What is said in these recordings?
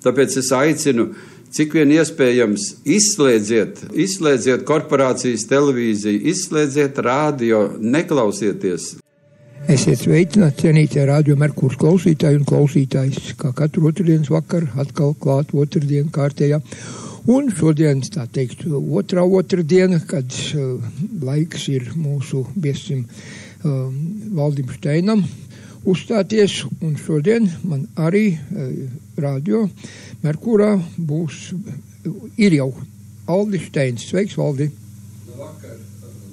Tāpēc es aicinu, cik vien iespējams, izslēdziet, izslēdziet korporācijas televīziju, izslēdziet rādio, neklausieties. Esiet sveicināti, cienītie radio Merkūras klausītāji un klausītājs, kā katru otrdienas vakaru atkal klāt otrdienu kārtējā. Un šodien, tā teikt, otrā otrdiena, kad uh, laiks ir mūsu viesim uh, Valdim Steinam uzstāties, un šodien man arī uh, radio Merkūrā būs, ir jau Aldis Steins. Sveiks, Valdi! Labvakar.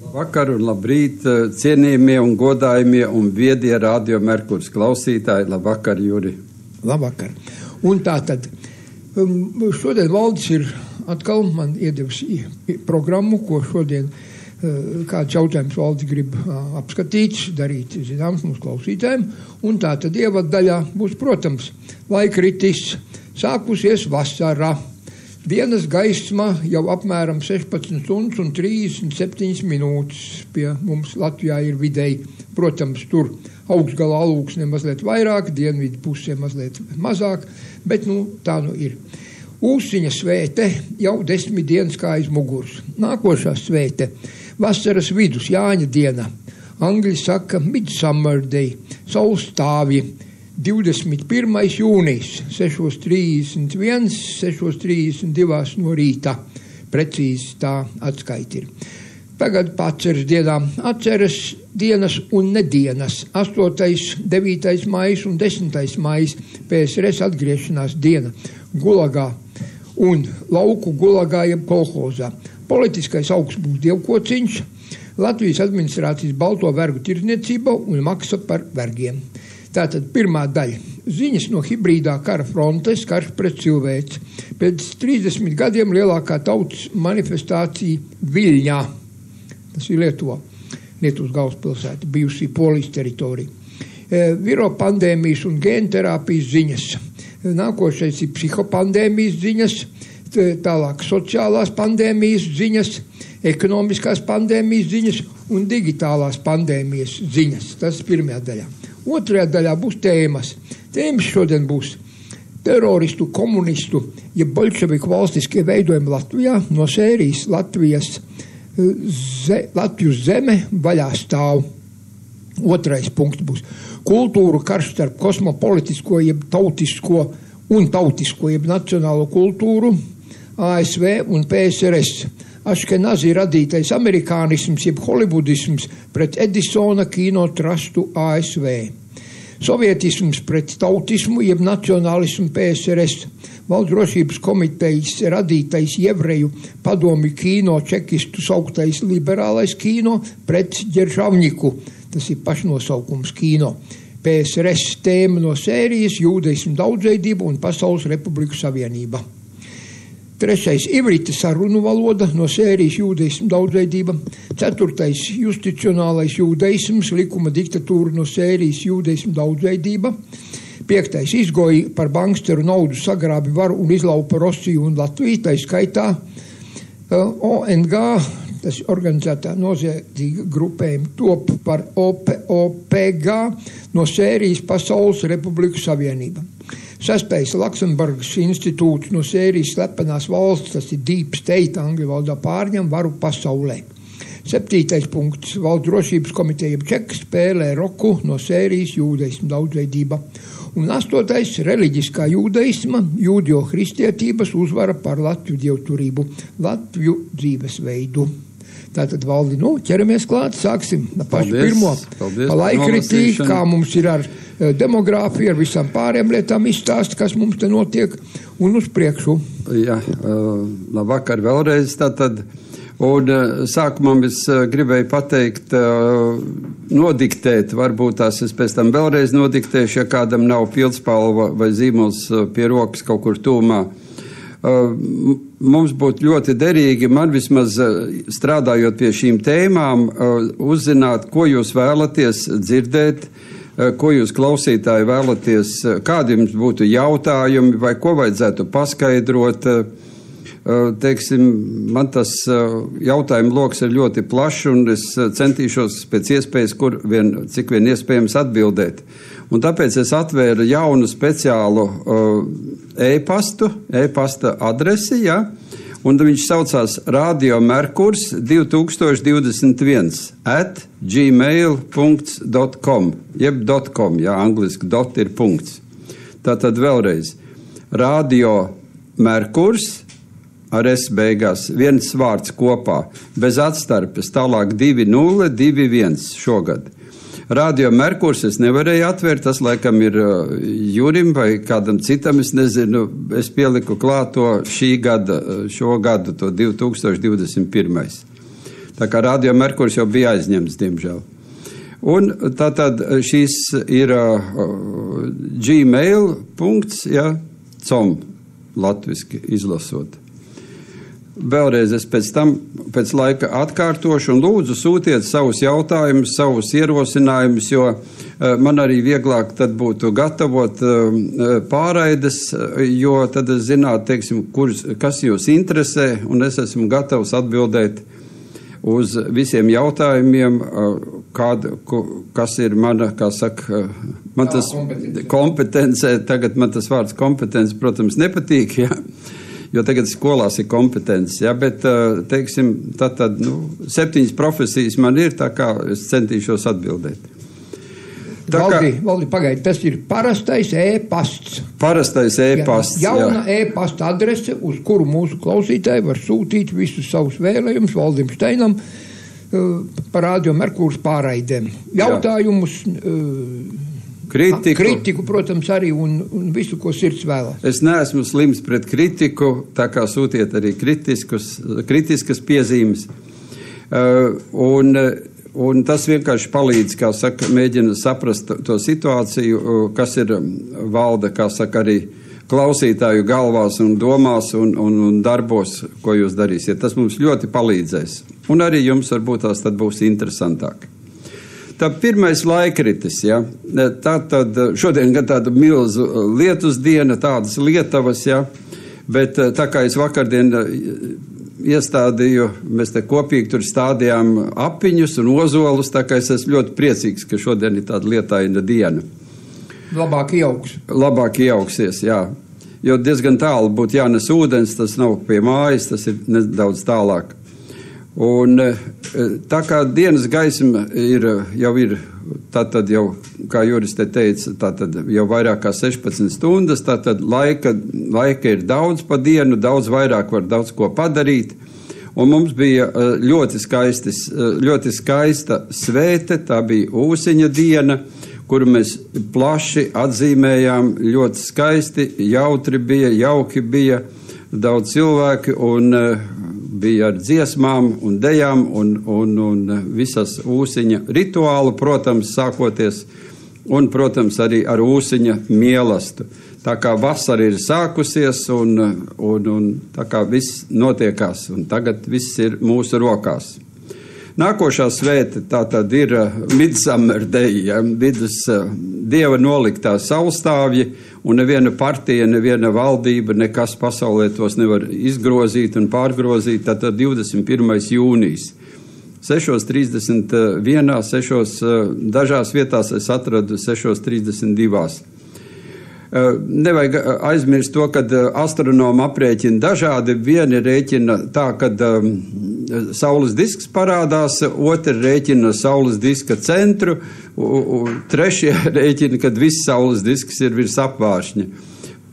Labvakar un labrīt, cienījamie un godājumie un viedie radio Merkūras klausītāji. Labvakar, Juri! Labvakar! Un tā tad um, šodien Valdis ir atkal man iedevis programmu, ko šodien kāds jautājums valdes grib apskatīt, darīt zināms mūsu klausītājiem. Un tā tad ievadaļā būs, protams, laikritis, sākusies vasara. Dienas gaisma jau apmēram 16 stundas un 37 minūtes pie mums Latvijā ir vidēji. Protams, tur augstgalā alūksne mazliet vairāk, dienvidu pusē mazliet mazāk, bet nu, tā nu ir. Ūsiņa svēte jau desmit dienas kā aiz muguras. Nākošā svēte - vasaras vidus, Jāņa diena. Angļi saka Midsummer Day, saules stāvji. 21. jūnijas, 6.31, 6.32 no rīta. Precīzi tā atskaita ir. Tagad atceras dienām, atceras dienas un nedēļas. 8, 9 maija un 10 maija PSRS atgriešanās diena Gulagā un lauku Gulagā jeb kolhozā. Politiskais augsts būs dievkociņš, Latvijas administrācijas balto vergu tirdzniecība un maksa par vergiem. Tātad pirmā daļa - ziņas no hibrīdā kara frontes, karš pret cilvēci. Pēc 30 gadiem lielākā tautas manifestācija Viļņā, tas ir Lietuvā, Lietuvas galvaspilsēta, bijusī Polijas teritorija. E, viro pandēmijas un gēnterapijas ziņas. Nākošais ir psihopandēmijas ziņas, tālāk sociālās pandēmijas ziņas, ekonomiskās pandēmijas ziņas un digitālās pandēmijas ziņas. Tas ir pirmajā daļā. Otrajā daļā būs tēmas. Tēmas šodien būs teroristu, komunistu, ja bolševiku valstiskie veidojumi Latvijā no sērijas Latvijas, ze, Latvijas zeme vaļā stāv. Otrais punkts būs kultūra karš starp kosmopolitisko, jeb tautisko un tautisko, jeb nacionālo kultūru, ASV un PSRS. Aškenazi radītais amerikānisms, jeb holivudisms pret Edisona kino trastu ASV. Sovietisms pret tautismu, jeb nacionālismu PSRS. Valsts drošības komitejas radītais jevreju padomi kino čekistu sauktais liberālais kino pret Ģeržavņiku. Tas ir pašnosaukums kino. PSRS tēma no sērijas Jūdeismu daudzveidība un Pasaules Republiku Savienība. Trešais - ivrita sarunu valoda no sērijas jūdeismu daudzveidība. Ceturtais - justicionālais jūdeisms, likuma diktatūra no sērijas jūdeismu daudzveidība. Piektais - izgoja par banksteru naudu sagrābi varu un izlaupa Rosiju un Latviju, tā skaitā ONG, tas organizētā noziedzīga grupējuma top par OPG no sērijas Pasaules Republiku Savienība. Sastais Luksemburgas institūts no sērijas slepenās valsts, tas ir Deep State, angļu valodā pārņem varu pasaulē. Septītais punkts - valsts drošības komiteja Čeka spēlē roku no sērijas jūdeismu daudzveidība. Un astotais - reliģiskā jūdeisma, jūdio kristietības uzvara par Latviju dievturību, Latviju dzīvesveidu. Tātad, valdi, nu, ķeramies klāt, sāksim no paša Paldies, pirmo. paldies laikritī, kā mums ir ar eh, demogrāfiju, ar visām pārējām lietām izstāst, kas mums te notiek, un uz priekšu. Jā, uh, labvakar vēlreiz. Tātad, un uh, sākumā es gribēju pateikt, nodiktēt, varbūt tās es pēc tam vēlreiz nodiktēšu, ja kādam nav pildspalva vai zīmols pie rokas kaut kur tūmā. M- mums būtu ļoti derīgi, man vismaz uh, strādājot pie šīm tēmām, uh, uzzināt, ko jūs vēlaties dzirdēt, ko jūs klausītāji vēlaties, kādi jums būtu jautājumi vai ko vajadzētu paskaidrot. Teiksim, man tas jautājumu lokus ir ļoti plašs, un es centīšos pēc iespējas, kur vien, cik vien iespējams atbildēt. Un tāpēc es atvēru jaunu speciālu uh, e-pastu, e-pasta adresi, ja, un viņš saucās Radio Merkurs 2021 at gmail.com, jeb .com, ja, angliski dot ir punkts. Tātad vēlreiz, Radio Merkurs ar S beigās, viens vārds kopā, bez atstarpes, tālāk 2-0-2-1 šogad. Radio Merkurs es nevarēju atvērt, tas laikam ir uh, Jurim vai kādam citam, es nezinu, es pieliku klāt to šī gada, uh, šo gadu, to 2021. Tā kā Radio Merkurs jau bija aizņemts, diemžēl. Un tātad šīs ir uh, gmail punkts, ja, com, latviski izlasot. Vēlreiz es pēc tam, pēc laika atkārtošu un lūdzu sūtiet savus jautājumus, savus ierosinājumus, jo uh, man arī vieglāk tad būtu gatavot uh, pārraides, jo tad es zinātu, teiksim, kurs, kas jūs interesē, un es esmu gatavs atbildēt uz visiem jautājumiem, kāda, kas ir mana, kā saka, man tas kompetence, tagad man tas vārds kompetence, protams, nepatīk, jā. Ja? Jo tagad skolās ir kompetences. Ja, bet, teiksim, tad, tad nu, septiņas profesijas man ir, tā kā es centīšos atbildēt. Tā valdi, kā, valdi, pagaidi, tas ir parastais e-pasts. Parastais e-pasts. Jā, jauna e-pasta adrese, uz kuru mūsu klausītāji var sūtīt visus savus vēlējumus Valdim Steinam uh, par radio Merkūras pārraidēm. Jautājumus. Jā. Uh, Kritiku. kritiku, protams, arī un, un visu, ko sirds vēlas. Es neesmu slims pret kritiku, tā kā sūtiet arī kritiskus, kritiskas piezīmes. Uh, un, un tas vienkārši palīdz, kā saka, mēģina saprast to situāciju, uh, kas ir um, valda, kā saka, arī klausītāju galvās un domās un, un, un darbos, ko jūs darīsiet. Tas mums ļoti palīdzēs. Un arī jums varbūt tās tad būs interesantāk. Tā pirmais laikritis, ja, tā tad šodien gan tāda milzu lietus diena, tādas lietavas, ja, bet tā kā es vakardien iestādīju, mēs te kopīgi tur stādījām apiņus un ozolus, tā kā es esmu ļoti priecīgs, ka šodien ir tāda lietaina diena. Labāk ieaugs. Labāk ieaugsies, jā. Jo diezgan tālu būtu jānes ūdens, tas nav pie mājas, tas ir nedaudz tālāk. Un, e, tā kā dienas gaisma ir, jau ir, tātad jau, kā Juris te teica, tātad jau vairāk kā 16 stundas, tātad laika, laika ir daudz pa dienu, daudz vairāk var daudz ko padarīt. Un mums bija e, ļoti, skaistis, e, ļoti skaista svēte, tā bija ūsiņa diena, kuru mēs plaši atzīmējām, ļoti skaisti, jautri bija, jauki bija, daudz cilvēki un bija ar dziesmām un dejām un, un, un visas ūsiņa rituālu, protams, sākoties, un, protams, arī ar ūsiņa mielastu. Tā kā vasara ir sākusies un, un, un tā kā viss notiekās, un tagad viss ir mūsu rokās. Nākošā svēta tā tad ir uh, Midsummer Day, ja, vidus uh, dieva noliktā saulstāvji, un neviena partija, neviena valdība, nekas pasaulē tos nevar izgrozīt un pārgrozīt. Tātad 21. jūnijas. 6.31, 6. dažās vietās es atradu 6.32. Eh, nevajag eh, aizmirst to, ka eh, astronomi aprēķina dažādi. Vieni rēķina tā, ka um, Saules disks parādās, otri rēķina Saules diska centru, trešie rēķina, ka viss Saules disks ir virs apvāršņa.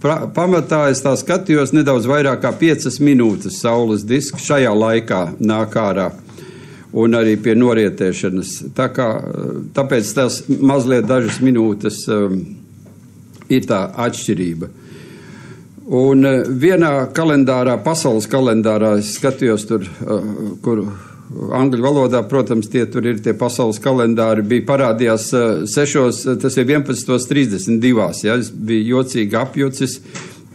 Pra, pamatā es tā skatījos nedaudz vairāk kā 5 minūtes Saules disks šajā laikā nāk ārā un arī pie norietēšanas. Tā kā, tāpēc tas mazliet dažas minūtes. Um, ir tā atšķirība. Un eh, vienā kalendārā, pasaules kalendārā, es skatījos tur, eh, kur angļu valodā, protams, tie tur ir tie pasaules kalendāri, bija parādījās eh, sešos, tas ir 11.32. Ja, es biju jocīgi apjucis,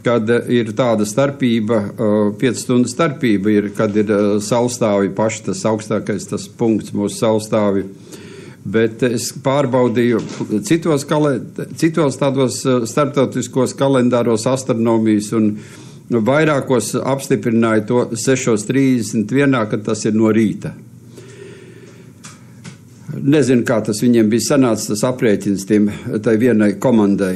kad ir tāda starpība, 5 stundu starpība ir, kad ir saulstāvi paši tas augstākais tas punkts mūsu saulstāvi bet es pārbaudīju citos, kale, citos tādos eh, starptautiskos kalendāros astronomijas un vairākos apstiprināja to 6.31, kad tas ir no rīta. Nezinu, kā tas viņiem bija sanācis, tas aprēķins tiem, tai vienai komandai.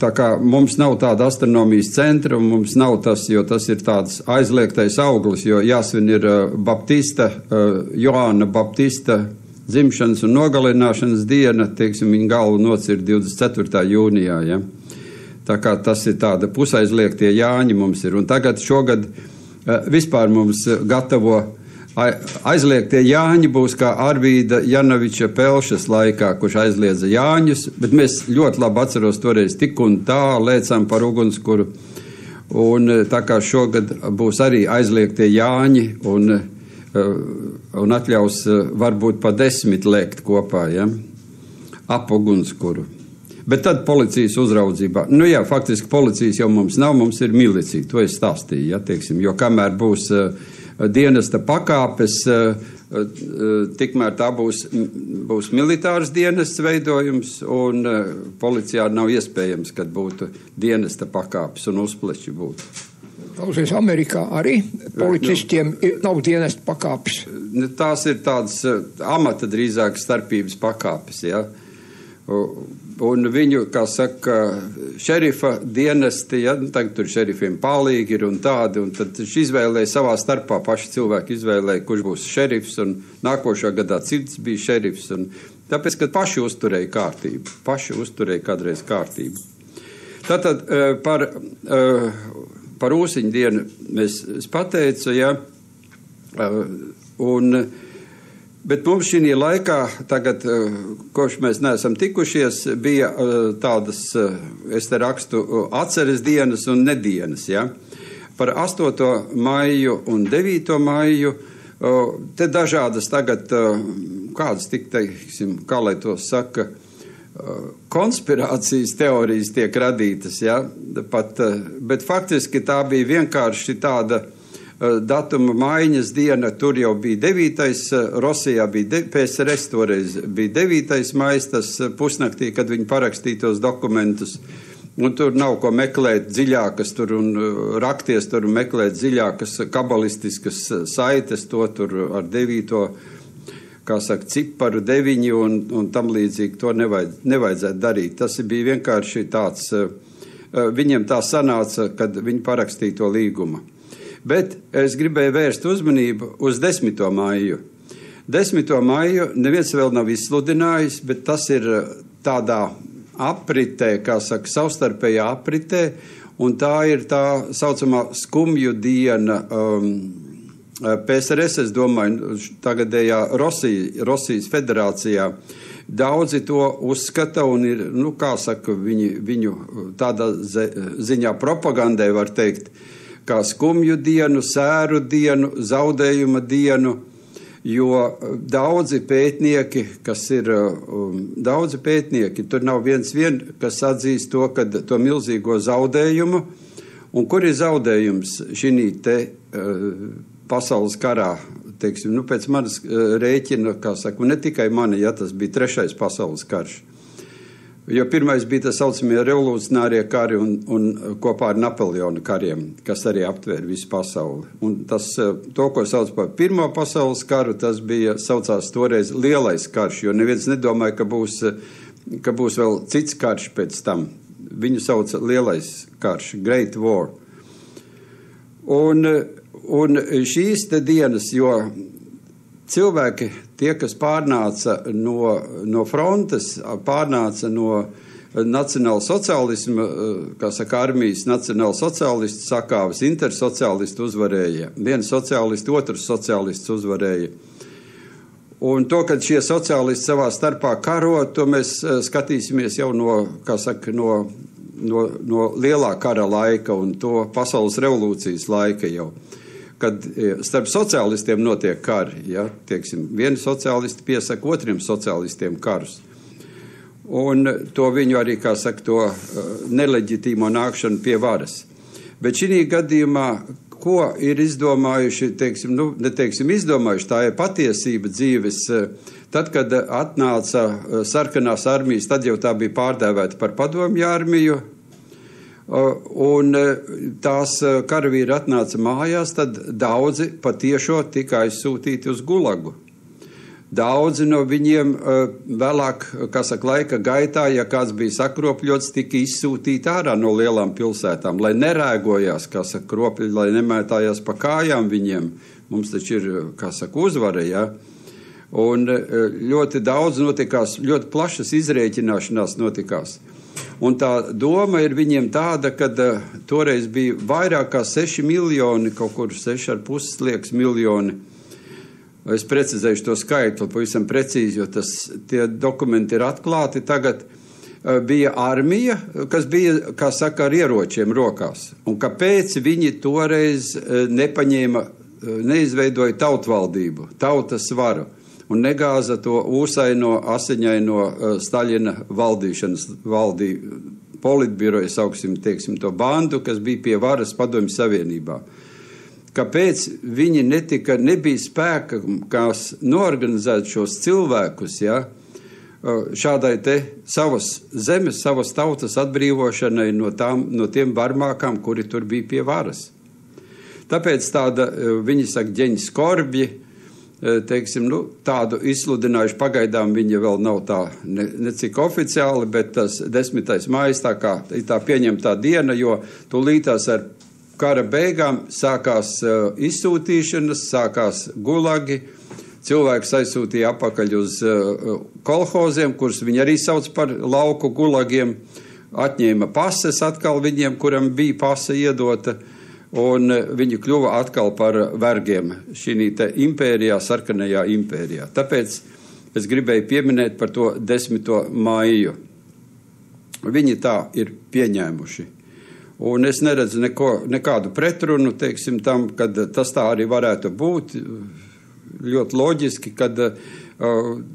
Tā kā mums nav tāda astronomijas centra, un mums nav tas, jo tas ir tāds aizliegtais auglis, jo jāsvin ir uh, Baptista, uh, Joāna Baptista dzimšanas un nogalināšanas diena, teiksim, viņa galvu nocir 24. jūnijā, ja. Tā kā tas ir tāda pusaizliegtie Jāņi mums ir, un tagad šogad uh, vispār mums gatavo aizliegtie Jāņi būs kā Arvīda Janoviča Pelšas laikā, kurš aizliedza Jāņus, bet mēs ļoti labi atceros toreiz tik un tā lēcām par ugunskuru. Un tā kā šogad būs arī aizliegtie Jāņi un, un atļaus varbūt pa desmit lēkt kopā, ja? ap ugunskuru. Bet tad policijas uzraudzībā, nu jā, faktiski policijas jau mums nav, mums ir milicija, to es stāstīju, ja, teiksim, jo kamēr būs uh, dienesta pakāpes, eh, eh, tikmēr tā būs, būs militārs dienests veidojums, un eh, policijā nav iespējams, kad būtu dienesta pakāpes un uzpleči būtu. Klausies, Amerikā arī policistiem nu, nav dienesta pakāpes. Tās ir tādas amata drīzāk starpības pakāpes. Ja? Un viņu, kā saka, šerifa dienesti, ja, nu, tagad tur šerifiem palīgi ir un tādi, un tad viņš izvēlēja savā starpā, paši cilvēki izvēlēja, kurš būs šerifs, un nākošā gadā cits bija šerifs, un tāpēc, ka paši uzturēja kārtību, paši uzturēja kādreiz kārtību. Tātad eh, par, eh, par ūsiņu dienu mēs pateicu, ja, eh, un Bet mums šī laikā, tagad, eh, kopš mēs neesam tikušies, bija eh, tādas, es te rakstu, atceres dienas un nedienas. Ja? Par 8. maiju un 9. maiju te dažādas tagad, kādas tik teiksim, kā lai to saka, konspirācijas teorijas tiek radītas, ja? Pat, bet faktiski tā bija vienkārši tāda Eh, datuma maiņas diena, tur jau bija 9. Eh, Rosijā bija de, PSRS toreiz bija 9. maijs, tas eh, pusnaktī, kad viņi parakstīja tos dokumentus. Un tur nav ko meklēt dziļākas, tur un rakties, tur meklēt dziļākas kabalistiskas saites, to tur ar 9. Kā saka, ciparu 9 un, un tam līdzīgi to nevajadz, nevajadzētu darīt. Tas bija vienkārši tāds, viņiem tā sanāca, kad viņi parakstīja to līgumu. Bet es gribēju vērst uzmanību uz 10. maiju. 10. maiju neviens vēl nav izsludinājis, bet tas ir eh, tādā apritē, kā saka, savstarpējā apritē, un tā ir tā saucamā skumju diena. Um, PSRS, es domāju, tagadējā Rosija, Rosijas federācijā. Daudzi to uzskata un ir, nu, kā saka, viņi, viņu tādā ziņā propagandē var teikt, kā skumju dienu, sēru dienu, zaudējuma dienu, jo daudzi pētnieki, kas ir um, daudzi pētnieki, tur nav viens vien, kas atzīst to, ka to milzīgo zaudējumu, un kur ir zaudējums šī te uh, pasaules karā, teiksim, nu pēc manas uh, rēķina, kā saka, ne tikai mani, ja tas bija trešais pasaules karš. Jo pirmais bija tas saucamie revolucionārie kari un, un kopā ar Napoleona kariem, kas arī aptvēra visu pasauli. Un tas, eh, to, ko sauc par Pirmo pasaules karu, tas bija saucās toreiz lielais karš, jo neviens nedomāja, ka būs, eh, ka būs vēl cits karš pēc tam. Viņu sauca lielais karš, Great War. Un, un šīs te dienas, jo cilvēki, tie, kas pārnāca no, no frontes, pārnāca no nacionāla sociālisma, kā saka, armijas nacionāla sociālistu sakāves, intersociālisti uzvarēja. Viens sociālists, otrs sociālists uzvarēja. Un to, kad šie sociālisti savā starpā karo, to mēs eh, skatīsimies jau no, saka, no, no, no lielā kara laika un to pasaules revolūcijas laika jau. Kad e, starp sociālistiem notiek kari. Ja, tieksim, vieni sociālisti piesaka otriem sociālistiem karus. Un to viņu arī, kā saka, to uh, neleģitīmo nākšanu pie varas. Bet šī gadījumā, ko ir izdomājuši, teiksim, nu, neteiksim izdomājuši, tā ir patiesība dzīves. Uh, tad, kad atnāca uh, sarkanās armijas, tad jau tā bija pārdēvēta par padomju armiju, un e, tās karavīri atnāca mājās, tad daudzi patiešo tika aizsūtīti uz gulagu. Daudzi no viņiem vēlāk, kā saka, laika gaitā, ja kāds bija sakropļots, tika izsūtīti ārā no lielām pilsētām, lai nerēgojās, kā saka, kropļi, lai nemētājās pa kājām viņiem. Mums taču ir, kā saka, uzvara, ja? Un ļoti daudz notikās, ļoti plašas izrēķināšanās notikās. Un tā doma ir viņiem tāda, ka uh, toreiz bija vairāk kā 6 miljoni, kaut kur 6,5 liekas miljoni. Es precizēšu to skaitli pavisam precīzi, jo tas, tie dokumenti ir atklāti. Tagad uh, bija armija, kas bija, kā saka, ar ieročiem rokās. Un kāpēc viņi toreiz nepaņēma, neizveidoja tautvaldību, tautas varu? Un negāza to ūsaino, asiņaino uh, Staļina valdīšanas valdī, politbiroja, sauksim, teiksim, to bandu, kas bija pie varas padomju savienībā. Kāpēc viņi netika, nebija spēka, kas norganizētu šos cilvēkus, ja, uh, šādai te savas zemes, savas tautas atbrīvošanai no, tām, no tiem varmākām, kuri tur bija pie varas. Tāpēc tāda, uh, viņi saka, ģeņa skorbji, Eh, teiksim, nu, tādu izsludinājuši. Pagaidām viņa vēl nav tā ne, necik oficiāli, bet tas 10. mājas tā kā tā pieņemtā diena, jo tūlītās ar kara beigām sākās uh, izsūtīšanas, sākās gulagi. Cilvēks aizsūtīja apakaļ uz uh, kolhoziem, kurus viņi arī sauc par lauku gulagiem. Atņēma pases atkal viņiem, kuram bija pasa iedota. Uh, un eh, viņi kļuva atkal par vergiem šī impērijā, sarkanajā impērijā. Tāpēc es gribēju pieminēt par to 10. maiju. Viņi tā ir pieņēmuši. Un es neredzu neko, nekādu pretrunu teiksim, tam, ka tas tā arī varētu būt. Ļoti loģiski, kad uh,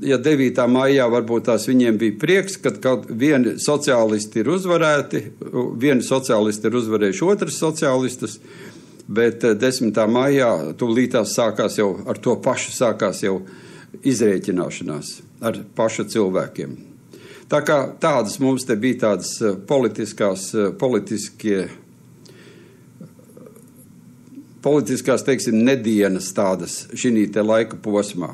ja 9. maijā varbūt tās viņiem bija prieks, kad kaut vieni sociālisti ir uzvarēti, vieni sociālisti ir uzvarējuši otras sociālistus, bet 10. maijā tūlītās sākās jau ar to pašu sākās jau izrēķināšanās ar pašu cilvēkiem. Tā kā tādas mums te bija tādas politiskās, politiskie, politiskās, teiksim, nedienas tādas šī te laika posmā.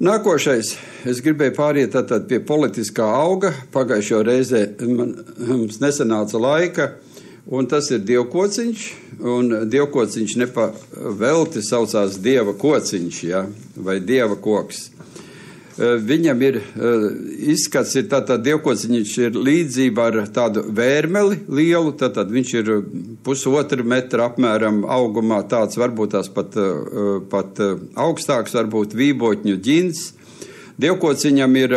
Nākošais, es gribēju pāriet pie politiskā auga. Pagājušajā reizē mums nesanāca laika, un tas ir dievkociņš. Un dievkociņš nepavelti saucās dieva kociņš, ja, vai dieva koks. Eh, viņam ir eh, izskats, ir tātad dievkociņš ir līdzība ar tādu vērmeli lielu, tātad viņš ir pusotru metru apmēram augumā, tāds varbūt tās pat, eh, pat augstāks, varbūt vībotņu ģins. Dievkociņam ir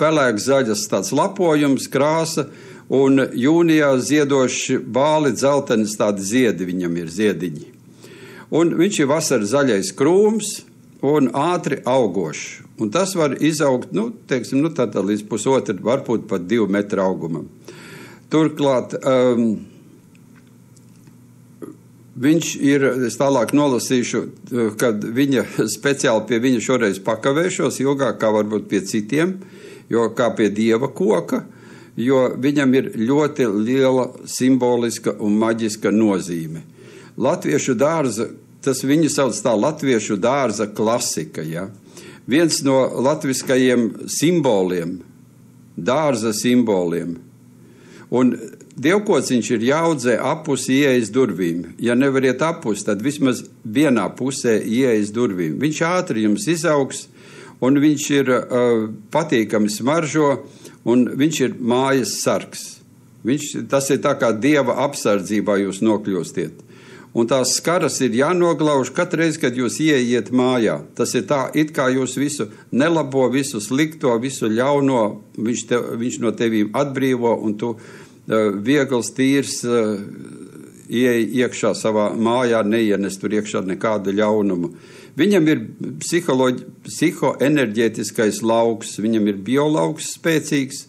pelēks zaļas tāds lapojums, krāsa, un jūnijā ziedoši bāli dzeltenis tādi ziedi viņam ir ziediņi. Un viņš ir vasaras zaļais krūms un ātri augošs. Un tas var izaugt nu, teiksim, nu, līdz pusotru, varbūt pat divu metru augumam. Turklāt um, viņš ir, es tālāk nolasīšu, kad viņa speciāli pie viņa šoreiz pakavēšos ilgāk kā varbūt pie citiem, jo kā pie dieva koka, jo viņam ir ļoti liela simboliska un maģiska nozīme. Latviešu dārza, tas viņu sauc tā latviešu dārza klasika, ja? Viens no latviskajiem simboliem, dārza simboliem. Un dievkociņš ir jāaudzē apus ieejas durvīm. Ja nevariet apus, tad vismaz vienā pusē ieejas durvīm. Viņš ātri jums izaugs, un viņš ir uh, patīkami smaržo, un viņš ir mājas sargs. Viņš, tas ir tā kā dieva apsardzībā jūs nokļūstiet un tās skaras ir jānoglauž katru reizi, kad jūs ieiet mājā. Tas ir tā, it kā jūs visu nelabo, visu slikto, visu ļauno, viņš, te, viņš no tevīm atbrīvo, un tu uh, viegls, tīrs uh, ieej iekšā savā mājā, neienes tur iekšā nekādu ļaunumu. Viņam ir psihoenerģētiskais lauks, viņam ir biolauks spēcīgs,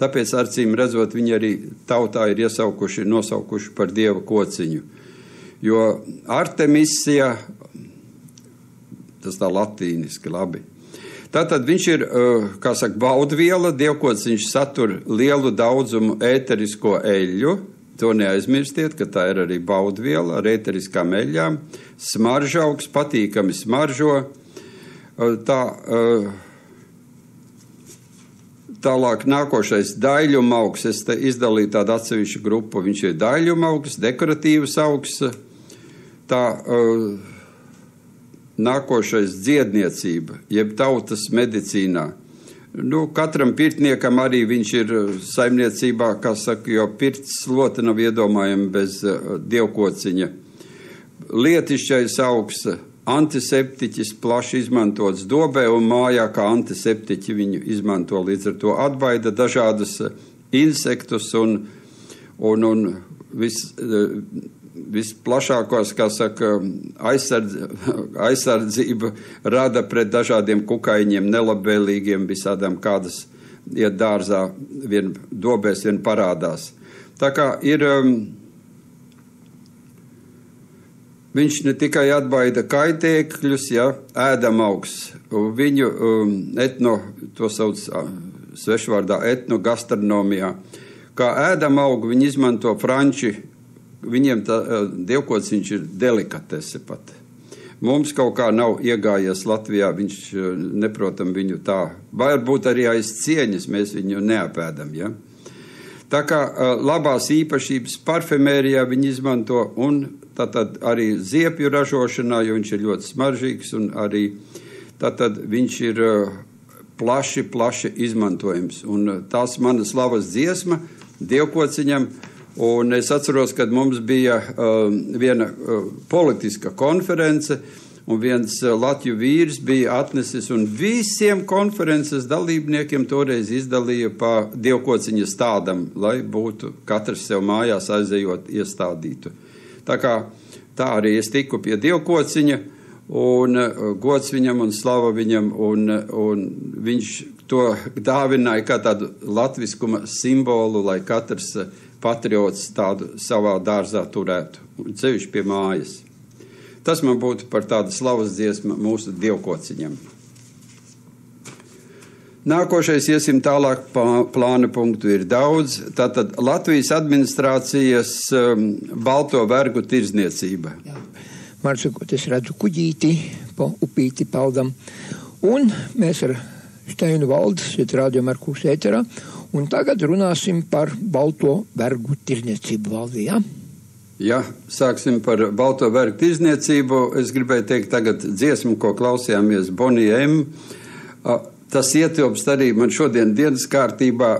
tāpēc arcīm redzot, viņi arī tautā ir iesaukuši, nosaukuši par dieva kociņu. Jo Artemisija, tas tā latīniski labi. Tātad viņš ir, eh, kā saka, baudviela, dievkots viņš satur lielu daudzumu ēterisko eļļu. To neaizmirstiet, ka tā ir arī baudviela ar ēteriskām eļļām. Smaržaugs, patīkami smaržo. Tā, tālāk nākošais daļuma augs. Es te izdalīju tādu atsevišķu grupu. Viņš ir daļuma augs, dekoratīvs augs. Tā nākošais dziedniecība, jeb tautas medicīnā. Nu, katram pirtniekam arī viņš ir saimniecībā, kā saka, jo pirts lota nav iedomājama bez uh, dievkociņa. Lietišķais augs, antiseptiķis plaši izmantots dobē un mājā kā antiseptiķi viņu izmanto līdz ar to atbaida dažādas insektus un, un, un vis, visplašākos, kā saka, aizsardz, aizsardzība rada pret dažādiem kukaiņiem, nelabvēlīgiem, visādām kādas iet dārzā, vien dobēs, vien parādās. Tā kā ir, um, viņš ne tikai atbaida kaitēkļus, ja, ēdam augs, viņu um, etno, to sauc svešvārdā etnogastronomijā, kā ēdam augu, viņi izmanto franči viņiem tā dievkociņš ir delikatese pat. Mums kaut kā nav iegājies Latvijā, viņš neprotam viņu tā. Varbūt arī aiz cieņas mēs viņu neapēdam. Ja? Tā kā labās īpašības parfemērijā viņi izmanto un tātad arī ziepju ražošanā, jo viņš ir ļoti smaržīgs un arī tātad viņš ir plaši, plaši izmantojams. Un tās manas slavas dziesma dievkociņam Un es atceros, kad mums bija uh, viena uh, politiska konference, un viens uh, Latviju vīrs bija atnesis, un visiem konferences dalībniekiem toreiz izdalīja pa dievkociņa stādam, lai būtu katrs sev mājās aizejot iestādītu. Tā kā tā arī es tiku pie dievkociņa, un uh, gods viņam un slava viņam, un, uh, un viņš to dāvināja kā tādu latviskuma simbolu, lai katrs uh, patriots tādu savā dārzā turētu, ceļš pie mājas. Tas man būtu par tādu slavas dziesmu mūsu dievkociņam. Nākošais iesim tālāk, plāna punktu ir daudz. Tātad Latvijas administrācijas um, balto vergu tirzniecība. Jā. Man sakot, es redzu kuģīti, pa upīti peldam. Un mēs ar Steinu valdes, šeit rādījām ar kūs ēterā, Un tagad runāsim par balto vergu tirzniecību Valdijā. Ja sāksim par balto vergu tirzniecību, es gribēju teikt tagad dziesmu, ko klausījāmies Bonijam. Tas ietilpst arī man šodien dienas kārtībā.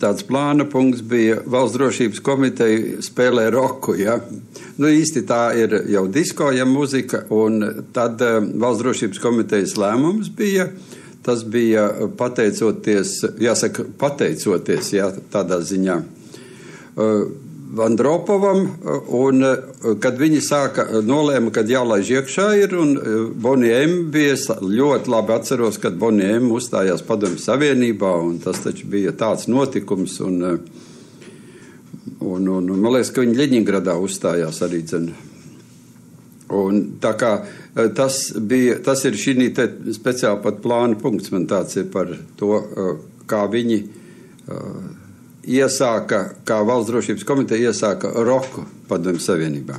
Tāds plāna punkts bija valsts drošības komiteja spēlē roku. Ja? Nu, īsti tā ir jau disko, ja muzika, un tad valsts drošības komitejas lēmums bija Tas bija pateicoties, jāsaka, pateicoties, jā, tādā ziņā. Uh, Vandropovam, un kad viņi sāka nolēma, kad jālaiž iekšā ir, un Boniem bija ļoti labi atceros, kad Boniem uzstājās padomju savienībā, un tas taču bija tāds notikums, un, un, un, man liekas, ka viņi Ļeņingradā uzstājās arī, dzen. Un tā kā Eh, tas, bija, tas ir šī speciāli pat plāna punkts. Man tāds ir par to, eh, kā viņi eh, iesāka, kā valsts drošības komiteja iesāka roku padomju savienībā.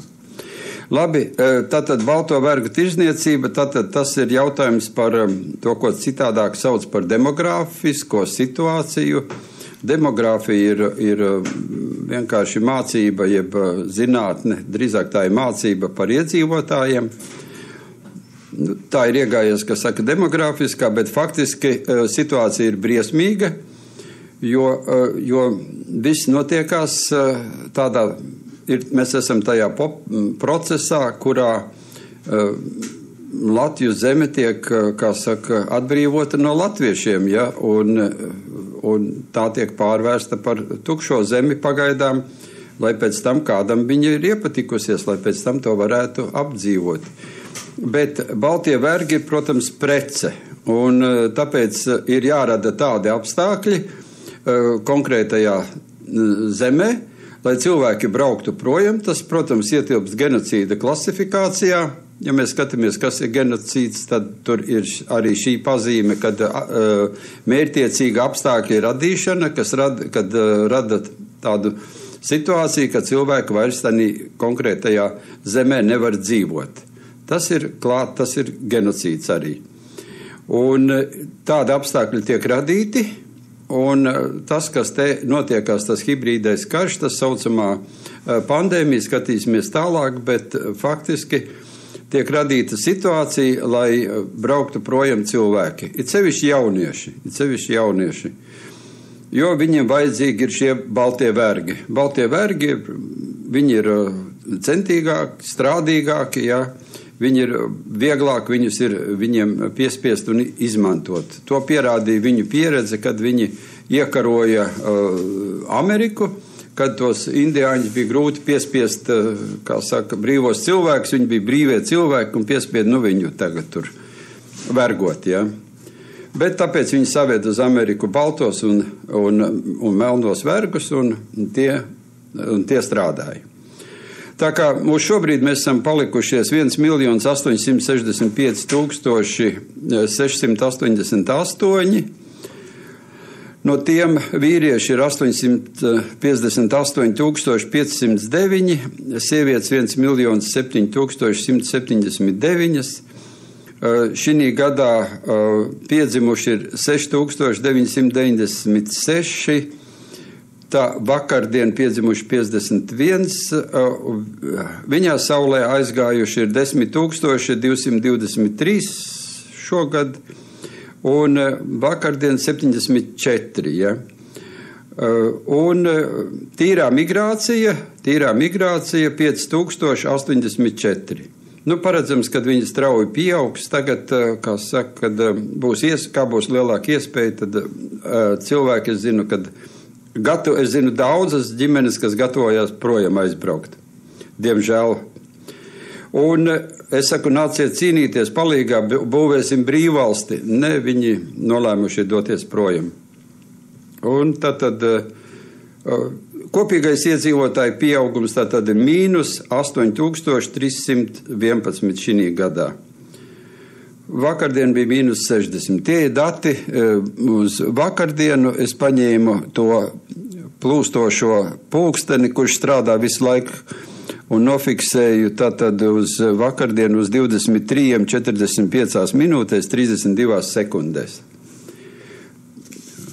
Labi, tātad balto vergu tirzniecība, tātad tas ir jautājums par to, ko citādāk sauc par demogrāfisko situāciju. Demogrāfija ir, ir vienkārši mācība, jeb zinātne, drīzāk tā ir mācība par iedzīvotājiem. Uh, tā ir iegājies, kas saka, demogrāfiskā, bet faktiski e, situācija ir briesmīga, jo, e, jo viss notiekās e, tādā, ir, mēs esam tajā pop, procesā, kurā Latvijas zeme tiek, kā saka, atbrīvota no latviešiem, ja, un, un tā tiek pārvērsta par tukšo zemi pagaidām, lai pēc tam kādam viņa ir iepatikusies, lai pēc tam to varētu apdzīvot. Bet Baltie vergi ir, protams, prece. Un eh, tāpēc eh, ir jārada tādi apstākļi eh, konkrētajā zemē, lai cilvēki brauktu projām. Tas, protams, ietilpst genocīda klasifikācijā. Ja mēs skatāmies, kas ir genocīds, tad tur ir arī šī pazīme, kad uh, mērķiecīga apstākļa radīšana, kas rada, kad, uh, rada tādu situāciju, ka cilvēki vairs tādā konkrētajā zemē nevar dzīvot. Tas ir klāt, tas ir genocīds arī. Un tādi apstākļi tiek radīti, un tas, kas te notiekās, tas hibrīdais karš, tas saucamā pandēmija, skatīsimies tālāk, bet faktiski tiek radīta situācija, lai brauktu projām cilvēki. It sevišķi jaunieši, it sevišķi jaunieši. Jo viņiem vajadzīgi ir šie baltie vergi. Baltie vergi, viņi ir centīgāki, strādīgāki, ja? Viņi ir vieglāk, viņus ir viņiem piespiest un izmantot. To pierādīja viņu pieredze, kad viņi iekaroja uh, Ameriku, kad tos indiāņus bija grūti piespiest, uh, kā saka, brīvos cilvēkus, viņi bija brīvie cilvēki un piespied, nu viņu tagad tur vergot, ja. Bet tāpēc viņi saved uz Ameriku baltos un, un, un melnos vergus, un tie, un tie strādāja. Tā kā mūs šobrīd mēs esam palikušies 1 miljons 865 tūkstoši 688. No tiem vīrieši ir 858 509, sievietes 1 miljons 7 179. Šī gadā piedzimuši ir 6996 Tā vakardien piedzimuši 51, viņā saulē aizgājuši ir 10,223 šogad, un vakardien 74. Ja. Un tīrā migrācija, tīrā migrācija 5084. Nu, paredzams, ka viņi strauji pieaugs. Tagad, kā saka, kad būs, ies, kā būs lielāka iespēja, tad cilvēki, es zinu, kad Gatu, es zinu daudzas ģimenes, kas gatavojās projām aizbraukt. Diemžēl. Un es saku, nāciet cīnīties, palīgā, būvēsim brīvvalsti. Ne, viņi nolēmuši doties projām. Un tad, tad kopīgais iedzīvotāju pieaugums tātad ir mīnus 8311 šī gadā. Vakardien bija mīnus 60. Tie ir dati eh, uz vakardienu. Es paņēmu to plūstošo pulksteni, kurš strādā visu laiku, un nofiksēju tātad uz vakardienu uz 23, 45 minūtēs, 32 sekundēs.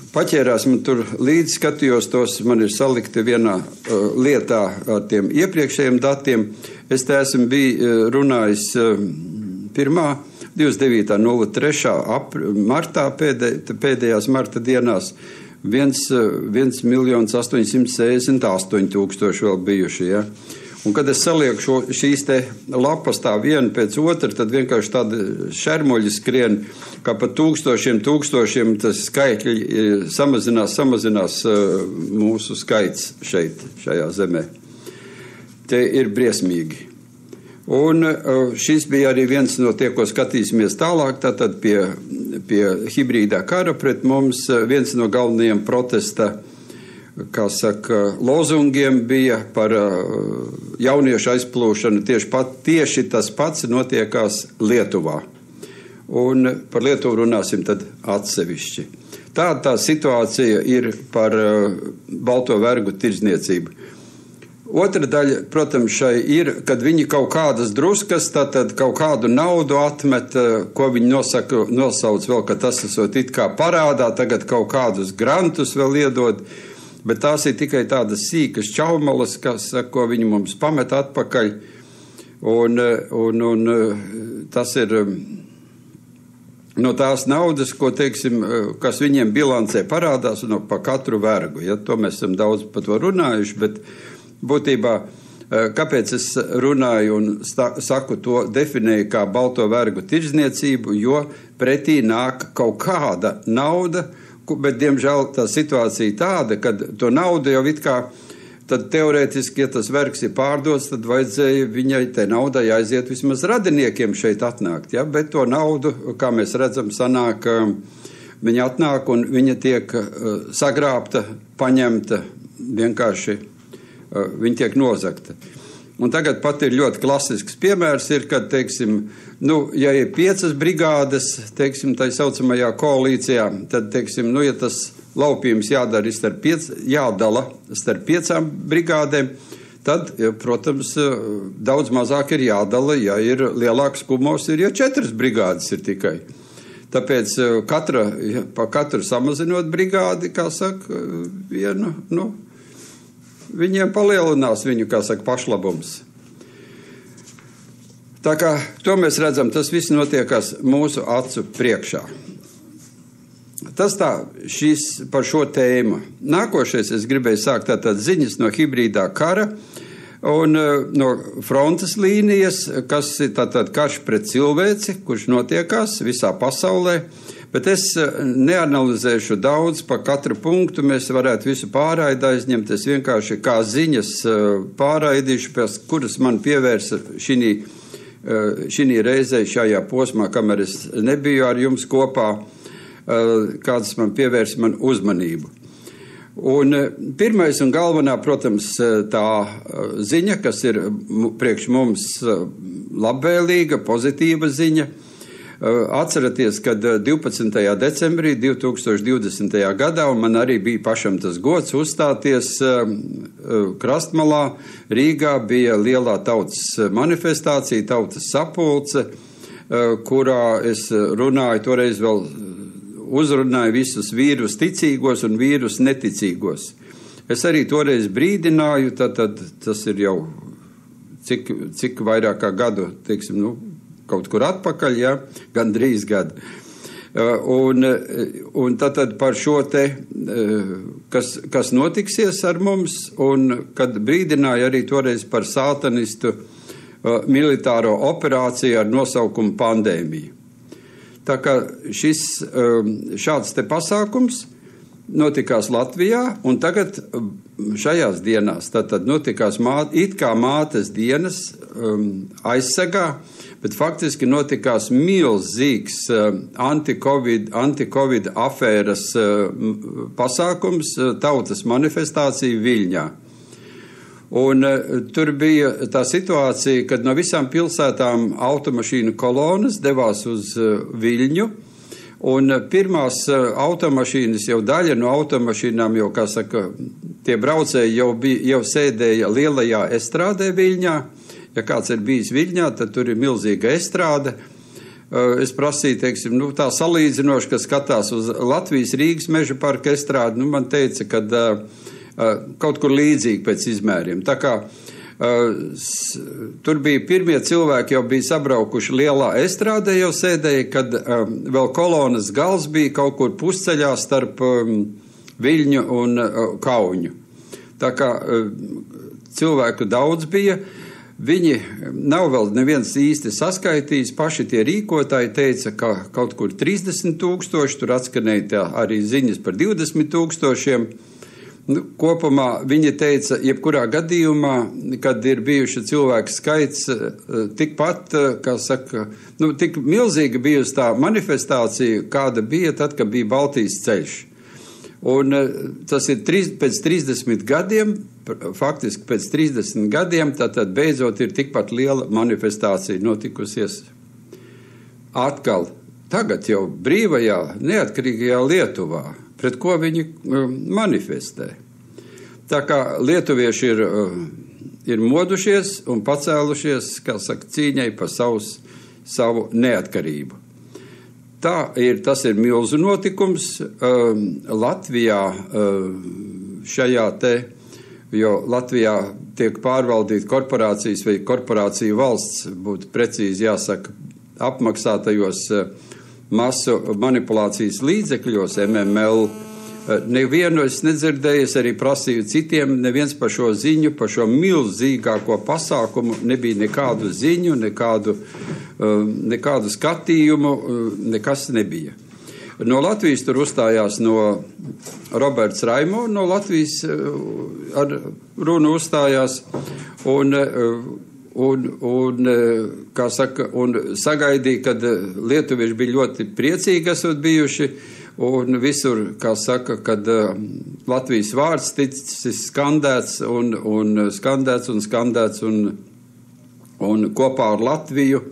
Paķērās man tur līdzi, skatījos tos, man ir salikti vienā uh, lietā ar tiem iepriekšējiem datiem. Es te esmu bijis uh, runājis uh, pirmā 29.03. martā pēdē, pēdējās marta dienās 1 miljons 868 tūkstoši vēl bijuši. Ja? Un, kad es salieku šo, šīs lapas tā viena pēc otras, tad vienkārši tāda šermuļi skrien, kā pa tūkstošiem, tūkstošiem tas skaitļi e, samazinās, samazinās e, mūsu skaits šeit, šajā zemē. Te ir briesmīgi. Un e, šis bija arī viens no tie, ko skatīsimies tālāk, tātad pie, pie hibrīdā kara pret mums. E, viens no galvenajiem protesta, kā saka, lozungiem bija par e, jauniešu aizplūšanu. Tieši, pat, tieši tas pats notiekās Lietuvā. Un par Lietuvu runāsim tad atsevišķi. Tāda tā situācija ir par balto vergu tirdzniecību. Otra daļa, protams, šai ir, kad viņi kaut kādas druskas, tad kaut kādu naudu atmet, eh, ko viņi nosaka, nosauc vēl, ka tas esot it kā parādā, tagad kaut kādus grantus vēl iedod, bet tās ir tikai tādas sīkas čaumalas, kas, ko viņi mums pamet atpakaļ, un, eh, un, un eh, tas ir no tās naudas, ko, teiksim, kas viņiem bilancē parādās, no pa katru vergu, ja, to mēs esam daudz par to runājuši, bet būtībā, eh, kāpēc es runāju un saku to definēju kā balto vergu tirdzniecību, jo pretī nāk kaut kāda nauda, bet, diemžēl, tā situācija tāda, ka to naudu jau it kā tad teorētiski, ja tas vergs ir pārdots, tad vajadzēja viņai te naudai aiziet vismaz radiniekiem šeit atnākt. Ja? Bet to naudu, kā mēs redzam, sanāk, eh, viņa atnāk un viņa tiek eh, sagrābta, paņemta vienkārši Eh, viņi tiek nozagti. Un tagad pat ir ļoti klasisks piemērs, ir, kad, teiksim, nu, ja ir piecas brigādes, teiksim, tā saucamajā koalīcijā, tad, teiksim, nu, ja tas laupījums jādara starp piec, jādala starp piecām brigādēm, tad, ja, protams, eh, daudz mazāk ir jādala, ja ir lielāks kumos, ir, ja četras brigādes ir tikai. Tāpēc katra, pa katru samazinot brigādi, kā saka, vienu, nu, viņiem palielinās viņu, kā saka, pašlabums. Tā kā to mēs redzam, tas viss notiekās mūsu acu priekšā. Tas tā, šis par šo tēmu. Nākošais es gribēju sākt tātad ziņas no hibrīdā kara un no frontes līnijas, kas ir tātad karš pret cilvēci, kurš notiekās visā pasaulē. Bet es neanalizēšu daudz par katru punktu. Mēs varētu visu pārraidi aizņemt. Es vienkārši kā ziņas pārraidīšu, pēc kuras man pievērsa šī Eh, šī reizē, šajā posmā, kamēr es nebiju ar jums kopā, eh, kāds man pievērsa man uzmanību. Un eh, pirmais un galvenā, protams, tā ziņa, kas ir priekš mums labvēlīga, pozitīva ziņa, Atceraties, kad 12. decembrī 2020. gadā, man arī bija pašam tas gods uzstāties Krastmalā, Rīgā bija lielā tautas manifestācija, tautas sapulce, kurā es runāju, toreiz vēl uzrunāju visus vīrus ticīgos un vīrus neticīgos. Es arī toreiz brīdināju, tad, tad tas ir jau cik, cik vairāk kā gadu, teiksim, nu, kaut kur atpakaļ, ja, gan drīz gadu. Uh, un, uh, un tad, par šo te, uh, kas, kas notiksies ar mums, un kad brīdināja arī toreiz par sātanistu militāro operāciju ar nosaukumu pandēmija. Tā kā šis šāds te pasākums notikās Latvijā, un tagad šajās dienās, tad, tad notikās māt, it kā mātes dienas aizsegā, bet faktiski notikās milzīgs uh, anti-covid, anti-covid afēras uh, pasākums, uh, tautas manifestācija Viļņā. Un tur bija tā situācija, kad no visām pilsētām automašīnu kolonas devās uz Viļņu. Un pirmās automašīnas, jau daļa no automašīnām, jau, kā saka, tie braucēji jau, bija, jau sēdēja lielajā estrādē Viļņā. Ja kāds ir bijis Viļņā, tad tur ir milzīga estrāde. Es prasīju, teiksim, nu, tā salīdzinoši, kas skatās uz Latvijas Rīgas meža parka estrādi, nu, man teica, ka uh, kaut kur līdzīgi pēc izmēriem. Tā kā uh, tur bija pirmie cilvēki, jau bija sabraukuši lielā estrādē, jau sēdēja, kad um, vēl kolonas gals bija kaut kur pusceļā starp um, Viļņu un uh, Kauņu. Tā kā uh, cilvēku daudz bija. Viņi nav vēl neviens īsti saskaitījis. Paši tie rīkotāji teica, ka kaut kur 30 tūkstoši, tur atskanēja arī ziņas par 20 tūkstošiem. Nu, kopumā viņi teica, jebkurā gadījumā, kad ir bijuši cilvēku skaits eh, tikpat, eh, kā saka, nu, tik milzīga bijusi tā manifestācija, kāda bija tad, kad bija Baltijas ceļš. Un eh, tas ir trīs, pēc 30 gadiem, faktiski pēc 30 gadiem, tad beidzot ir tikpat liela manifestācija notikusies atkal. Tagad jau brīvajā, neatkarīgajā Lietuvā, pret ko viņi um, manifestē. Tā kā lietuvieši ir, uh, ir modušies un pacēlušies, kā saka, cīņai par savus, savu neatkarību. Tā ir, tas ir milzu notikums um, Latvijā um, šajā te, jo Latvijā tiek pārvaldīta korporācijas vai korporāciju valsts, būtu precīzi jāsaka, apmaksātajos uh, masu manipulācijas līdzekļos MML nevienu es nedzirdēju, es arī prasīju citiem, neviens par šo ziņu, par šo milzīgāko pasākumu nebija nekādu ziņu, nekādu, eh, nekādu skatījumu, eh, nekas nebija. No Latvijas tur uzstājās no Roberts Raimo, no Latvijas ar runu uzstājās, un, un, un, saka, un sagaidīja, kad lietuvieši bija ļoti priecīgi esot bijuši, Un visur, kā saka, kad uh, Latvijas vārds ticis skandēts un, un skandēts un skandēts un, un kopā ar Latviju.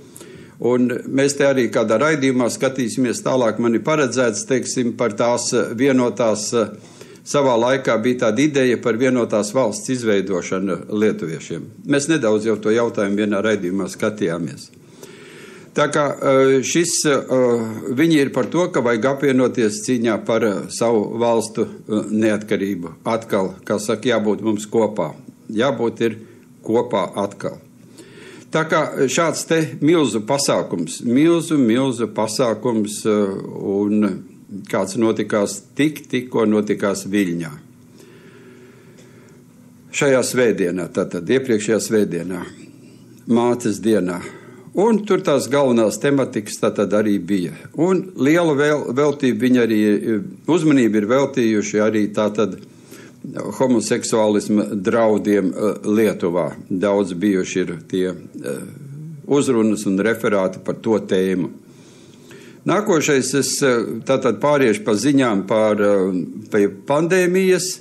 Un mēs te arī kādā raidījumā skatīsimies tālāk. Man ir paredzēts, teiksim, par tās vienotās, savā laikā bija tāda ideja par vienotās valsts izveidošanu lietuviešiem. Mēs nedaudz jau to jautājumu vienā raidījumā skatījāmies. Tā kā šis, viņi ir par to, ka vajag apvienoties cīņā par savu valstu neatkarību. Atkal, kā saka, jābūt mums kopā. Jābūt ir kopā atkal. Tā kā šāds te milzu pasākums, milzu, milzu pasākums un kāds notikās tik, tikko notikās Viļņā. Šajā svētdienā, tātad iepriekšējā svētdienā, mātes dienā, Un tur tās galvenās tematikas tātad arī bija. Un liela vēl, veltība viņi arī uzmanību ir veltījuši arī tātad homoseksuālisma draudiem eh, Lietuvā. Daudz bijuši ir tie eh, uzrunas un referāti par to tēmu. Nākošais es eh, tātad pāriešu pa ziņām par pandēmijas.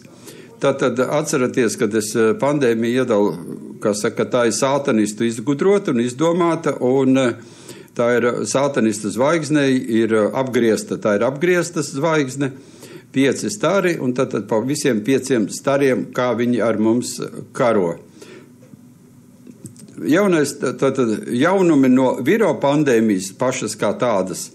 Tātad atceraties, kad es pandēmiju iedalu saka, tā ir sātanistu izgudrota un izdomāta, un eh, tā ir sātanista zvaigzne, ir apgriezta, tā ir apgriezta zvaigzne, pieci stari, un tad, tad pa visiem pieciem stariem, kā viņi ar mums karo. Jaunais, tātad jaunumi no viro pandēmijas pašas kā tādas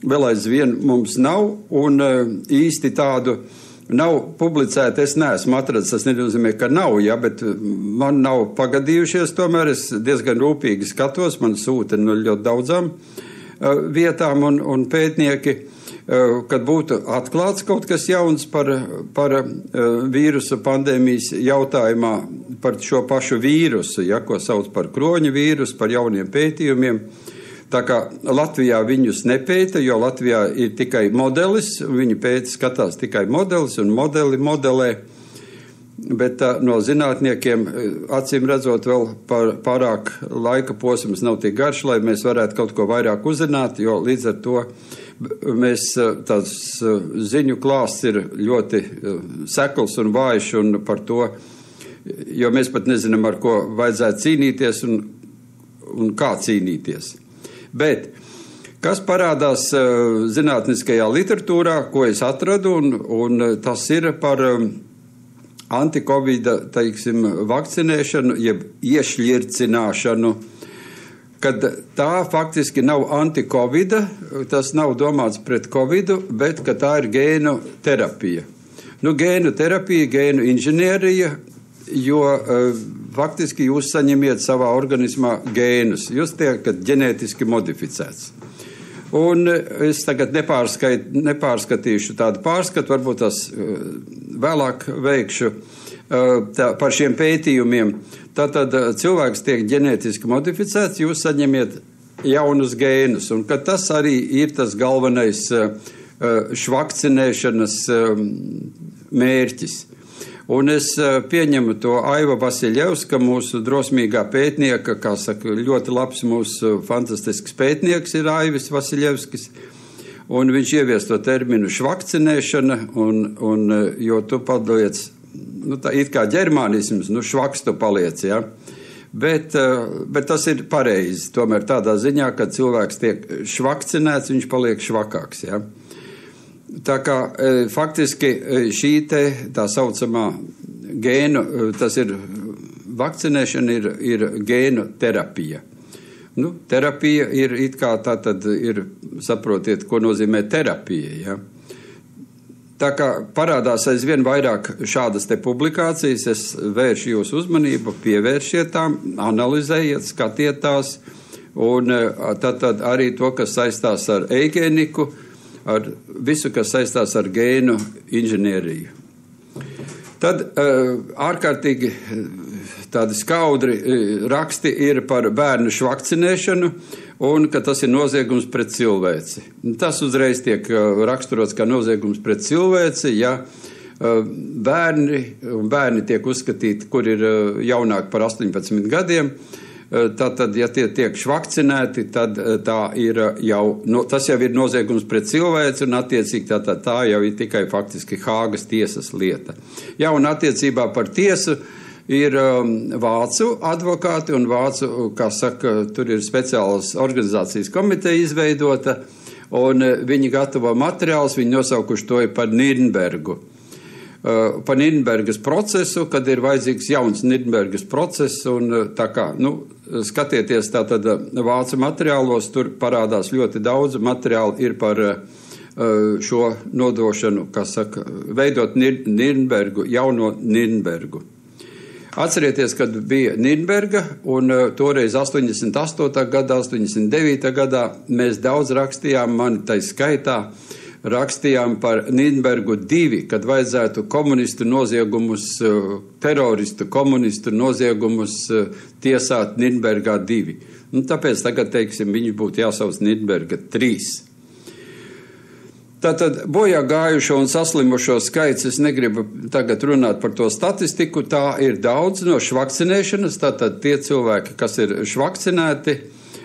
vēl aizvien mums nav, un eh, īsti tādu nav publicēta. Es neesmu atradzis, tas nenozīmē, ka nav, ja, bet man nav pagadījušies. Tomēr es diezgan rūpīgi skatos, man sūta no ļoti daudzām uh, vietām un, un pētnieki. Uh, kad būtu atklāts kaut kas jauns par, par uh, vīrusu pandēmijas jautājumā, par šo pašu vīrusu, ja, ko sauc par kroņu vīrusu, par jauniem pētījumiem, uh, Tā kā Latvijā viņus nepēta, jo Latvijā ir tikai modelis, viņi pēta, skatās tikai modelis un modeli modelē. Bet no zinātniekiem, acīm redzot, vēl par, pārāk laika posms nav tik garš, lai mēs varētu kaut ko vairāk uzzināt, jo līdz ar to mēs tās ziņu klāsts ir ļoti sekls un vājš un par to, jo mēs pat nezinām, ar ko vajadzētu cīnīties un, un kā cīnīties. Bet kas parādās uh, zinātniskajā literatūrā, ko es atradu, un, un uh, tas ir par um, antikovida teiksim, vakcinēšanu, jeb iešļircināšanu. Kad tā faktiski nav antikovida, tas nav domāts pret covidu, bet tā ir gēnu terapija. Nu, gēnu terapija, gēnu inženierija, jo uh, faktiski jūs saņemiet savā organismā gēnus. Jūs tiekat ģenētiski modificēts. Un es tagad nepārskatīšu tādu pārskatu, varbūt tas eh, vēlāk veikšu eh, tā, par šiem pētījumiem. Tātad eh, cilvēks tiek ģenētiski modificēts, jūs saņemiet jaunus gēnus, un tas arī ir tas galvenais švakcinēšanas mērķis. Un es pieņemu to Aiva Vasiljevska, mūsu drosmīgā pētnieka, kā saka, ļoti labs mūsu fantastisks pētnieks ir Aivis Vasiljevskis. Un viņš ievies to terminu švakcinēšana, un, un, jo tu paliec, nu tā it kā ģermānisms, nu švaks tu paliec, jā. Ja? Bet, bet tas ir pareizi. Tomēr tādā ziņā, ka cilvēks tiek švakcinēts, viņš paliek švakāks. Ja? Tā kā e, faktiski e, šī te tā saucamā gēnu, e, tas ir vakcinēšana, ir, ir gēnu terapija. Nu, terapija ir it kā tā tad ir, saprotiet, ko nozīmē terapija. Ja? Tā kā parādās aizvien vairāk šādas te publikācijas, es vēršu jūsu uzmanību, pievēršiet tām, analizējiet, skatiet tās, un tad, tad arī to, kas saistās ar eigēniku, ar visu, kas saistās ar gēnu inženieriju. Tad uh, ārkārtīgi eh, tādi skaudri uh, raksti ir par bērnu švakcinēšanu un ka tas ir noziegums pret cilvēci. Tas uzreiz tiek raksturots kā noziegums pret cilvēci, ja bērni, bērni tiek uzskatīti, kur ir jaunāki par 18 gadiem, Eh, Tātad, ja tie tiek švakcinēti, tad eh, tā ir eh, jau, no, tas jau ir noziegums pret cilvēci, un attiecīgi tā, tā, tā jau ir tikai faktiski Hāgas tiesas lieta. Jā, un attiecībā par tiesu ir um, vācu advokāti, un vācu, kā saka, tur ir speciālas organizācijas komiteja izveidota, un viņi gatavo materiālus, viņi nosaukuši to par Nīrnbergu. Uh, pa Nīrnbergas procesu, kad ir vajadzīgs jauns Nīrnbergas process, un tā kā, nu, skatieties tātad vācu materiālos, tur parādās ļoti daudz materiālu par šo nodošanu, kas saka, veidot Nirnbergu, jauno Nirnbergu. Atcerieties, kad bija Nīderberga, un toreiz 88. gadā, 89. gadā mēs daudz rakstījām, man tai skaitā, rakstījām par Nīderbergu divi, kad vajadzētu komunistu noziegumus, teroristu komunistu noziegumus tiesāt Nīderbergā divi. Un tāpēc tagad, teiksim, viņi būtu jāsauc Nīderberga trīs. Tātad bojā gājušo un saslimušo skaits, es negribu tagad runāt par to statistiku, tā ir daudz no švakcinēšanas, tātad tie cilvēki, kas ir švakcinēti,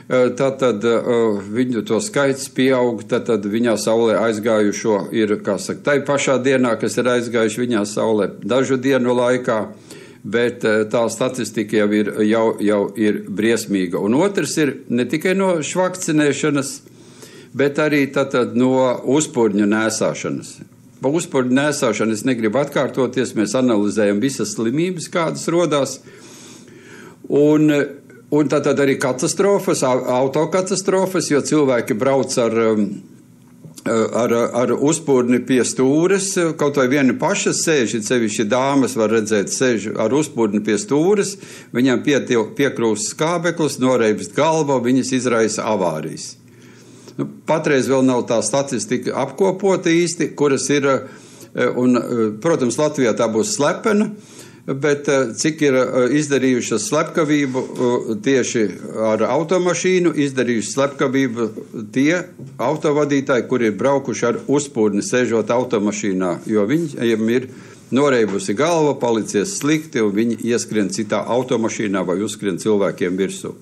tātad viņu to skaits pieaug, tātad viņā saulē aizgājušo ir, kā saka, tai pašā dienā, kas ir aizgājuši viņā saulē dažu dienu laikā, bet tā statistika jau ir, jau, jau ir briesmīga. Un otrs ir ne tikai no švakcinēšanas, bet arī tātad no uzpūrņa nēsāšanas. Par uzpūrņa nēsāšanu es negribu atkārtoties, mēs analizējam visas slimības, kādas rodās. Un, un tātad arī katastrofas, autokatastrofas, jo cilvēki brauc ar, um, ar, ar uzpūrni pie stūres, kaut vai viena paša sēž, sevišķi dāmas var redzēt, sēž ar uzpūrni pie stūres, viņam piekrūst skābeklis, noreibst galva, viņas izraisa avārijas. Nu, patreiz vēl nav tā statistika apkopota īsti, kuras ir, eh, un, eh, protams, Latvijā tā būs slepena, bet eh, cik ir izdarījušas slepkavību tieši ar automašīnu, izdarījuši slepkavību tie autovadītāji, kuri ir braukuši ar uzpūrni sēžot automašīnā, jo viņiem ir noreibusi galva, palicies slikti, un viņi ieskrien citā automašīnā vai uzskrien cilvēkiem virsū.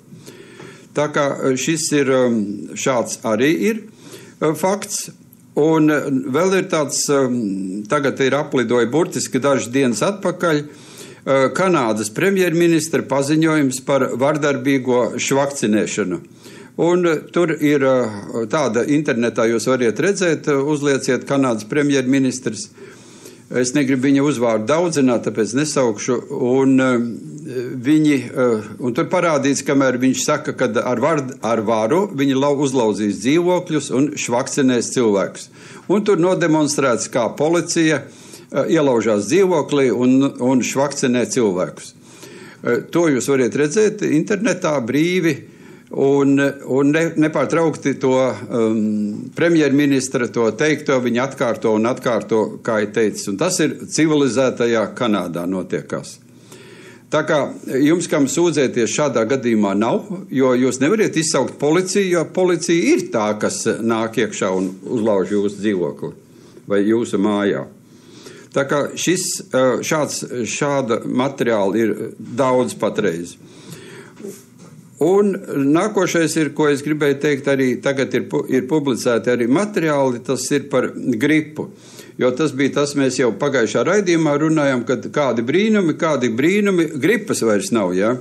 Tā kā šis ir um, šāds arī ir fakts. Un vēl ir tāds, um, tagad ir aplidoja burtiski dažas dienas atpakaļ, Kanādas premjerministra paziņojums par vardarbīgo švakcinēšanu. Un tur ir tāda internetā, jūs variet redzēt, uzlieciet Kanādas premjerministrs. Es negribu viņa uzvārdu daudzināt, tāpēc nesaukšu. Un, viņi, eh, un tur parādīts, kamēr viņš saka, ka ar, var, ar varu viņi uzlauzīs dzīvokļus un švakcinēs cilvēkus. Un tur nodemonstrēts, kā policija eh, ielaužās dzīvoklī un, un švakcinē cilvēkus. Eh, to jūs varat redzēt internetā brīvi. Un, un ne, nepārtraukti to um, premjerministra to teikto viņi atkārto un atkārto, kā ir teicis. Un tas ir civilizētajā Kanādā notiekās. Tā kā jums, kam sūdzēties šādā gadījumā, nav, jo jūs nevariet izsaukt policiju, jo policija ir tā, kas nāk iekšā un uzlauž jūsu dzīvokli vai jūsu mājā. Tā kā šis, šāds, šāda materiāla ir daudz patreiz. Un nākošais ir, ko es gribēju teikt, arī tagad ir, ir publicēti arī materiāli, tas ir par gripu. Jo tas bija tas, mēs jau pagājušā raidījumā runājām, kad kādi brīnumi, kādi brīnumi, gripas vairs nav. Ja?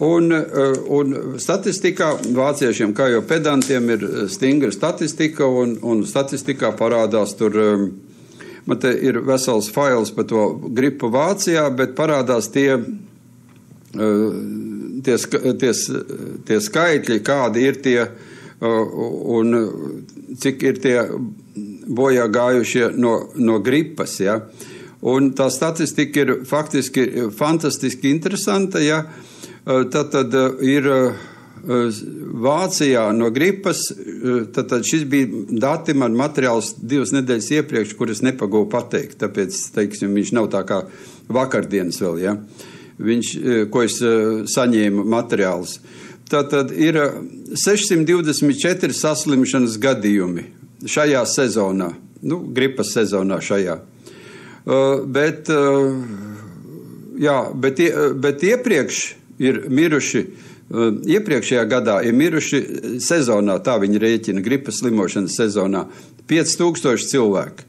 Un, un statistikā vāciešiem, kā jau pedantiem, ir stingra statistika, un, un statistikā parādās tur. Eh, man te ir vesels fails par to gripu Vācijā, bet parādās tie, eh, tie, tie, tie skaitļi, kādi ir tie un cik ir tie bojā gājušie no, no gripas. Ja? Un tā statistika ir faktiski fantastiski interesanta. Ja? Tad, tad ir Vācijā no gripas, tad, tad šis bija dati man materiāls divas nedēļas iepriekš, kuras nepagūvu pateikt, tāpēc, teiksim, viņš nav tā kā vakardienas vēl, ja? viņš, ko es saņēmu materiālus. Tātad ir 624 saslimšanas gadījumi šajā sezonā, nu, gripas sezonā šajā. Bet, jā, bet, bet iepriekš ir miruši, iepriekšējā gadā ir miruši sezonā, tā viņi rēķina, gripas slimošanas sezonā, 5000 cilvēki.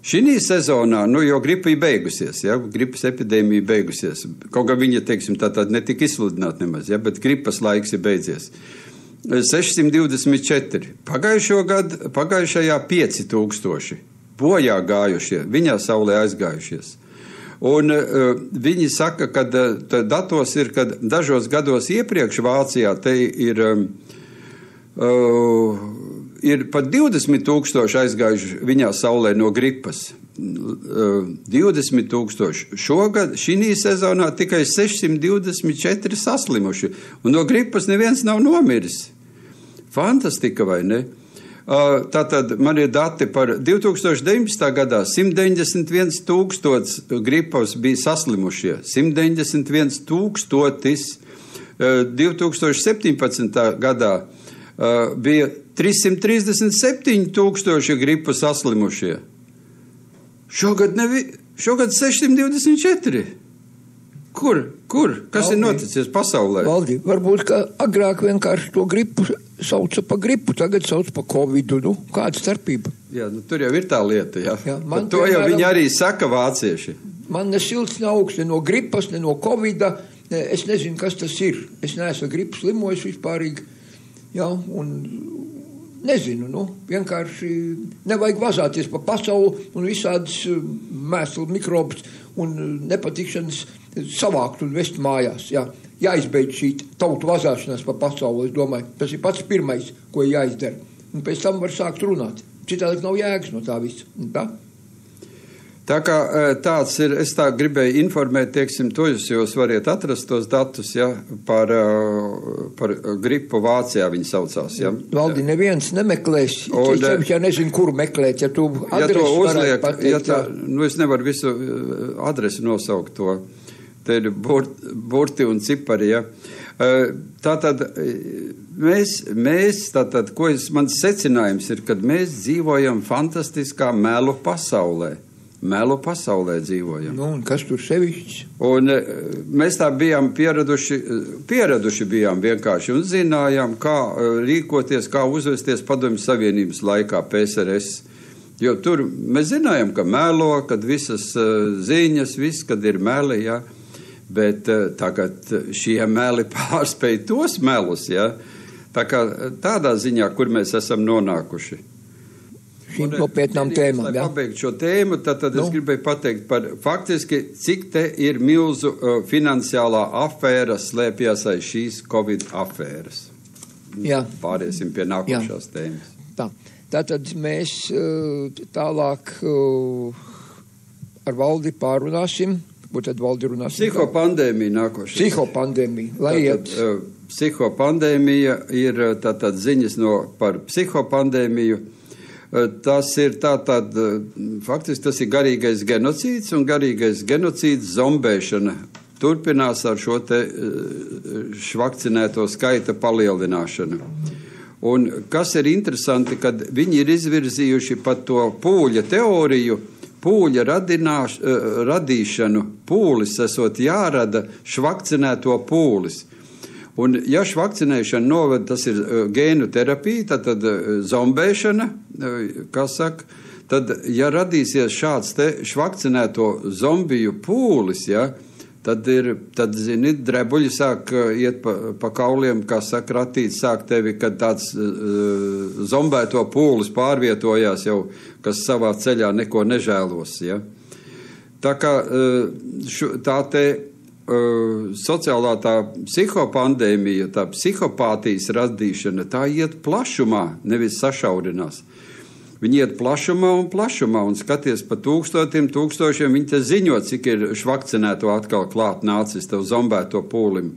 Šī sezonā, nu, jau gripa ir beigusies, ja, gripas epidēmija beigusies. Kaut kā viņa, teiksim, tā tad netika izsludināta nemaz, ja, bet gripas laiks ir beidzies. Uh, 624. Pagājušo gadu, pagājušajā 5000 bojā gājušie, viņā saulē aizgājušies. Un uh, viņi saka, ka uh, datos ir, ka dažos gados iepriekš Vācijā te ir, um, uh, ir pat 20 tūkstoši aizgājuši viņā saulē no gripas. 20 tūkstoši. Šogad, šī sezonā tikai 624 saslimuši, un no gripas neviens nav nomiris. Fantastika, vai ne? Tātad man ir dati par 2019. gadā 191 tūkstots gripos bija saslimušie, 191 tūkstotis. 2017. gadā bija 337 tūkstoši gripu saslimušie. Šogad, nevi, šogad 624. Kur, kur? Kas Valdi, ir noticis pasaulē? Valdi, varbūt agrāk vienkārši to gripu sauca par gripu, tagad sauc par covid. Nu, kāda starpība? Jā, nu, tur jau ir tā lieta. Jā. Jā, man, to jau viņi arī saka vācieši. Man ne silts, ne augsts, ne no gripas, ne no covid. Es nezinu, kas tas ir. Es neesmu gripas slimojis vispārīgi. Jā, un nezinu, nu, vienkārši nevajag vazāties pa pasauli un visādas eh, mēslu mikrobus un eh, nepatikšanas savākt un vest mājās. Jā jāizbeidz šī tautu vazāšanās pa pasauli. Es domāju, tas ir pats pirmais, ko jāizdara. Un pēc tam var sākt runāt. Citādi nav jēgas no tā visa. Tā? Tā kā e, tāds ir, es tā gribēju informēt, tieksim, to jūs, jūs variet atrast tos datus, ja, par, e, par gripu Vācijā viņi saucās, ja. Valdi, neviens nemeklēs, un, es, e, ja nezinu, kur meklēt, ja tu ja to uzliek, pateikt, ja tā, nu es nevaru visu adresi nosaukt to. Te ir burti un cipari. Ja. Tātad mēs, mēs tātad, ko es, mans secinājums ir, kad mēs dzīvojam fantastiskā melu pasaulē. Melu pasaulē dzīvojam. Nu, kas tur sevišķi? Un mēs tā bijām pieraduši, pieraduši bijām vienkārši un zinājām, kā rīkoties, kā uzvesties padomju savienības laikā PSRS. Jo tur mēs zinājām, ka melo, kad visas ziņas, viss, kad ir meli. Ja, bet tagad šie meli pārspēj tos melus. Ja? Tā kā tādā ziņā, kur mēs esam nonākuši. Šīm nopietnām tēmām. Lai pabeigtu šo tēmu, tad, tad nu. es gribēju pateikt par faktiski, cik te ir milzu uh, finansiālā afēra slēpjas aiz šīs Covid afēras. Jā. Pāriesim pie nākošās Jā. tēmas. Tā. Tātad mēs uh, tālāk uh, ar valdi pārunāsim Būtu tad valdi runāsim. Psihopandēmija nākošais. Psihopandēmija, lai iet. Uh, psihopandēmija ir tātad ziņas no par psihopandēmiju. Uh, tas ir tātad, uh, faktiski tas ir garīgais genocīds un garīgais genocīds zombēšana turpinās ar šo te švakcinēto skaita palielināšanu. Un kas ir interesanti, kad viņi ir izvirzījuši pat to pūļa teoriju, pūļa radināš, eh, radīšanu, pūlis esot jārada švakcinēto pūlis. Un, ja švakcinēšana novada, tas ir uh, gēnu terapija, tad, tad uh, zombēšana, uh, kas saka, tad, ja radīsies šāds te švakcinēto zombiju pūlis, ja, Tad ir, tad, zini, drebuļi sāk iet pa, pa kauliem, kā saka, ratīt sāk tevi, kad tāds uh, zombēto pūlis pārvietojās jau, kas savā ceļā neko nežēlos, ja. Tā kā uh, šo, tā te sociālā tā psihopandēmija, tā psihopātijas radīšana, tā iet plašumā, nevis sašaurinās. Viņi iet plašumā un plašumā un skaties pa tūkstošiem, tūkstošiem. Viņi te ziņo, cik ir švakcinēto atkal klāt nācis tev zombēto pūlim.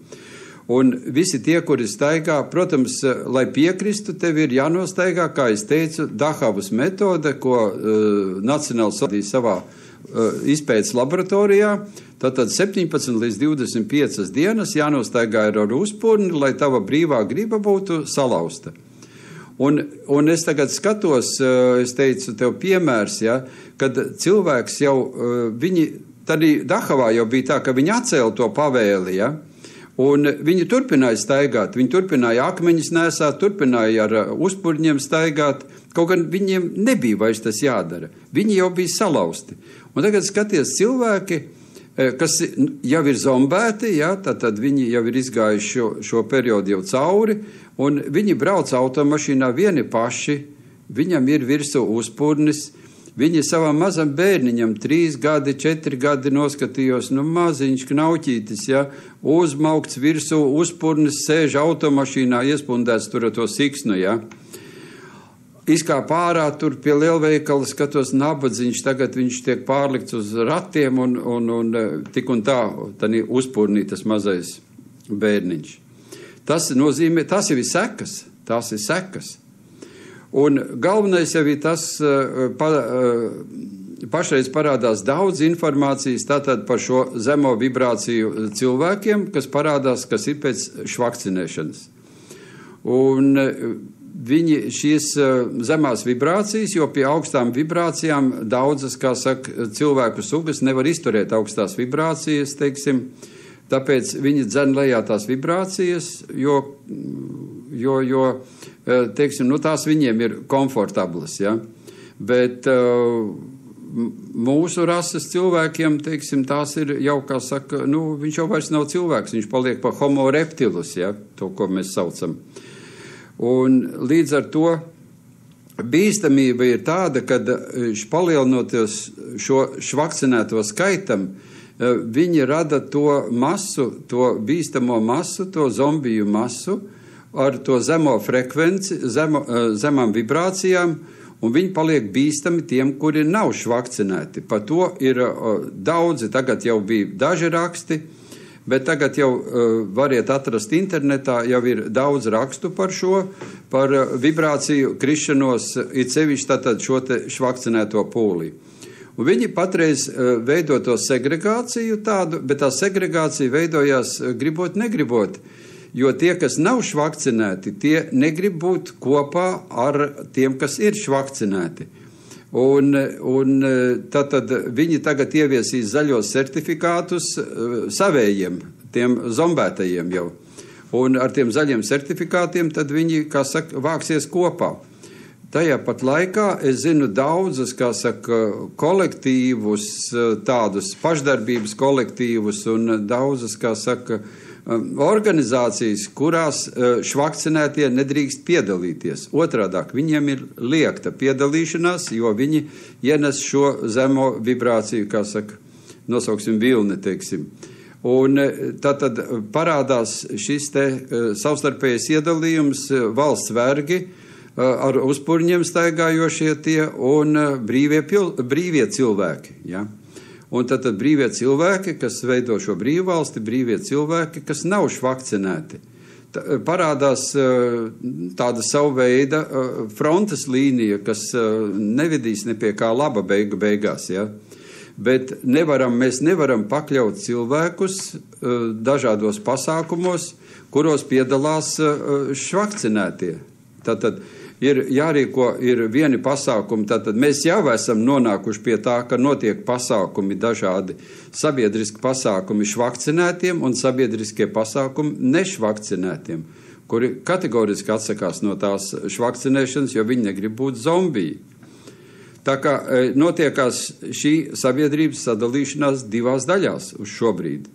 Un visi tie, kuri staigā, protams, lai piekristu, tev ir jānostaigā, kā es teicu, Dahavas metode, ko uh, Nacionāls sadīja savā uh, izpētes laboratorijā. Tātad 17 līdz 25 dienas jānostaigā ar uzpurni, lai tava brīvā griba būtu salauzta. Un, un es tagad skatos, eh, es teicu, tev piemērs, ja, kad cilvēks jau, eh, viņi, tad Dahavā jau bija tā, ka viņi atcēla to pavēli, ja, un viņi turpināja staigāt, viņi turpināja akmeņus nesāt, turpināja ar eh, uzpurņiem staigāt, kaut gan viņiem nebija vairs tas jādara. Viņi jau bija salauzti. Un tagad skaties cilvēki, kas jau ir zombēti, ja, tad, tad viņi jau ir izgājuši šo, šo periodu jau cauri, Un viņi brauc automašīnā vieni paši, viņam ir virsū uzpūrnis, Viņa savam mazam bērniņam, trīs gadi, četri gadi noskatījos, nu maziņš knauķītis, ja, uzmaukts virsū, uzpurnis, sēž automašīnā, iespundēts tur ar to siksnu, ja. Izkāp ārā tur pie lielveikala, skatos nabadzīgs, tagad viņš tiek pārlikts uz ratiem un, un, un tik un tā, tad uzpurnī tas mazais bērniņš. Tas nozīmē, tas jau ir sekas, tās ir sekas. Un galvenais jau ir tas, eh, pa, eh, pašreiz parādās daudz informācijas tātad par šo zemo vibrāciju cilvēkiem, kas parādās, kas ir pēc švakcinēšanas. Un viņi šīs zemās vibrācijas, jo pie augstām vibrācijām daudzas, kā saka, cilvēku sugas nevar izturēt augstās vibrācijas, teiksim, tāpēc viņi dzen lejā tās vibrācijas, jo, jo, jo Eh, teiksim, nu, tās viņiem ir komfortablas. Ja? Bet uh, mūsu rases cilvēkiem, teiksim, tās ir jau, kā saka, nu, viņš jau vairs nav cilvēks, viņš paliek par homo reptilus, ja? to, ko mēs saucam. Un līdz ar to bīstamība ir tāda, ka eh, palielinoties šo švakcinēto skaitam, viņi rada to masu, to bīstamo masu, to zombiju masu, ar to zemo frekvenci, zemo, eh, zemām vibrācijām, un viņi paliek bīstami tiem, kuri nav švakcinēti. Par to ir uh, daudzi, tagad jau bija daži raksti, bet tagad jau uh, variet atrast internetā, jau ir daudz rakstu par šo, par uh, vibrāciju krišanos, it sevišķi tātad šo te švakcinēto pūli. Un viņi patreiz uh, veido to segregāciju tādu, bet tā segregācija veidojās gribot, negribot. Jo tie, kas nav švakcinēti, tie negrib būt kopā ar tiem, kas ir švakcinēti. Un, un tad, tad viņi tagad ieviesīs zaļos certifikātus eh, savējiem, tiem zombētajiem jau. Un ar tiem zaļiem certifikātiem tad viņi, kā saka, vāksies kopā. Tajā pat laikā es zinu daudzus, kā saka, kolektīvus, tādus pašdarbības kolektīvus un daudzus, kā saka, uh, organizācijas, kurās uh, švakcinētie nedrīkst piedalīties. Otrādāk, viņiem ir liekta piedalīšanās, jo viņi ienes šo zemo vibrāciju, kā saka, nosauksim vilni, teiksim. Un uh, tad, tad parādās šis te uh, savstarpējais iedalījums valsts vergi, ar uzpurņiem staigājošie tie un brīvie, pil, brīvie cilvēki. Ja? Un tad, tad brīvie cilvēki, kas veido šo brīvvalsti, brīvie cilvēki, kas nav švakcinēti. Parādās eh, tāda savu veida eh, frontes līnija, kas nevedīs ne pie kā laba beigu beigās. Ja? Bet nevaram, mēs nevaram pakļaut cilvēkus dažādos pasākumos, kuros piedalās švakcinētie. Tātad, ir jārīko ir vieni pasākumi. Tātad mēs jau esam nonākuši pie tā, ka notiek pasākumi dažādi sabiedriski pasākumi švakcinētiem un sabiedriskie pasākumi nešvakcinētiem, kuri kategoriski atsakās no tās švakcinēšanas, jo viņi negrib būt zombiji. Tā kā e, notiekās šī sabiedrības sadalīšanās divās daļās uz šo brīdi.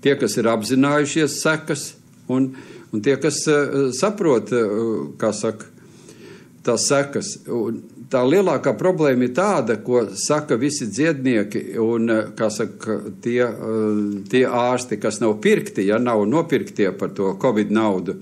Tie, kas ir apzinājušies sekas, un, un tie, kas uh, saprot, uh, kā saka, tās sekas. Un tā lielākā problēma ir tāda, ko saka visi dziednieki un eh, saka, tie, eh, tie ārsti, kas nav pirkti, ja nav nopirktie par to Covid naudu.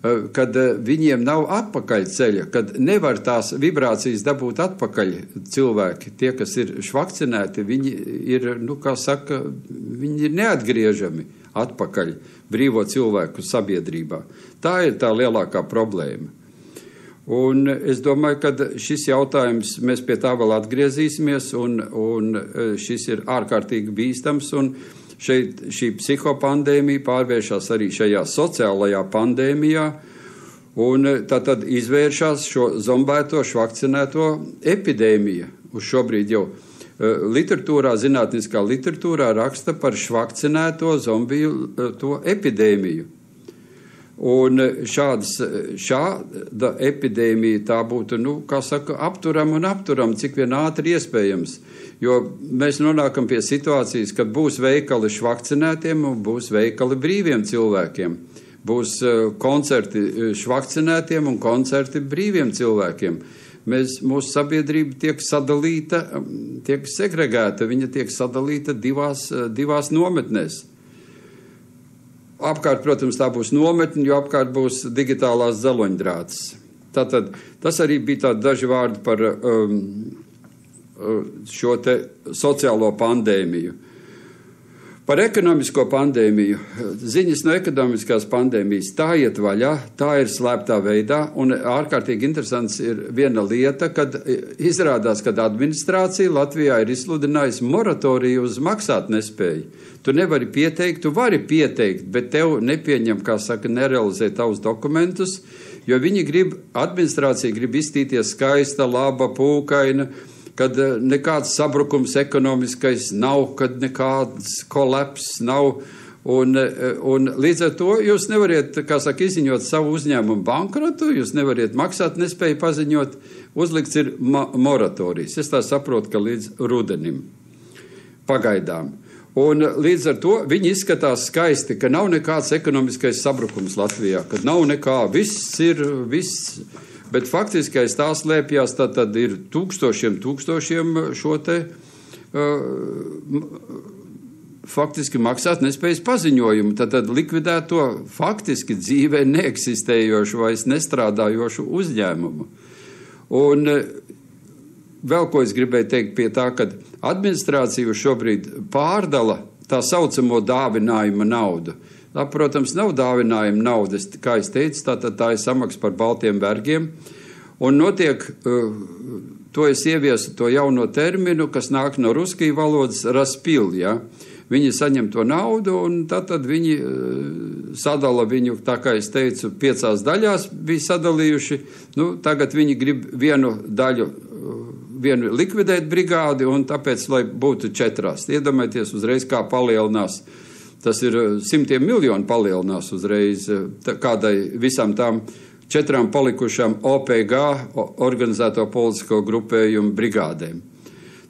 Eh, kad viņiem nav atpakaļceļa, kad nevar tās vibrācijas dabūt atpakaļ cilvēki, tie, kas ir švakcinēti, viņi ir, nu, kā saka, viņi ir neatgriežami atpakaļ brīvo cilvēku sabiedrībā. Tā ir tā lielākā problēma. Un es domāju, ka šis jautājums, mēs pie tā vēl atgriezīsimies, un, un e, šis ir ārkārtīgi bīstams. Šeit šī psihopandēmija pārvēršas arī šajā sociālajā pandēmijā, un e, tā tad izvēršas šo zombēto, švakcinēto epidēmiju. Uz šobrīd jau e, literatūrā, zinātniskā literatūrā raksta par švakcinēto zombiju epidēmiju. Un šādas, šāda epidēmija tā būtu, nu, kā saka, apturam un apturam, cik vien ātri iespējams. Jo mēs nonākam pie situācijas, kad būs veikali švakcinētiem un būs veikali brīviem cilvēkiem. Būs koncerti švakcinētiem un koncerti brīviem cilvēkiem. mēs, mūsu sabiedrība tiek sadalīta, tiek segregēta, viņa tiek sadalīta divās, divās nometnēs. Apkārt, protams, tā būs nometne, jo apkārt būs digitālās zeloņdrātas. Tātad tas arī bija tādi daži vārdi par um, uh, šo te sociālo pandēmiju. Par ekonomisko pandēmiju. Ziņas no ekonomiskās pandēmijas tā iet vaļā, tā ir slēptā veidā, un ārkārtīgi interesants ir viena lieta, kad izrādās, ka administrācija Latvijā ir izsludinājusi moratoriju uz maksāt nespēju. Tu nevari pieteikt, tu vari pieteikt, bet tev nepieņem, kā saka, nerealizē tavus dokumentus, jo viņi grib, administrācija grib izstīties skaista, laba, pūkaina kad eh, nekāds sabrukums ekonomiskais nav, kad nekāds kolaps nav. Un, eh, un līdz ar to jūs nevariet, kā saka, izziņot savu uzņēmumu bankrotu, jūs nevariet maksāt nespēju paziņot, uzlikts ir moratorijas. Es tā saprotu, ka līdz rudenim pagaidām. Un līdz ar to viņi izskatās skaisti, ka nav nekāds ekonomiskais sabrukums Latvijā, ka nav nekā, viss ir, viss Bet faktiski aiz tā slēpjas, tad, tad ir tūkstošiem, tūkstošiem šo te uh, faktiski maksāt nespējas paziņojumu, tad, tad likvidēt to faktiski dzīvē neeksistējošu vai nestrādājošu uzņēmumu. Un uh, vēl ko es gribēju teikt pie tā, ka administrācija šobrīd pārdala tā saucamo dāvinājuma naudu. Tā, protams, nav dāvinājuma naudas, kā es teicu, tā, tā, tā ir samaksa par baltiem vergiem. Un notiek, uh, to es ieviesu, to jauno terminu, kas nāk no ruskiju valodas, raspil, ja? Viņi saņem to naudu, un tad, tad viņi uh, sadala viņu, tā kā es teicu, piecās daļās bija sadalījuši. Nu, tagad viņi grib vienu daļu, uh, vienu likvidēt brigādi, un tāpēc, lai būtu četrās. Iedomājieties uzreiz, kā palielinās uh, Tas ir eh, simtiem miljonu palielinās uzreiz eh, kādai visām tām četrām palikušām OPG, organizēto politisko grupējumu brigādēm.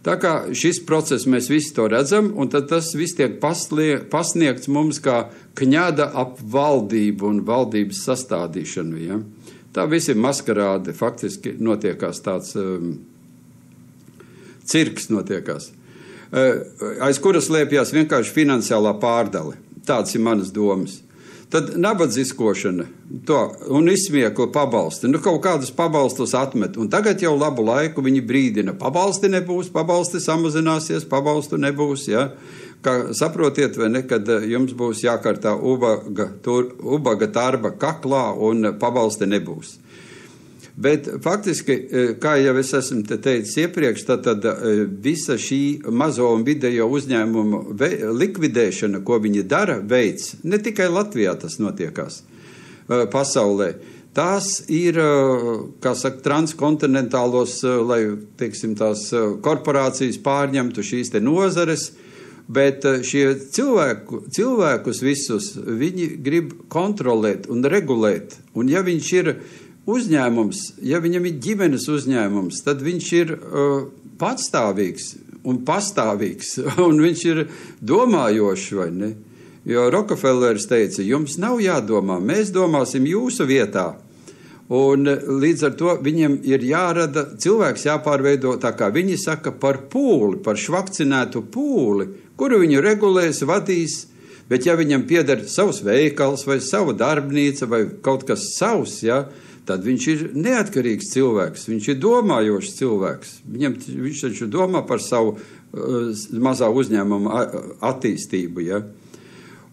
Tā kā šis process mēs visi to redzam, un tas viss tiek paslie, pasniegts mums kā kņada ap valdību un valdības sastādīšanu. Ja? Tā viss ir maskarāde, faktiski notiekās tāds um, cirks notiekās. Eh, aiz kuras liepjas vienkārši finansiālā pārdale. Tāds ir manas domas. Tad nabadzīgošana un izsmiekla pabalsti. Nu, kaut kādus pabalstus atmet, un tagad jau labu laiku viņi brīdina. Pabalsti nebūs, pabalsti samazināsies, pabalstu nebūs. Ja? Kā saprotiet, vai ne, kad eh, jums būs jākārtā ubaga, tur, ubaga tarba kaklā un pabalsti nebūs. Bet faktiski, eh, kā jau es esmu te teicis iepriekš, tad, tad eh, visa šī mazo un vidējo uzņēmumu likvidēšana, ko viņi dara, veids ne tikai Latvijā tas notiekās eh, pasaulē. Tās ir, kā saka, transkontinentālos, lai, teiksim, tās korporācijas pārņemtu šīs te nozares, bet šie cilvēku, cilvēkus visus viņi grib kontrolēt un regulēt. Un ja viņš ir uzņēmums, ja viņam ir ģimenes uzņēmums, tad viņš ir uh, patstāvīgs un pastāvīgs, un viņš ir domājošs, vai ne? Jo Rokefellers teica, jums nav jādomā, mēs domāsim jūsu vietā. Un uh, līdz ar to viņiem ir jārada, cilvēks jāpārveido tā kā viņi saka par pūli, par švakcinētu pūli, kuru viņu regulēs, vadīs. Bet ja viņam pieder savs veikals vai sava darbnīca vai kaut kas savs, ja, tad viņš ir neatkarīgs cilvēks, viņš ir domājošs cilvēks. Viņam, viņš taču domā par savu uh, mazā uzņēmuma attīstību. Ja?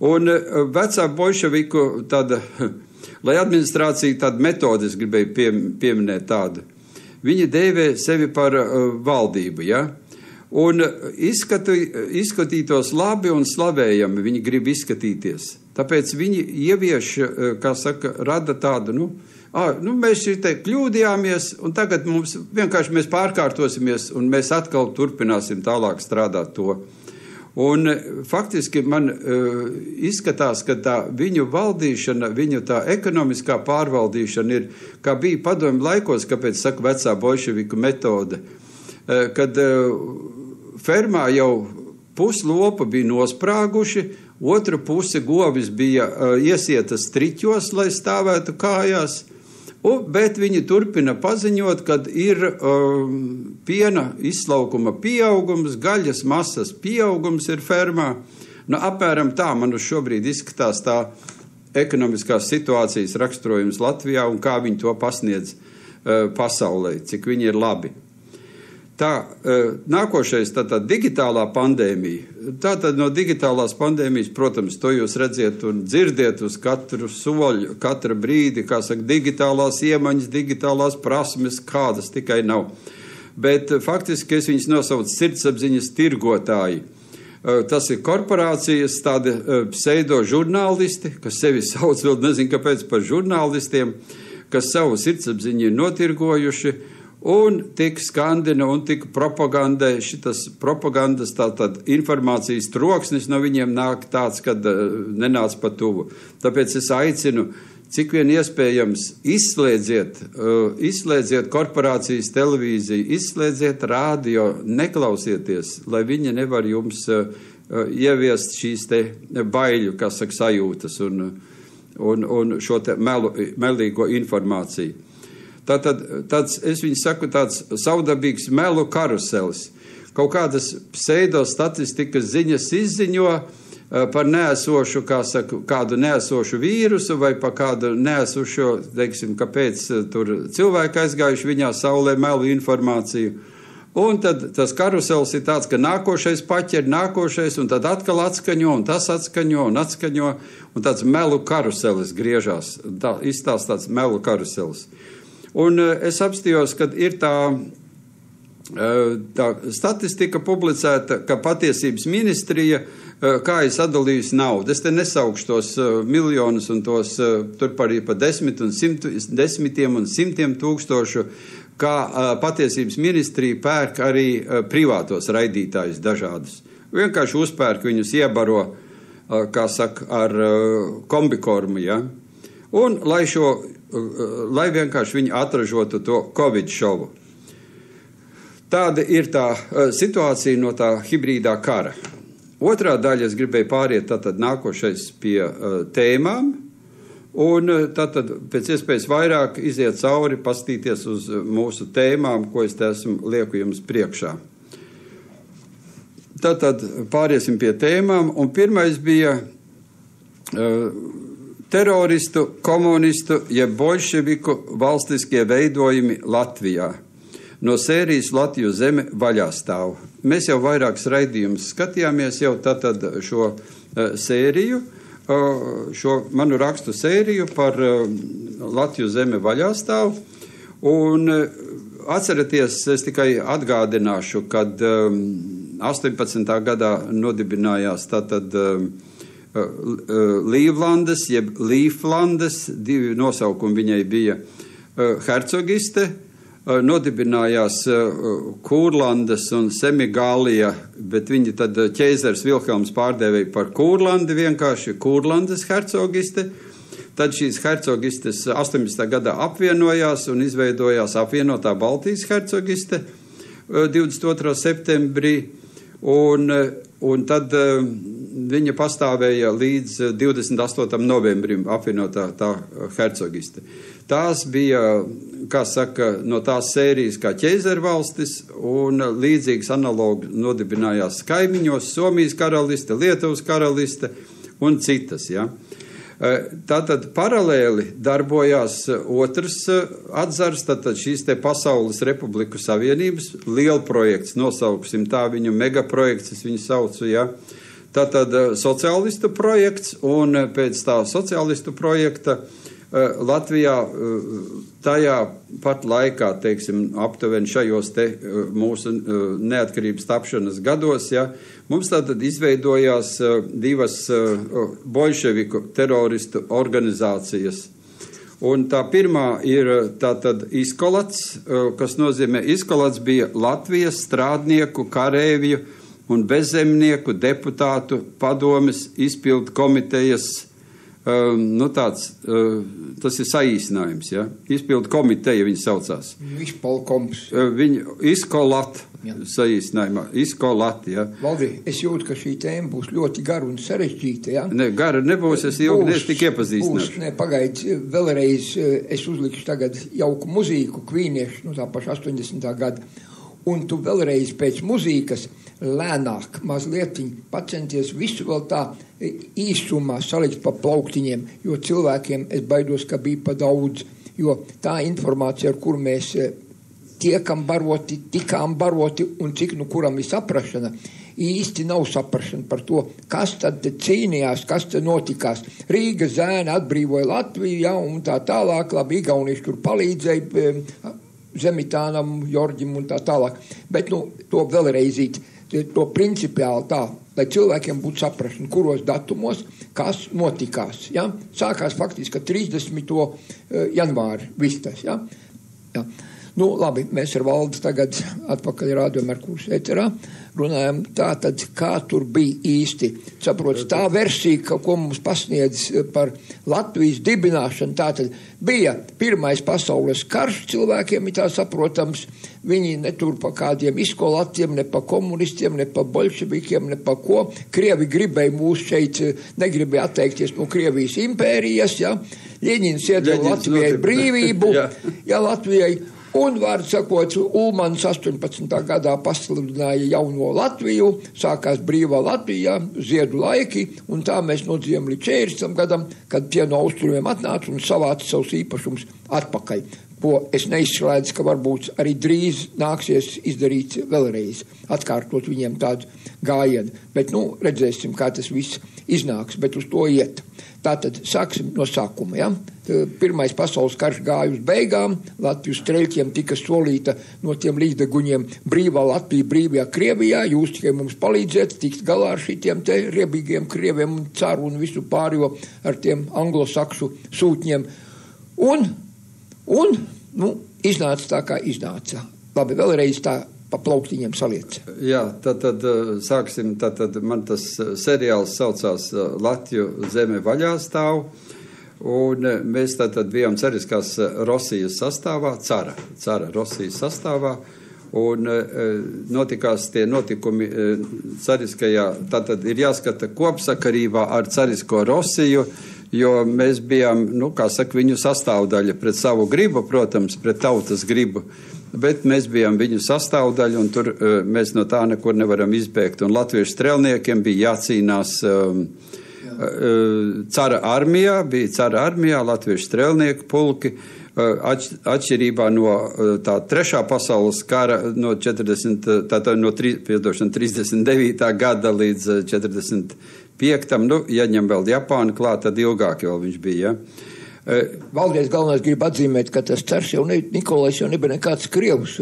Un uh, vecā bolševiku tāda, lai administrācija tādu metodi, es gribēju pie, pieminēt tādu, viņi dēvē sevi par uh, valdību. Ja? Un izskatu, izskatītos labi un slavējami, viņi grib izskatīties. Tāpēc viņi ievieš, kā saka, rada tādu, nu, uh, ah, nu, mēs šeit kļūdījāmies, un tagad mums vienkārši mēs pārkārtosimies, un mēs atkal turpināsim tālāk strādāt to. Un faktiski man uh, izskatās, ka tā viņu valdīšana, viņu tā ekonomiskā pārvaldīšana ir, kā bija padomju laikos, kāpēc saka vecā bolševiku metode, uh, kad uh, fermā jau puslopa bija nosprāguši, otra puse govis bija uh, iesietas triķos, lai stāvētu kājās, Un, bet viņi turpina paziņot, ka ir um, piena izslaukuma pieaugums, gaļas masas pieaugums ir fermā. Nu, apmēram tā man uz šobrīd izskatās tā ekonomiskās situācijas raksturojums Latvijā un kā viņi to pasniedz uh, pasaulē, cik viņi ir labi. Tā uh, nākošais, tā tā digitālā pandēmija. Tā tad no digitālās pandēmijas, protams, to jūs redziet un dzirdiet uz katru soļu, katra brīdi, kā saka, digitālās iemaņas, digitālās prasmes, kādas tikai nav. Bet uh, faktiski es viņus nosaucu sirdsapziņas tirgotāji. Uh, tas ir korporācijas, tādi pseido žurnālisti, kas sevi sauc vēl nezinu, kāpēc par žurnālistiem, kas savu sirdsapziņu ir notirgojuši Un tik skandina un tik propagandē šitas propagandas, tātad informācijas troksnis no viņiem nāk tāds, kad uh, nenāc pa tuvu. Tāpēc es aicinu, cik vien iespējams, izslēdziet, uh, izslēdziet korporācijas televīziju, izslēdziet rādio, neklausieties, lai viņi nevar jums uh, ieviest šīs te baiļu, kas saka, sajūtas un, un, un šo te melu, melīgo informāciju. Tātad tāds, es viņu saku, tāds saudabīgs melu karuselis. Kaut kādas pseidostatistikas ziņas izziņo uh, par nēsošu, kā saka, kādu nēsošu vīrusu vai par kādu nēsošo, teiksim, kāpēc uh, tur cilvēki aizgājuši viņā saulē melu informāciju. Un tad tas karusels ir tāds, ka nākošais paķer, nākošais, un tad atkal atskaņo, un tas atskaņo, un atskaņo, un tāds melu karuselis griežās. Tā izstāsta tāds melu karuselis. Un eh, es apstījos, ka ir tā, eh, tā statistika publicēta, ka patiesības ministrija eh, kā ir sadalījusi naudu. Es te nesaukšu tos miljonus un tos tur arī pa desmit un simt, desmitiem un simtiem tūkstošu, kā patiesības ministrija pērk arī privātos raidītājus dažādus. Vienkārši uzpērk viņus iebaro, kā saka, ar kombikormu, ja? Un, lai šo lai vienkārši viņi atražotu to Covid šovu. Tāda ir tā e, situācija no tā hibrīdā kara. Otrā daļa es gribēju pāriet tātad nākošais pie uh, tēmām, un uh, tātad pēc iespējas vairāk iziet cauri, pastīties uz mūsu tēmām, ko es te esmu lieku jums priekšā. Tātad pāriesim pie tēmām, un pirmais bija uh, teroristu, komunistu jeb bolševiku valstiskie veidojumi Latvijā. No sērijas Latvijas zeme vaļā stāv. Mēs jau vairākas raidījumus skatījāmies jau tātad šo uh, sēriju, uh, šo manu rakstu sēriju par uh, Latvijas zeme vaļā stāv. Un atcerieties, es tikai atgādināšu, kad um, 18. gadā nodibinājās tātad Līvlandes, jeb Līflandes, divi nosaukumi viņai bija uh, hercogiste, nodibinājās Kūrlandes un Semigālija, bet viņi tad ķēzars Vilhelms pārdēvēja par Kūrlandi vienkārši Kūrlandes hercogiste. Tad šīs hercogistes 18. gadā apvienojās un izveidojās apvienotā Baltijas hercogiste 22. septembrī. Un, un tad viņa pastāvēja līdz 28. Eh, novembrim apvienotā tā eh, hercogiste. Tās bija, kā saka, no tās sērijas kā ķēzervalstis, un līdzīgas analogi nodibinājās kaimiņos Somijas karaliste, Lietuvas karaliste un citas. Ja. Eh, tātad paralēli darbojās otrs atzars, tātad šīs te Pasaules Republiku Savienības liela projekts, nosauksim tā viņu megaprojekts, es viņu saucu, ja. Uh, Tātad eh, sociālistu projekts un eh, pēc tā sociālistu projekta eh, Latvijā tajā pat laikā, teiksim, aptuveni šajos te mūsu neatkarības tapšanas gados, ja, mums tātad izveidojās divas bolševiku teroristu organizācijas. Un tā pirmā ir tātad izkolats, kas nozīmē izkolats bija Latvijas strādnieku karēvju un bezzemnieku deputātu padomes izpildu komitejas nu tāds, uh, tas ir saīsinājums, ja? izpildu komiteja viņi saucās. Izpalkoms. Uh, Viņi izkolat, Jā. saīsinājumā, izkolat, ja? Valdi, es jūtu, ka šī tēma būs ļoti gara un sarežģīta. Ja? Ne, gara nebūs, es ilgi tik būs, iepazīstināts. ne, pagaidi, vēlreiz eh, es uzlikšu tagad jauku mūzīku, kvīniešu, no tā paša 80. gada. Un tu vēlreiz pēc mūzikas lēnāk, mazliet pacenties visu vēl tā eh, īsumā salikt pa plauktiņiem, jo cilvēkiem es baidos, ka bija pa daudz, jo tā informācija, ar kuru mēs eh, tiekam baroti, tikām baroti un cik nu kuram ir saprašana. Īsti nav saprašana par to, kas tad cīnījās, kas te notikās. Rīga zēna atbrīvoja Latviju, ja, un tā tālāk, labi, Igaunieši tur palīdzēja eh, Zemitānam, Jorģim un tā tālāk. Bet, nu, to vēlreiz īt, to principiāli tā, lai cilvēkiem būtu saprašana, kuros datumos, kas notikās. Ja? Sākās faktiski 30. eh, janvāri viss tas. Ja? Ja. Nu, labi, mēs ar valdes tagad atpakaļ rādījām ar kursu eterā. Runājam tā tad, kā tur bija īsti. Saprots, tā versija, ka, ko mums pasniedz eh, par Latvijas dibināšanu, tā tad bija pirmais pasaules karš cilvēkiem, ir tā saprotams. Viņi netur pa kādiem izkolatiem, ne pa komunistiem, ne pa bolševikiem, ne pa ko. Krievi gribēja mūs šeit, eh, negribēja atteikties no Krievijas impērijas, ja. Ļeņins iedeva Ļeņins Latvijai notiprina. brīvību, ja Latvijai. Un, vārdu sakot, Ulmans 18. gadā pasludināja jauno Latviju, sākās brīvā Latvijā, ziedu laiki, un tā mēs nodzīvojam līdz 40 gadam, kad tie no austrumiem atnāca un savāca savus īpašumus atpakaļ. Ko es neizslēdzu, ka varbūt arī drīz nāksies izdarīt vēlreiz, atkārtot viņiem tādu gājienu. Bet, nu, redzēsim, kā tas viss iznāks, bet uz to iet. Tātad sāksim no sākuma. Ja? Pirmais pasaules karš gāja uz beigām, Latvijas streļķiem tika solīta no tiem līdzdeguņiem brīvā Latvija, brīvajā Krievijā. Jūs tikai mums palīdziet tikt galā ar šitiem te riebīgiem krieviem un caru un visu pārējo ar tiem anglosaksu sūtņiem. Un, un nu, iznāca tā, kā iznāca. Labi, vēlreiz tā pa plauktiņiem saliec. Jā, tad, tad uh, sāksim. Tad, tad man tas uh, seriāls saucās uh, Latviju zeme vaļā stāv. Un uh, mēs tad, tad bijām ceriskās uh, Rosijas sastāvā, cara, cara Rosijas sastāvā. Un uh, notikās tie notikumi uh, cariskajā, tātad ir jāskata kopsakarībā ar carisko Rosiju, jo mēs bijām, nu, kā saka, viņu sastāvdaļa pret savu gribu, protams, pret tautas gribu. Bet mēs bijām viņu sastāvdaļa, un tur uh, mēs no tā nekur nevaram izbēgt. Un latviešu strēlniekiem bija jācīnās um, cara armijā, bija cara armijā, latviešu strēlnieku pulki. Atš, atšķirībā no tā trešā pasaules kara, no, 40, tātad no tri, piedošana, 39. gada līdz uh, 45. Nu, ja ņem vēl Japānu klāt, tad ilgāk jau viņš bija. Ja? Valdēs galvenais grib atzīmēt, ka tas cars jau ne, Nikolais jau nebija nekāds krievs.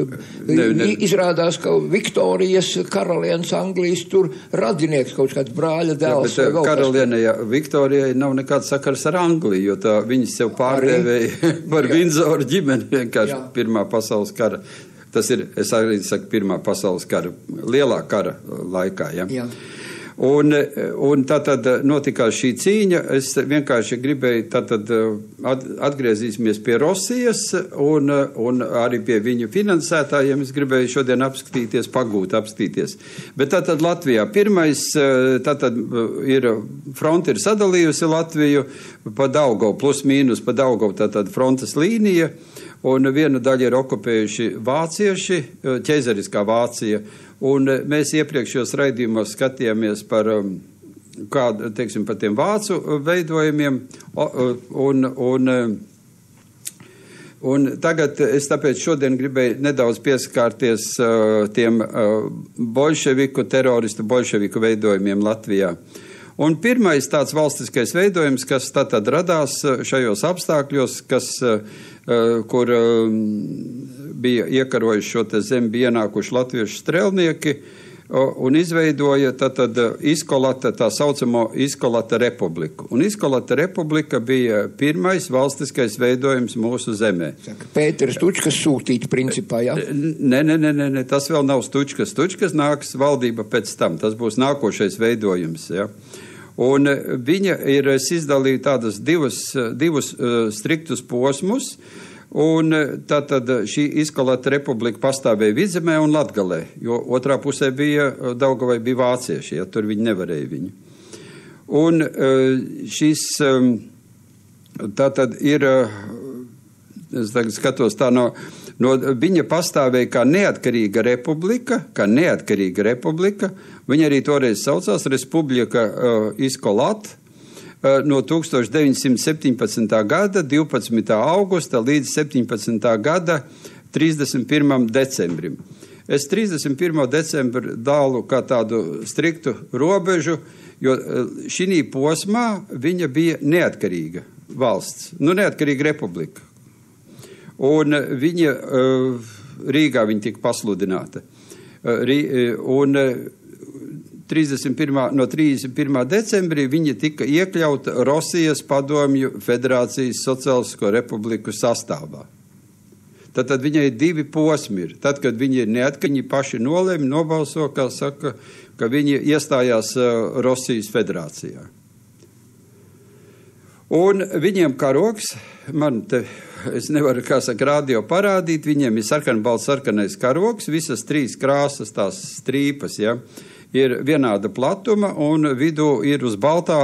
Ne, ne. Izrādās, ka Viktorijas karalienes Anglijas tur radinieks kaut kāds brāļa Jā, dēls. bet vēl kas. karalienei ja, Viktorijai nav nekāds sakars ar Angliju, jo tā viņas sev pārdēvēja par Jā. Vindzoru ģimeni vienkārši Jā. Pirmā pasaules kara. Tas ir, es arī saku, Pirmā pasaules kara, lielā kara laikā. Ja. Jā. Un, un tā tad notikās šī cīņa. Es vienkārši gribēju, tātad at, atgriezīsimies pie Rosijas un, un arī pie viņu finansētājiem. Es gribēju šodien apskatīties, pagūt, apskatīties. Bet tātad Latvijā pirmais, tātad ir fronte ir sadalījusi Latviju pa Daugau, plus mīnus pa Daugau, tātad frontes līnija. Un vienu daļu ir okupējuši vācieši, ķeizariskā Vācija. Un eh, mēs iepriekšējos raidījumos skatījāmies par, um, kādu, teiksim, par tiem vācu veidojumiem. o- Un, un, eh, un tagad es tāpēc šodien gribēju nedaudz pieskārties uh, tiem uh, bolševiku, teroristu bolševiku veidojumiem Latvijā. Un pirmais tāds valstiskais veidojums, kas tad, radās uh, šajos apstākļos, kas, uh, uh, kur um, bija iekarojuši šo zemi, ienākuši latviešu strēlnieki un izveidoja tad, tad izkolata, tā saucamo izkolata republiku. Un izkolata republika bija pirmais valstiskais veidojums mūsu zemē. Saka, Pēters Tučkas sūtīt principā, jā. Nē, nē, nē, nē, nē, tas vēl nav stučkas. Stučkas nāks valdība pēc tam. Tas būs nākošais veidojums. Ja? Un viņa ir izdalīja tādas divas, divus striktus posmus, un tātad šī izkolēta republika pastāvēja Vidzemē un Latgalē, jo otrā pusē bija Daugavai bija vācieši, ja tur viņi nevarēja viņu. Un šis tātad ir, es tagad skatos tā no. No, viņa pastāvēja kā neatkarīga republika, kā neatkarīga republika. Viņa arī toreiz saucās Republika uh, Iskolat. Uh, no 1917. gada 12. augusta līdz 17. gada 31. decembrim. Es 31. decembru dālu kā tādu striktu robežu, jo uh, šī posmā viņa bija neatkarīga valsts, nu neatkarīga republika, un viņa Rīgā viņa tika pasludināta. Un 31. no 31. decembrī viņa tika iekļauta Rosijas padomju Federācijas Sociālisko republiku sastāvā. Tad, tad viņai divi posmi. Ir. Tad, kad viņi ir neatkarīgi, viņi paši nolēma, nobalso, kā saka, ka viņi iestājās uh, Rosijas federācijā. Un viņiem karoks, man te, es nevaru, kā saka, rādio parādīt, viņiem ir sarkanbalts sarkanais karoks, visas trīs krāsas, tās strīpas, ja, ir vienāda platuma, un vidū ir uz baltā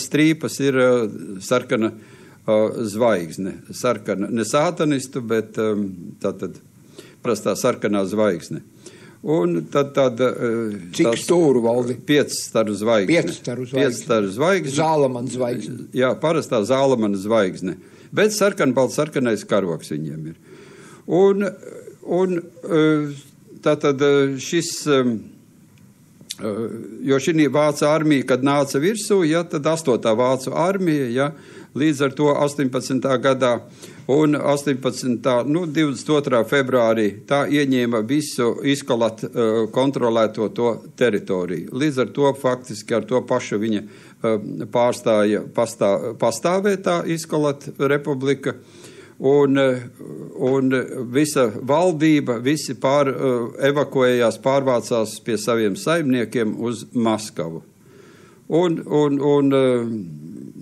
strīpas ir sarkana uh, zvaigzne, sarkana, ne sātanistu, bet um, tātad prastā sarkanā zvaigzne. Un tad tāda. Cik stūru valdi? Piecas staru zvaigzne. Piecas staru zvaigzne. Piecas staru zvaigzne. Zālamana zvaigzne. Jā, parastā zālamana zvaigzne. Bet sarkanbalts sarkanais karoks viņiem ir. Un, un tātad šis. Jo šī vācu armija, kad nāca virsū, ja, tad 8. vācu armija, ja, līdz ar to 18. gadā un 18. Nu, 22. februārī tā ieņēma visu izkolat kontrolēto to teritoriju. Līdz ar to faktiski ar to pašu viņa pārstāja pastā, pastāvētā izkolat republika. Un, un visa valdība, visi pār, evakuējās, pārvācās pie saviem saimniekiem uz Maskavu. Un, un, un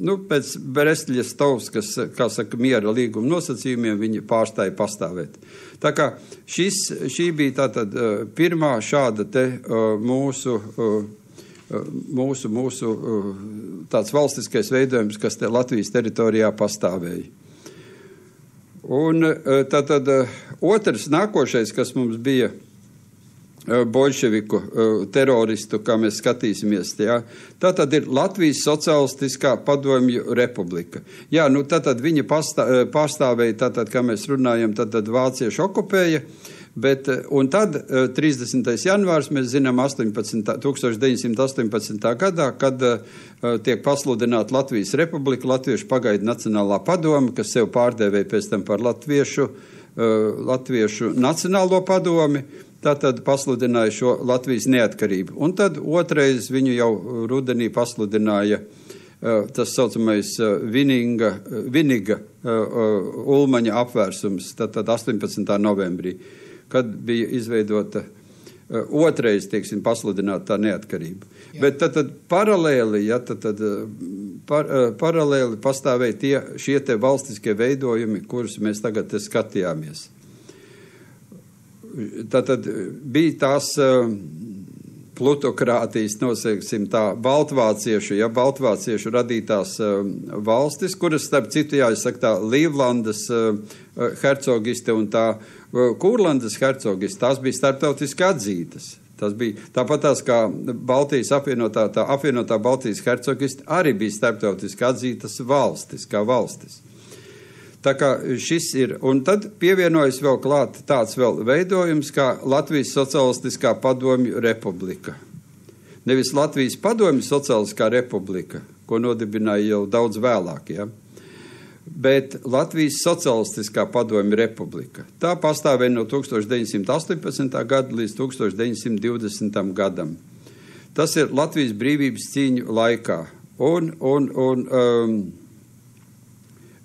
nu, pēc Brestļas Tauskas, kā saka, miera līguma nosacījumiem viņi pārstāja pastāvēt. Tā kā šis, šī bija tātad pirmā šāda te mūsu, mūsu, mūsu tāds valstiskais veidojums, kas te Latvijas teritorijā pastāvēja. Un tātad otrs nākošais, kas mums bija bolševiku teroristu, kā mēs skatīsimies. Jā. Tā tad ir Latvijas Socialistiskā padomju republika. Jā, nu tā tad viņa pastā, pārstāvēja, tātad, kā mēs runājam, tad, tad vācieši okupēja. Bet, un tad 30. janvārs, mēs zinām, 18, 1918. gadā, kad uh, tiek pasludināta Latvijas republika, Latviešu pagaidu Nacionālā padome, kas sev pārdēvēja pēc tam par Latviešu, Latviešu Nacionālo padomi, tātad pasludināja šo Latvijas neatkarību. Un tad otrais viņu jau rudenī pasludināja uh, tas saucamais Vininga, Viniga Ulmaņa apvērsums, tātad 18. novembrī kad bija izveidota uh, otrais, teiksim, pasludināta tā neatkarība. Jā. Bet tad, tad paralēli, ja, tad, tad par, paralēli pastāvēja tie, šie te valstiskie veidojumi, kurus mēs tagad skatījāmies. Tad, tad bija tās plutokrātijas, nosauksim tā, baltvāciešu, ja baltvāciešu radītās uh, valstis, kuras, starp citu, jāsaka tā, Līvlandas uh, hercogiste un tā Kurlandes hercogis, tās bija starptautiski atzītas. Tas bija tāpat tās kā Baltijas apvienotā, tā apvienotā Baltijas hercogista arī bija starptautiski atzītas valstis, kā valstis. Tā kā šis ir, un tad pievienojas vēl klāt tāds vēl veidojums kā Latvijas Socialistiskā padomju republika. Nevis Latvijas padomju Socialistiskā republika, ko nodibināja jau daudz vēlāk, ja? bet Latvijas Socialistiskā padomju republika. Tā pastāvēja no 1918. gada līdz 1920. gadam. Tas ir Latvijas brīvības cīņu laikā. Un, un, un, um,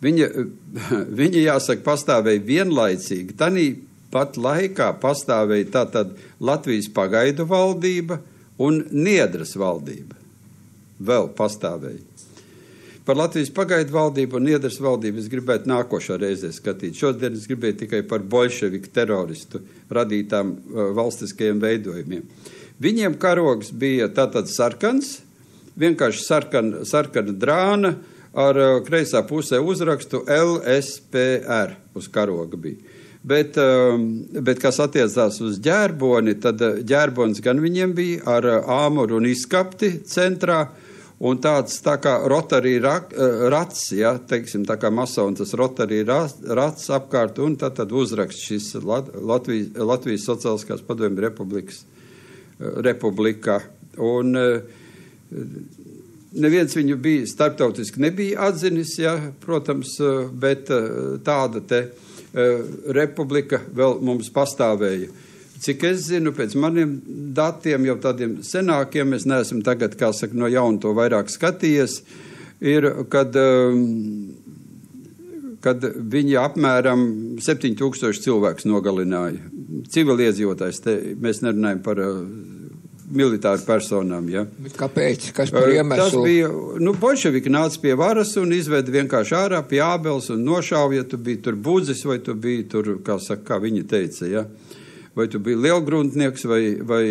viņa, viņa, jāsaka, pastāvēja vienlaicīgi. Tanī pat laikā pastāvēja tātad Latvijas pagaidu valdība un Niedras valdība. vēl pastāvēja. Par Latvijas pagaidu valdību un iedras valdību es gribētu nākošā reizē skatīt. Šodien es gribēju tikai par bolševiku teroristu radītām uh, valstiskajiem veidojumiem. Viņiem karogs bija tātad sarkans, vienkārši sarkana, sarkana drāna ar uh, kreisā pusē uzrakstu LSPR uz karoga bija. Bet, um, bet kas attiecās uz ģērboni, tad uh, ģērbons gan viņiem bija ar uh, āmuru un izskapti centrā, Un tāds tā kā rotarija eh, rats, ja, teiksim, tā kā masons tas rotarija rats apkārt, un tad, tad uzrakst šis Latvijas, Latvijas Sociāliskās padomju republikas eh, republikā. Un eh, neviens viņu bija starptautiski nebija atzinis, ja, protams, bet tāda te republika vēl mums pastāvēja. Cik es zinu, pēc maniem datiem, jau tādiem senākiem, es neesmu tagad, kā saka, no jauna to vairāk skatījies, ir, kad, um, kad viņi apmēram 7000 cilvēkus nogalināja. Civiliedzīvotājs, te mēs nerunājam par militāru personām. Ja. Bet kāpēc? Kas par iemeslu? Tas bija, nu, bolševiki nāca pie varas un izveda vienkārši ārā pie ābels un nošāva, ja tu biji tur budzis vai tu biji tur, kā saka, kā viņi teica, ja vai tu biji lielgruntnieks, vai, vai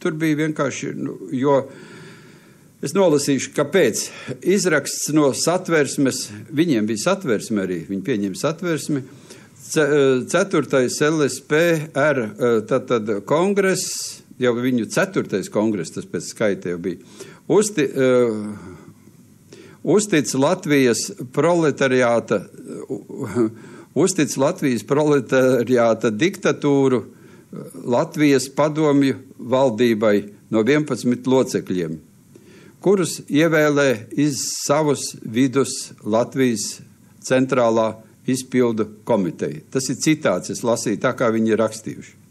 tur bija vienkārši, nu, jo es nolasīšu, kāpēc. Izraksts no satversmes, viņiem bija satversme arī, viņi pieņem satversmi. Ceturtais LSPR, tātad kongress, jau viņu ceturtais kongress, tas pēc skaita jau bija, uzti, uh, uztic Latvijas proletariāta, uh, uztic Latvijas proletariāta diktatūru Latvijas padomju valdībai no 11 locekļiem, kurus ievēlē iz savus vidus Latvijas centrālā izpildu komiteja. Tas ir citāts, es lasīju tā, kā viņi ir rakstījuši.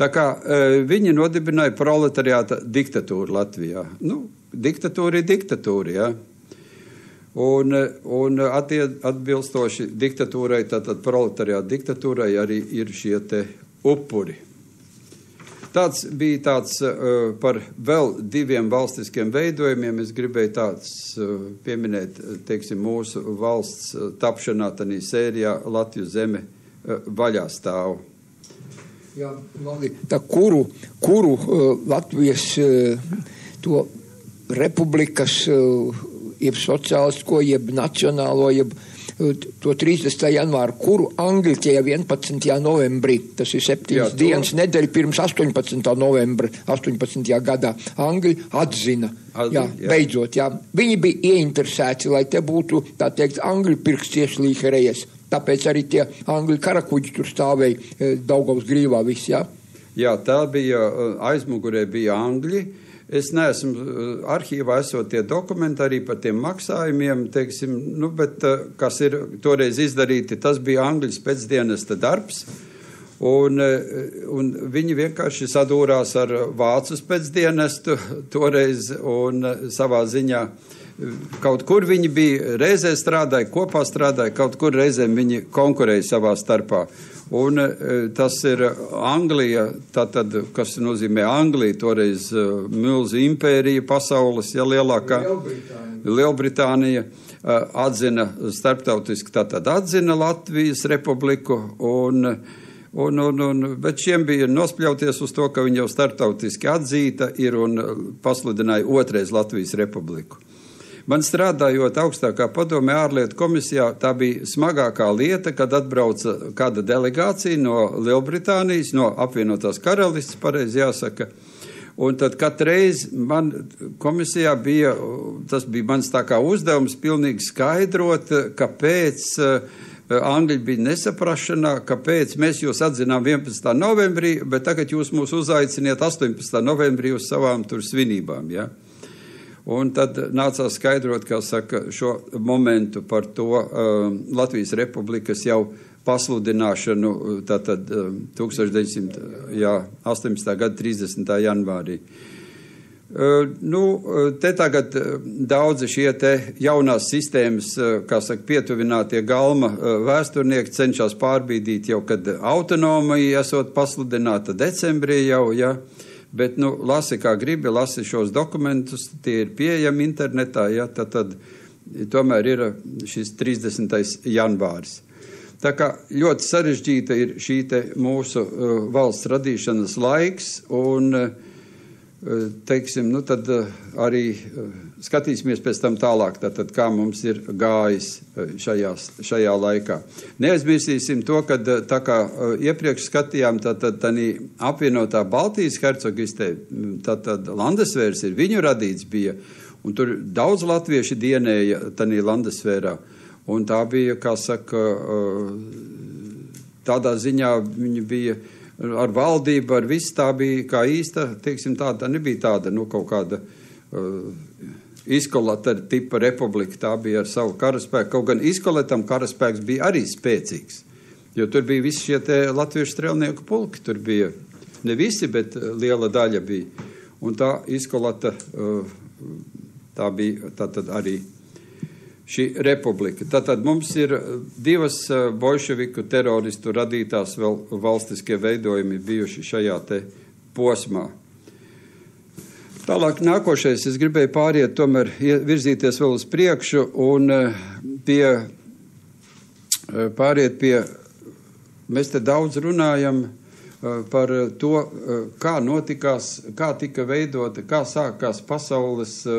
Tā kā e, viņi nodibināja proletariāta diktatūru Latvijā. Nu, diktatūra ir diktatūra, jā. Un, un attie, atbilstoši diktatūrai, tātad proletariāta diktatūrai arī ir šie upuri. Tāds bija tāds uh, par vēl diviem valstiskiem veidojumiem. Es gribēju tāds uh, pieminēt, teiksim, mūsu valsts tapšanā tanī sērijā Latvijas zeme uh, vaļā stāv. Jā, Valdi, tā kuru, kuru uh, Latvijas uh, to republikas, uh, jeb sociālisko, jeb nacionālo, jeb to 30. janvāru, kuru Angļi tie 11. novembrī, tas ir 7 jā, dienas, nedēļa pirms 18. novembra, 18. gadā, Angļi atzina. Atzina jā, jā. Beidzot, jā. Viņi bija ieinteresēti, lai te būtu, tā teikt, Angļu pirksties līherējies. Tāpēc arī tie Angļu karakuģi tur stāvēja e, Daugavas grīvā viss, jā. Jā, tā bija, e, aizmugurē bija Angļi. Es neesmu eh, arhīvā esot tie dokumenti arī par tiem maksājumiem, teiksim, nu, bet kas ir toreiz izdarīti, tas bija Angļas pēcdienesta darbs. Un, un viņi vienkārši sadūrās ar vācu pēcdienestu toreiz un savā ziņā kaut kur viņi bija reizē strādāja, kopā strādāja, kaut kur reizēm viņi konkurēja savā starpā. Un e, tas ir Anglija, tātad, kas nozīmē Anglija, toreiz e, milzu impērija pasaules, ja lielākā Lielbritānija, Lielbritānija e, atzina starptautiski, tātad atzina Latvijas republiku un Un, un, un, bet šiem bija nospļauties uz to, ka viņi jau starptautiski atzīta ir un pasludināja otrais Latvijas republiku. Man strādājot augstākā padomē ārlietu komisijā, tā bija smagākā lieta, kad atbrauca kāda delegācija no Lielbritānijas, no apvienotās karalists, pareizi jāsaka. Un tad katru reizi man komisijā bija, tas bija mans tā kā uzdevums pilnīgi skaidrot, kāpēc uh, Angļi bija nesaprašanā, kāpēc mēs jūs atzinām 11. novembrī, bet tagad jūs mūs uzaiciniet 18. novembrī uz savām tur svinībām. Ja? Un tad nācās skaidrot, kā saka, šo momentu par to uh, Latvijas republikas jau pasludināšanu tātad uh, 1918. gada 30. janvārī. Uh, nu, uh, te tagad uh, daudzi šie te jaunās sistēmas, uh, kā saka, pietuvinātie galma vēsturnieki cenšas pārbīdīt jau, kad autonomija esot pasludināta decembrī jau, ja, Bet, nu, lasi, kā gribi, lasi šos dokumentus, tie ir pieejami internetā, ja, tad, tad tomēr ir šis 30. janvāris. Tā kā ļoti sarežģīta ir šī mūsu uh, valsts radīšanas laiks, un, uh, teiksim, nu tad uh, arī uh, skatīsimies pēc tam tālāk, tātad, kā mums ir gājis uh, šajās, šajā laikā. Neaizmirsīsim to, ka uh, tā kā iepriekš skatījām, tātad tā apvienotā Baltijas hercogistē, tātad Landesvērs ir viņu radīts bija, un tur daudz latvieši dienēja tanī Landesvērā. Un tā bija, kā saka, tādā ziņā viņa bija ar valdību, ar visu tā bija kā īsta, teiksim, tā, tā nebija tāda, nu, kaut kāda uh, izkolata tipa republika, tā bija ar savu karaspēku. Kaut gan izkoletam karaspēks bija arī spēcīgs, jo tur bija visi šie latviešu strelnieku pulki, tur bija ne visi, bet liela daļa bija. Un tā izkolata, uh, tā bija tā tad arī šī republika. Tātad mums ir eh, divas eh, bolševiku teroristu radītās vēl valstiskie veidojumi bijuši šajā te posmā. Tālāk nākošais es gribēju pāriet, tomēr virzīties vēl uz priekšu un eh, pie, pāriet pie, mēs te daudz runājam Eh, par to, eh, kā notikās, kā tika veidota, kā sākās pasaules eh,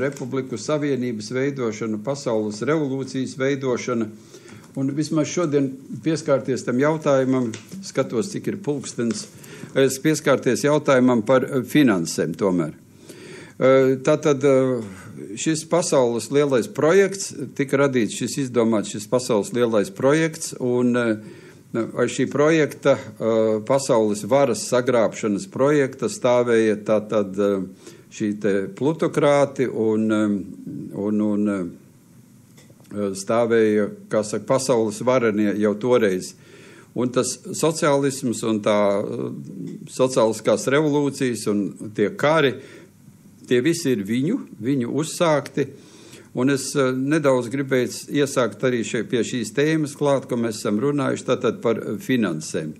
republiku savienības veidošana, pasaules revolūcijas veidošana. Un vismaz šodien pieskārties tam jautājumam, skatos, cik ir pulkstens, es pieskārties jautājumam par finansēm tomēr. Tātad šis pasaules lielais projekts tika radīts, šis izdomāts šis pasaules lielais projekts, un vai šī projekta, pasaules varas sagrābšanas projekta, stāvēja tātad šī plutokrāti un, un, un stāvēja, kā saka, pasaules varenie jau toreiz. Un tas sociālisms un tā sociāliskās revolūcijas un tie kari, tie visi ir viņu, viņu uzsākti. Un es eh, nedaudz gribēju iesākt arī šeit pie šīs tēmas klāt, ko mēs esam runājuši tātad par finansēm.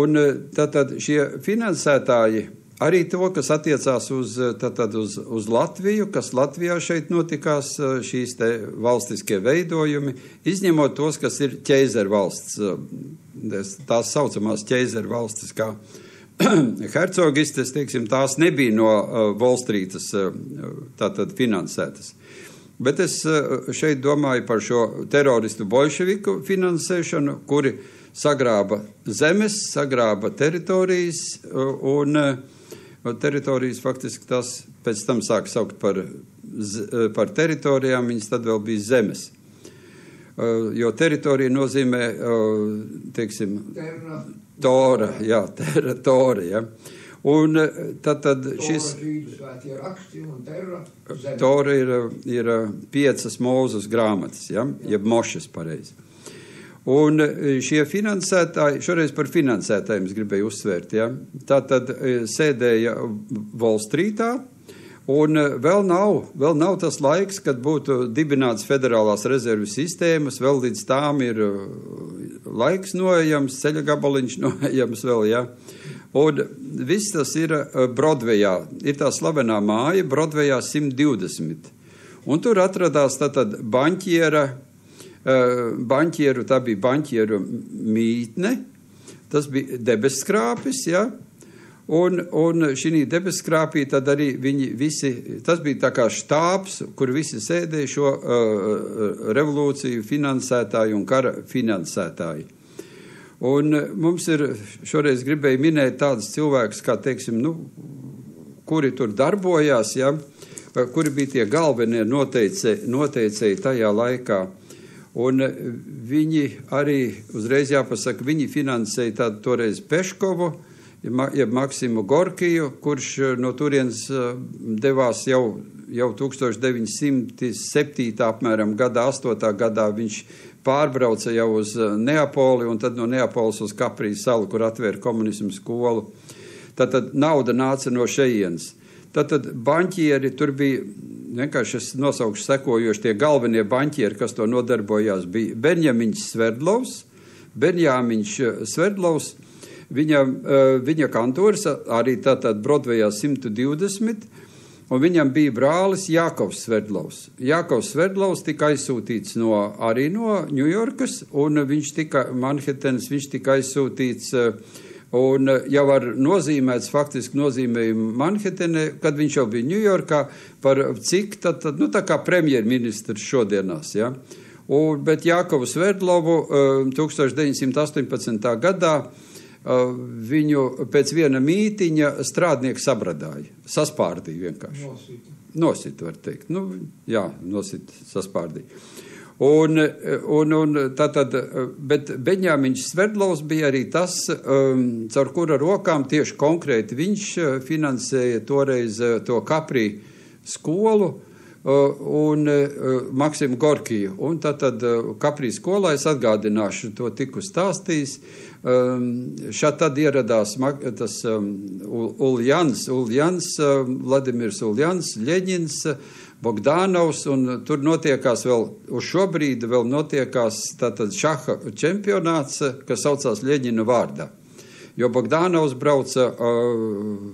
Un eh, tātad šie finansētāji arī to, kas attiecās uz, eh, tātad uz, uz Latviju, kas Latvijā šeit notikās šīs te valstiskie veidojumi, izņemot tos, kas ir ķeizer valsts, tās saucamās ķeizer valstis, kā hercogistes, teiksim, tās nebija no Volstrītas tātad finansētas. Bet es eh, šeit domāju par šo teroristu bolševiku finansēšanu, kuri sagrāba zemes, sagrāba teritorijas, eh, un eh, teritorijas faktiski tas pēc tam sāk saukt par, par teritorijām, viņas tad vēl bija zemes. Jo teritorija nozīmē, teiksim, tora, jā, terra, tora, jā. Ja. Un tad, tad šis Tora ir, ir piecas mūzes grāmatas, ja? jeb mošas pareizi. Un šie finansētāji, šoreiz par finansētājiem es gribēju uzsvērt, ja? tā tad sēdēja Volstrītā, un vēl nav, vēl nav tas laiks, kad būtu dibināts federālās rezervu sistēmas, vēl līdz tām ir laiks noejams, ceļa gabaliņš noejams vēl, ja? Un viss tas ir Brodvejā. Ir tā slavenā māja Brodvejā 120. Un tur atradās tātad baņķiera, eh, baņķieru, tā bija baņķieru mītne, tas bija debeskrāpis, ja, Un, un šī debeskrāpī tad arī viņi visi, tas bija tā kā štābs, kur visi sēdēja šo uh, revolūciju finansētāji un kara finansētāji. Un eh, mums ir šoreiz gribēju minēt tādus cilvēkus, kā teiksim, nu, kuri tur darbojās, ja, kuri bija tie galvenie noteicēji tajā laikā. Un eh, viņi arī, uzreiz jāpasaka, viņi finansēja tādu toreiz Peškovu, jeb Maksimu Gorkiju, kurš eh, no turienes devās jau, jau 1907. apmēram gadā, 8. gadā viņš pārbrauca jau uz eh, Neapoli un tad no Neapolis uz Kaprijas salu, kur atvēra komunismu skolu. Tātad nauda nāca no šejienes. Tātad banķieri tur bija, vienkārši es nosaukšu sekojoši tie galvenie banķieri, kas to nodarbojās, bija Benjamiņš Sverdlovs, Benjāmiņš eh, Sverdlovs, Viņa, uh, viņa kantors arī tātad Brodvejā 120, un viņam bija brālis Jākovs Sverdlovs. Jākovs Sverdlovs tika aizsūtīts no, arī no Ņujorkas, un viņš tika, Manhetenas, viņš tika aizsūtīts uh, Un jau ar nozīmēts, faktiski nozīmējumu Manhetenē, kad viņš jau bija Ņujorkā, par cik tad, tad nu tā kā premjerministrs šodienās, ja. Un, bet Jākovu Sverdlovu 1918. gadā viņu pēc viena mītiņa strādnieks sabradāja, saspārdīja vienkārši. Nosit. Nosit, var teikt. Nu, jā, nosit, saspārdīja. Un, un, un tātad, bet Beņāmiņš Sverdlovs bija arī tas, um, caur kura rokām tieši konkrēti viņš uh, finansēja toreiz uh, to Kaprī skolu uh, un uh, Maksimu Gorkiju. Un tātad uh, Kaprī skolā es atgādināšu, to tiku stāstījis. Um, šā tad ieradās tas um, Uljans, Uljans, uh, Vladimirs Uljans, Ļeņins, uh, Bogdānovs, un tur notiekās vēl, uz šo brīdi vēl notiekās tātad šaha čempionāts, kas saucās Ļeņina vārdā. Jo Bogdānovs brauca uh,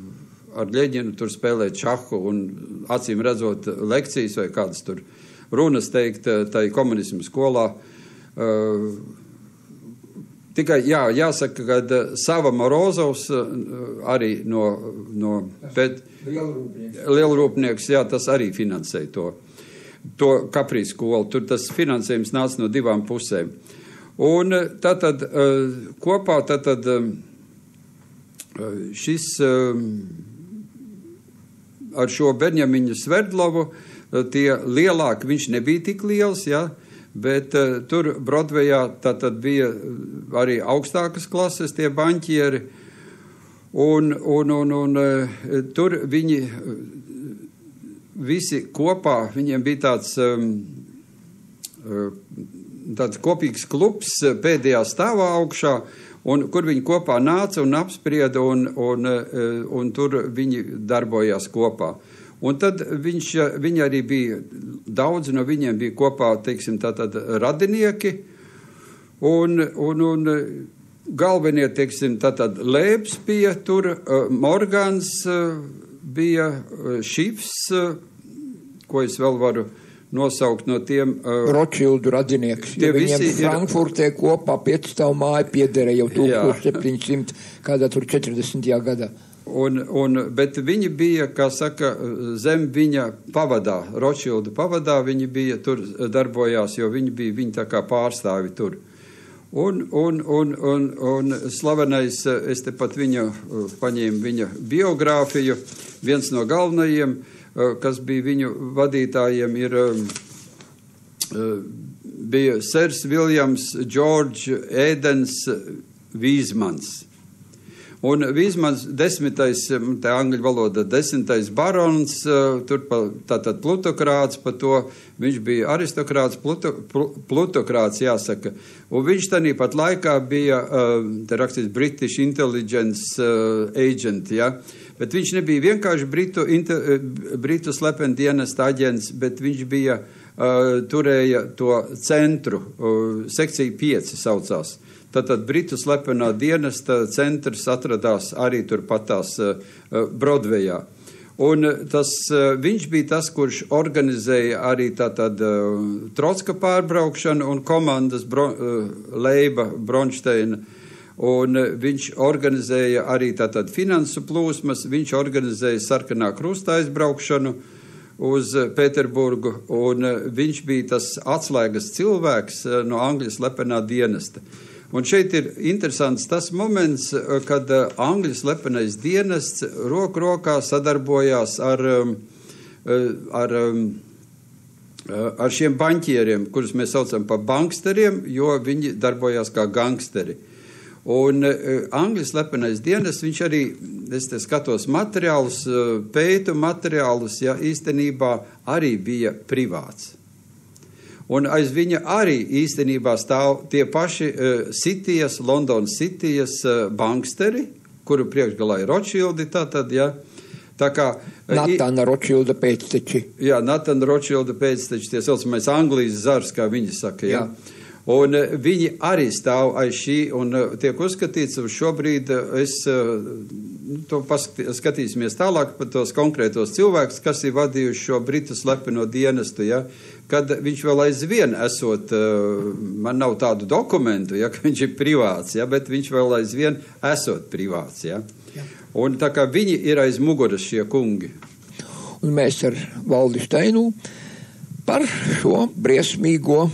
ar Ļeņinu tur spēlēt šahu un acīm redzot lekcijas vai kādas tur runas teikt tai komunismu skolā. Uh, Tikai jā, jāsaka, ka Sava Morozovs arī no, no pēc, Lielrūpnieks. Lielrūpnieks, jā, tas arī finansēja to, to kaprīs skolu. Tur tas finansējums nāca no divām pusēm. Un tātad kopā tātad šis ar šo Benjamiņu Sverdlovu tie lielāki, viņš nebija tik liels, jā, bet tur Brodvejā tātad bija arī augstākas klases tie baņķieri, Un, un, un, un e, tur viņi visi kopā, viņiem bija tāds, um, tāds kopīgs klubs pēdējā stāvā augšā, un kur viņi kopā nāca un apsprieda, un, un, un tur viņi darbojās kopā. Un tad viņš, viņi arī bija, daudzi no viņiem bija kopā, teiksim, tātad radinieki, un, un, un galvenie, teiksim, tātad Lēps bija tur, uh, Morgans uh, bija uh, Šifs, ko es vēl varu nosaukt no tiem. Uh, Ročildu radinieks. Tie visi Frankfurtē ir... kopā piecstāv māja piederē jau 1700, kādā tur 40. gadā. Un, un, bet viņi bija, kā saka, zem viņa pavadā, Ročildu pavadā, viņi bija tur darbojās, jo viņi bija viņa tā kā pārstāvi tur. Uh, Un, un, un, un, un slavenais, es tepat viņu paņēmu viņa biogrāfiju, viens no galvenajiem, kas bija viņu vadītājiem, ir, bija Sers Viljams Džordžs Ēdens Vīzmans. Un Vīsmans desmitais, tā angļu valoda, desmitais barons, pa, tātad plutokrāts, pa to viņš bija aristokrāts, pluto, plutokrāts jāsaka. Un viņš tanī pat laikā bija, te rakstīts British Intelligence Agent, ja? bet viņš nebija vienkārši Britu, inter, Britu slependienas aģents, bet viņš bija, turēja to centru, sekcija 5 saucās. Tātad Britu slepenā dienesta centrs atradās arī turpatās uh, Brodvejā. Un tas, uh, viņš bija tas, kurš organizēja arī tātad uh, Trotska pārbraukšanu un komandas bro, Leiba Bronšteina. Un viņš organizēja arī tātad finansu plūsmas, viņš organizēja sarkanā krusta aizbraukšanu uz Pēterburgu, un viņš bija tas atslēgas cilvēks no Anglijas lepenā dienesta. Un šeit ir interesants tas moments, eh, kad eh, Angļu slepenais dienests roku rokā sadarbojās ar, um, eh, ar, um, ar šiem baņķieriem, kurus mēs saucam par banksteriem, jo viņi darbojās kā gangsteri. Un Angļu slepenais dienests, viņš arī, es te skatos materiālus, pētu materiālus, ja īstenībā arī bija privāts. Un aiz viņa arī īstenībā stāv tie paši uh, Citijas, Londonas Citijas uh, banksteri, kuru priekšgalā ir Rothschildi. Tātad, ja, tā kā uh, Natana Rothschilda pēcteči. Jā, Natana Rothschilda pēcteči, tie saucamais Anglijas zars, kā viņi saka. Ja. Jā. Un uh, viņi arī stāv aiz šī un uh, tiek uzskatīts, un šobrīd uh, es uh, to paskatīsimies tālāk par tos konkrētos cilvēkus, kas ir vadījuši šo Britu slepeno dienestu, ja, kad viņš vēl aizvien esot, man nav tādu dokumentu, ja, ka viņš ir privāts, ja, bet viņš vēl aizvien esot privāts, ja. Jā. Un tā kā viņi ir aiz muguras šie kungi. Un mēs ar Valdi Steinu par šo briesmīgo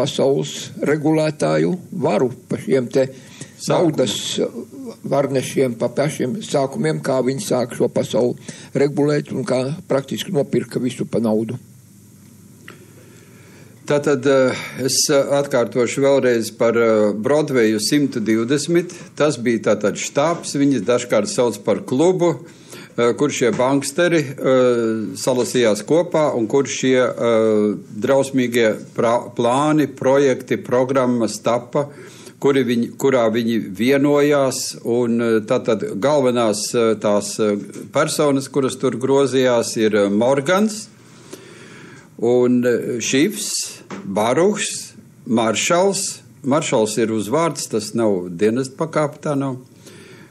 pasaules regulētāju varu pa šiem te naudas varnešiem, pa pašiem sākumiem, kā viņi sāk šo pasauli regulēt un kā praktiski nopirka visu pa naudu. Tātad eh, es atkārtošu vēlreiz par eh, Broadwayu 120. Tas bija tātad štābs, viņas dažkārt sauc par klubu. Eh, kur šie banksteri uh, salasījās kopā un kur šie uh, drausmīgie plāni, projekti, programmas tapa, kuri viņi, kurā viņi vienojās. Tātad galvenās tās personas, kuras tur grozījās, ir Morgans un Šifs, Baruhs, Maršals. Maršals ir uzvārds, tas nav dienestu pakāpe, tā nav.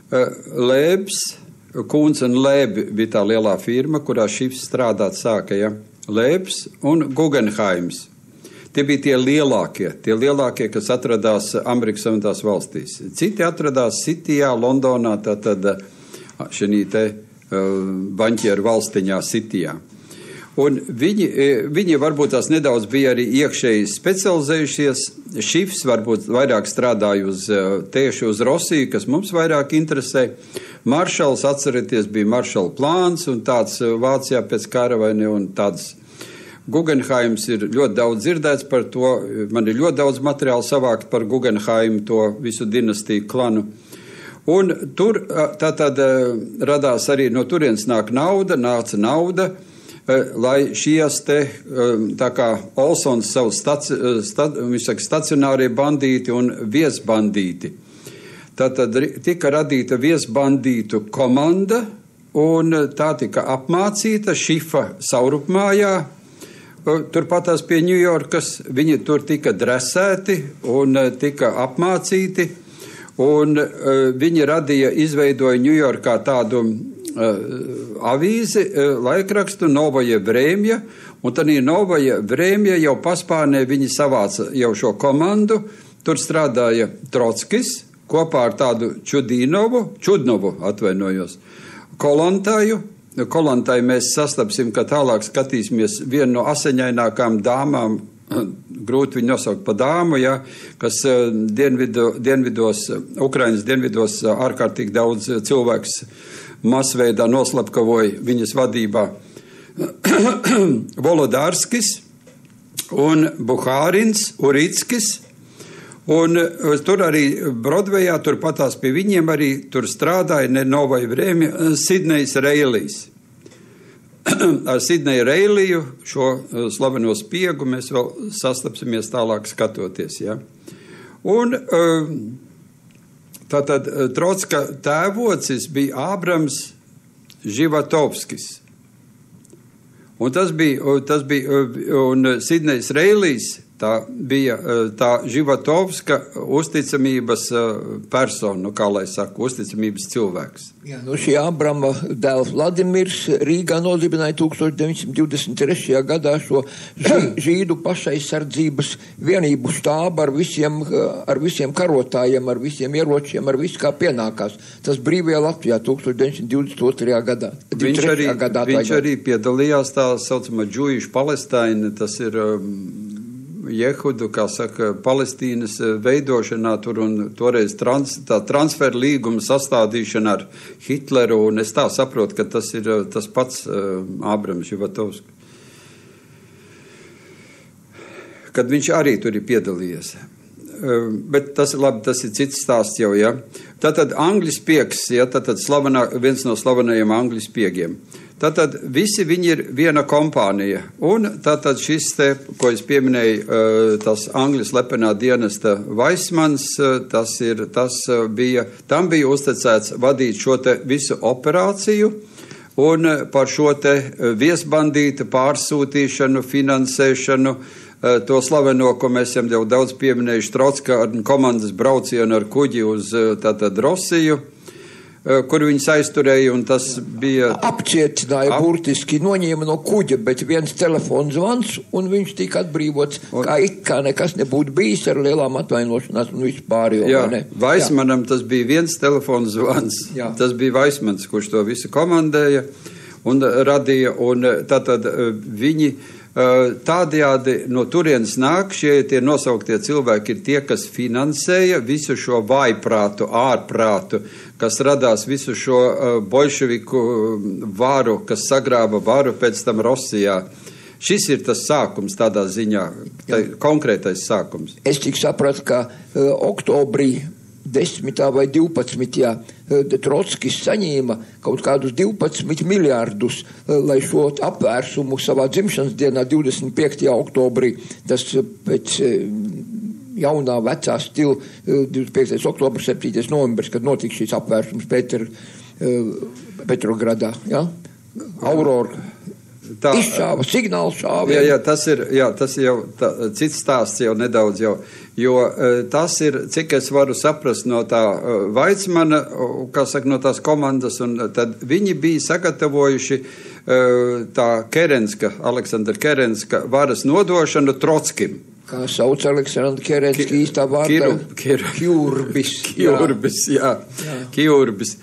Lēbs, Kūns un Lēbi bija tā lielā firma, kurā šis strādāt sāka, ja? Lēbs un Guggenheims. Tie bija tie lielākie, tie lielākie, kas atradās Amerikas Savienotās valstīs. Citi atradās Sitijā, Londonā, tātad šī te baņķieru valstiņā Sitijā. Un viņi, viņi varbūt tās nedaudz bija arī iekšēji specializējušies. Šifs varbūt vairāk strādāja uz, tieši uz Rosiju, kas mums vairāk interesē. Maršals, atcerieties, bija maršala plāns un tāds eh, Vācijā pēc kara vai ne, un tāds Guggenheims ir ļoti daudz dzirdēts par to. Man ir ļoti daudz materiālu savākt par Guggenheimu, to visu dinastiju klanu. Un tur tā tad radās arī no turienes nāk nauda, nāca nauda, lai šies te, tā kā Olsons savus staci, sta, viņš saka, stacionārie bandīti un viesbandīti Tātad tika radīta viesbandītu komanda, un tā tika apmācīta šifa saurupmājā. Turpatās pie Ņujorkas viņi tur tika dresēti un tika apmācīti, un viņi radīja, izveidoja Ņujorkā tādu avīzi, laikrakstu Novaja Vrēmja, un tad Novaja Vrēmja jau paspārnē viņi savāca jau šo komandu, tur strādāja Trotskis, kopā ar tādu Čudīnovu, Čudnovu atvainojos, Kolantaju. Kolantai mēs sastapsim, ka tālāk skatīsimies vienu no asaņainākām dāmām, grūti viņu nosaukt par dāmu, ja, kas dienvido, dienvidos, Ukrainas dienvidos ārkārtīgi daudz cilvēks masveidā noslapkavoja viņas vadībā. Volodārskis un Buhārins, Urickis Un uh, tur arī Brodvejā, turpatās pie viņiem arī tur strādāja ne Novai Vrēmi, uh, Sidnejs Reilijs. Ar Sidneju Reiliju šo uh, slaveno spiegu mēs vēl sastapsimies tālāk skatoties. Ja? Un tātad Trotska tēvocis bija Ābrams Živatovskis. Un tas bija, tas bija un Sidnejs Reilijs Tā bija e, tā Živatovska uzticamības e, persona, nu, kā lai saka, uzticamības cilvēks. Jā, nu šī Abrama dēls Vladimirs Rīgā nodibināja 1923. gadā šo žīdu pašaizsardzības vienību stābu ar visiem, ar visiem karotājiem, ar visiem ieročiem, ar visu kā pienākās. Tas brīvajā Latvijā 1922. gadā. Viņš arī, gadā viņš arī piedalījās tā saucamā Džuīša Palestīna, tas ir um, Jehudu, kā saka, Palestīnas eh, veidošanā tur un toreiz trans, tā transfer līguma sastādīšana ar Hitleru, un es tā saprotu, ka tas ir eh, tas pats uh, Ābrams Živatovs. Kad viņš arī tur ir piedalījies. Bet tas, labi, tas ir cits stāsts jau, ja. Tātad angļu spiegs, ja, tātad slavenā, viens no slavenajiem angļu spiegiem. Uh, Tātad visi viņi ir viena kompānija. Un tātad šis te, ko es pieminēju, eh, tas angļu slepenā dienesta Vaismans, eh, tas ir, tas eh, bija, tam bija uzticēts vadīt šo te visu operāciju. Un par šo te viesbandītu pārsūtīšanu, finansēšanu, to slaveno, ko mēs jau daudz pieminējuši, Trotska komandas braucienu ar kuģi uz tātad Rosiju. Eh, kur viņus aizturēja, un tas bija. Apcietināja, ap... burtiski noņēma no kuģa, bet viens telefons zvans, un viņš tika atbrīvots, un... kā it kā nekas nebūtu bijis ar lielām atvainošanās un vispār. Jo, Jā, ne? Vaismanam Jā. tas bija viens telefons zvans. Jā. Tas bija Vaismans, kurš to visu komandēja un radīja, un tātad viņi Tādējādi no turienes nāk šie tie nosauktie cilvēki, ir tie, kas finansēja visu šo vājprātu, ārprātu, kas radās visu šo bolševiku varu, kas sagrāba varu pēc tam Rosijā. Šis ir tas sākums tādā ziņā, tā, konkrētais sākums. Es tik sapratu, ka uh, oktobrī 10. vai 12. Jā, Trotskis saņēma kaut kādus 12 miljārdus, lai šo apvērsumu savā dzimšanas dienā, 25. oktobrī, tas pēc jaunā, vecā stila 25. oktobris, 7. novembris, kad notika šis apvērsums Pēter, Petrogradā. Ja? Aurora tā izšāva signālu šāvi. Jā, jā, tas ir, jā, tas jau tā, cits stāsts jau nedaudz jau, jo e, tas ir, cik es varu saprast no tā e, Vaicmana, kā saka, no tās komandas, un tad viņi bija sagatavojuši e, tā Kerenska, Aleksandra Kerenska varas nodošanu Trotskim. Kā sauc Aleksandru Kerenski īstā vārdā? Kjurbis. Kjurbis, jā. jā. Kjurbis.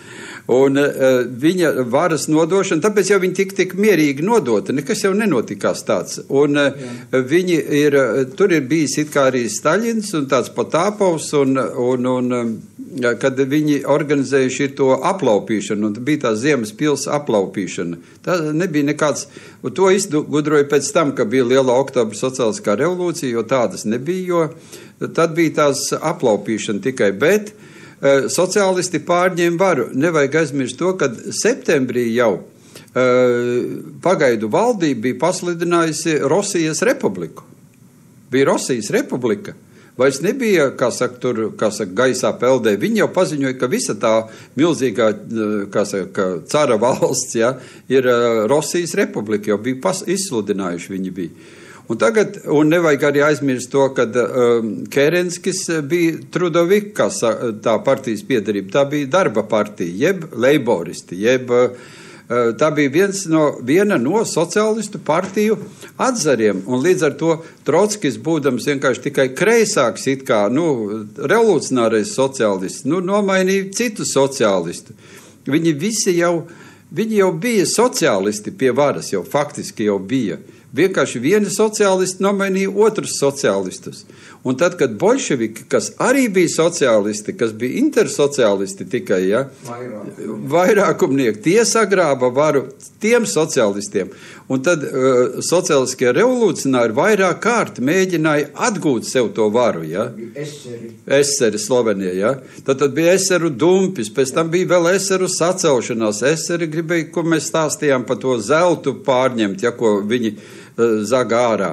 Un uh, viņa varas nodošana, tāpēc jau viņi tik, tik mierīgi nodota, nekas jau nenotikās tāds. Un uh, viņi ir, tur ir bijis it kā arī Staļins un tāds Potāpovs, un, un, un kad viņi organizēja šito aplaupīšanu, un bija tā Ziemas pils aplaupīšana. Tā nebija nekāds, un to izgudroja pēc tam, ka bija liela oktobra sociāliskā revolūcija, jo tādas nebija, jo tad bija tās aplaupīšana tikai, bet Eh, sociālisti pārņēma varu. Nevajag aizmirst to, ka septembrī jau eh, pagaidu valdība bija pasludinājusi Rosijas republiku. Bija Rosijas republika. Vairs nebija, kā saka, tur, kā saka, gaisā peldē. Viņi jau paziņoja, ka visa tā milzīgā, eh, kā saka, cara valsts, ja, ir Rosijas republika, jau bija izsludinājuši viņi bija. Un tagad, un nevajag arī aizmirst to, ka um, Kērenskis bija Trudovikas tā partijas piedarība, tā bija darba partija, jeb leiboristi, jeb uh, tā bija viens no, viena no sociālistu partiju atzariem, un līdz ar to Trotskis, būdams vienkārši tikai kreisāks, it kā, nu, revolucionārais sociālists, nu, nomainīja citu sociālistu. Viņi visi jau, viņi jau bija sociālisti pie varas, jau faktiski jau bija. Uh, Vienkārši vieni sociālisti nomainīja otrus sociālistus. Un tad, kad bolševiki, kas arī bija sociālisti, kas bija intersociālisti tikai, ja, vairākumnieki, tie sagrāba varu tiem sociālistiem. Un tad uh, sociālistie revolucionāri vairāk kārt mēģināja atgūt sev to varu. Ja? Eseri. Eseri Slovenijā. Ja? Tad, tad bija eseru dumpis, pēc tam bija vēl eseru sacelšanās. Eseri gribēja, ko mēs stāstījām par to zeltu pārņemt, ja ko viņi zaga ārā.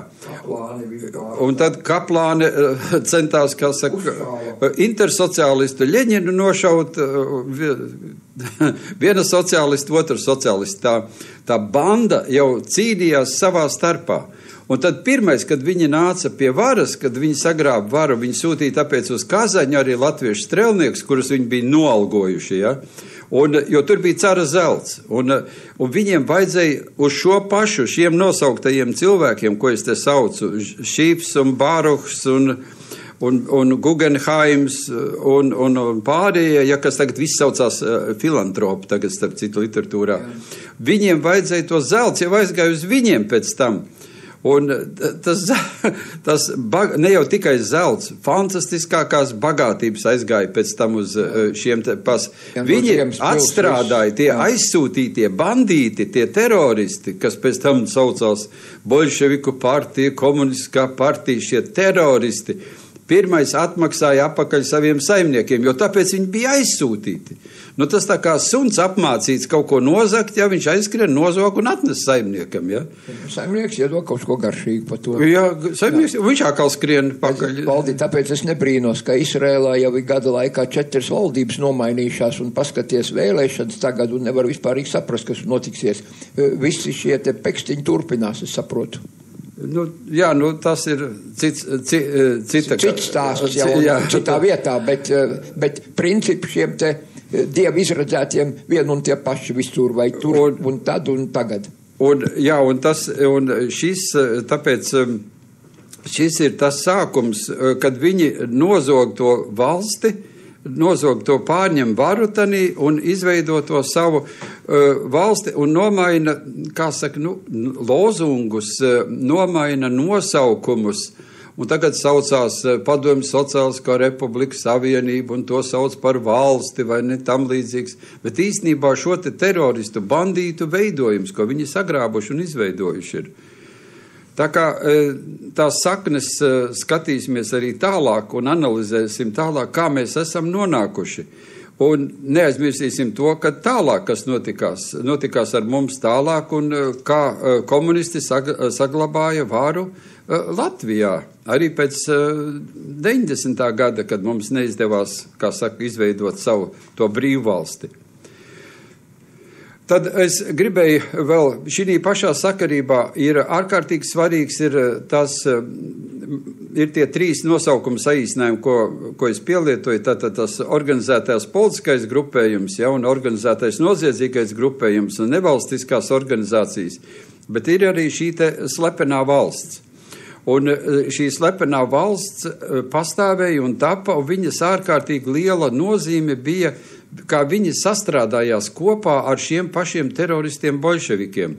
Un tad kaplāni eh, centās, kā saka, intersociālistu Ļeņinu nošaut, eh, viena sociālista, otra sociālista. Tā, tā banda jau cīnījās savā starpā. Un tad pirmais, kad viņi nāca pie varas, kad viņi sagrāba varu, viņi sūtīja tāpēc uz Kazaņu arī latviešu strelniekus, kurus viņi bija noalgojuši. Ja? Un, jo tur bija cara zelts, un, un viņiem vajadzēja uz šo pašu, šiem nosauktajiem cilvēkiem, ko es te saucu, Šīps un Bāruhs un, un, un Guggenheims un, un, un pārējie, ja kas tagad viss saucās uh, filantropi, tagad starp citu literatūrā, viņiem vajadzēja to zelts, jau aizgāja uz viņiem pēc tam. Un tas, tas bag, ne jau tikai zelts, fantastiskākās bagātības aizgāja pēc tam uz eh, šiem pas. Viņi atstrādāja tie aizsūtītie bandīti, tie teroristi, kas pēc tam saucās Bolševiku partija, komunistiskā partija, šie teroristi. Pirmais atmaksāja apakaļ saviem saimniekiem, jo tāpēc viņi bija aizsūtīti. Nu, tas tā kā suns apmācīts kaut ko nozagt, ja viņš aizskrien, nozog un atnes saimniekam. Ja? Saimnieks iedod kaut ko garšīgu par to. Jā, saimnieks, jā. viņš atkal skrien pakaļ. Valdi, tāpēc es nebrīnos, ka Izrēlā jau ir gada laikā četras valdības nomainījušās un paskaties vēlēšanas tagad un nevar vispār saprast, kas notiksies. Visi šie te pekstiņi turpinās, es saprotu. Nu, jā, nu, tas ir cits, ci, cita, cits stāsts jau jā. citā vietā, bet, bet principi šiem te dievu izredzētiem vien un tie paši visur, vai tur un, un tad un tagad. Un, jā, un tas, un šis, tāpēc šis ir tas sākums, kad viņi nozog to valsti, nozog to pārņem varu tanī un izveido to savu uh, valsti un nomaina, kā saka, nu, lozungus, uh, nomaina nosaukumus. Un tagad saucās Padomju Sociāliskā Republika Savienība, un to sauc par valsti vai ne tam līdzīgs. Bet īstenībā šo te teroristu bandītu veidojums, ko viņi sagrābuši un izveidojuši ir. Tā kā e, tās saknes e, skatīsimies arī tālāk un analizēsim tālāk, kā mēs esam nonākuši. Un neaizmirsīsim to, ka tālāk, kas notikās, notikās ar mums tālāk, un e, kā komunisti saglabāja varu Latvijā. Arī pēc 90. gada, kad mums neizdevās, kā saka, izveidot savu to brīvvalsti. Tad es gribēju vēl šī pašā sakarībā ir ārkārtīgi svarīgs ir eh, tas, eh, ir tie trīs nosaukumi saīsinājumi, ko, ko es pielietoju. Tātad tas organizētās politiskais grupējums, ja, un organizētais noziedzīgais grupējums un nevalstiskās organizācijas, bet ir arī šī te slepenā valsts. Un eh, šī slepenā valsts pastāvēja un tapa, un viņas ārkārtīgi liela nozīme bija kā viņi sastrādājās kopā ar šiem pašiem teroristiem bolševikiem.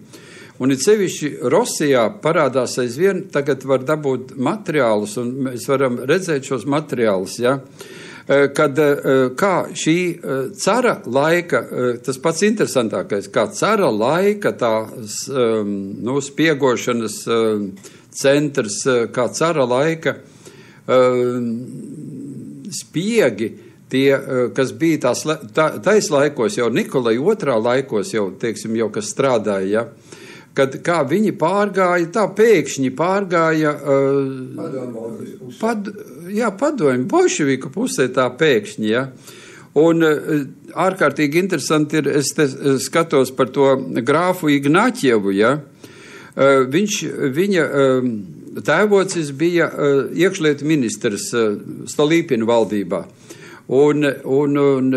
Un it sevišķi Rosijā parādās aizvien, tagad var dabūt materiālus, un mēs varam redzēt šos materiālus, ja, e, kad e, kā šī e, cara laika, tas pats interesantākais, kā cara laika tā nu, spiegošanas centrs, kā cara laika spiegi, tie, eh, kas bija tās, tā, tais laikos, jau Nikolai otrā laikos, jau, teiksim, jau kas strādāja, ja, kad kā viņi pārgāja, tā pēkšņi pārgāja, uh, pad, jā, padomju, bolševiku pusē tā pēkšņi, ja, un uh, ārkārtīgi interesanti ir, es te skatos par to grāfu Ignaķievu, ja, uh, viņš, viņa, uh, tēvocis bija uh, iekšlietu ministrs uh, Stolīpina valdībā. Un, un, un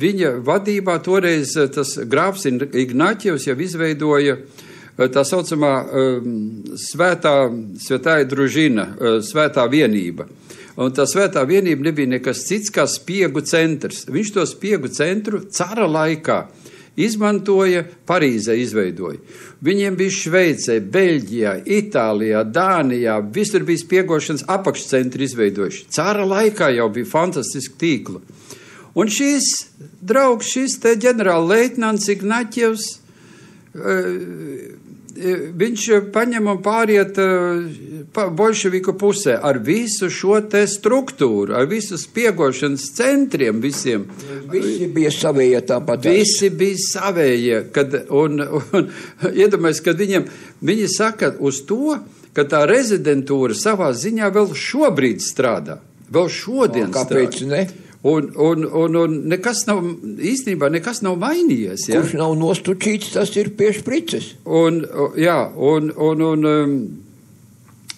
viņa vadībā toreiz eh, tas grāfs Ignāķevs jau izveidoja eh, tā saucamā um, svētā, svētāja družina, uh, svētā vienība. Un tā svētā vienība nebija nekas cits kā spiegu centrs. Viņš to spiegu centru cara laikā izmantoja, Parīzē izveidoja. Viņiem bija Šveicē, Beļģijā, Itālijā, Dānijā, visur bija spiegošanas apakšcentri izveidojuši. Cāra laikā jau bija fantastiski tīkli. Un šīs draugs, šis te ģenerāla leitnants Ignaķevs, eh, viņš paņem un pāriet eh, pa bolševiku pusē ar visu šo te struktūru, ar visu spiegošanas centriem visiem. Visi bija savējie tāpat. Visi bija savējie, kad, un, un iedomājies, kad viņiem, viņi saka uz to, ka tā rezidentūra savā ziņā vēl šobrīd strādā. Vēl šodien. O, kāpēc strādā. ne? Un, un, un, un nekas nav īstenībā nekas nav mainījies. Ja? Kurš nav nostučīts, tas ir piešpricis. Un, jā, un, un, un um,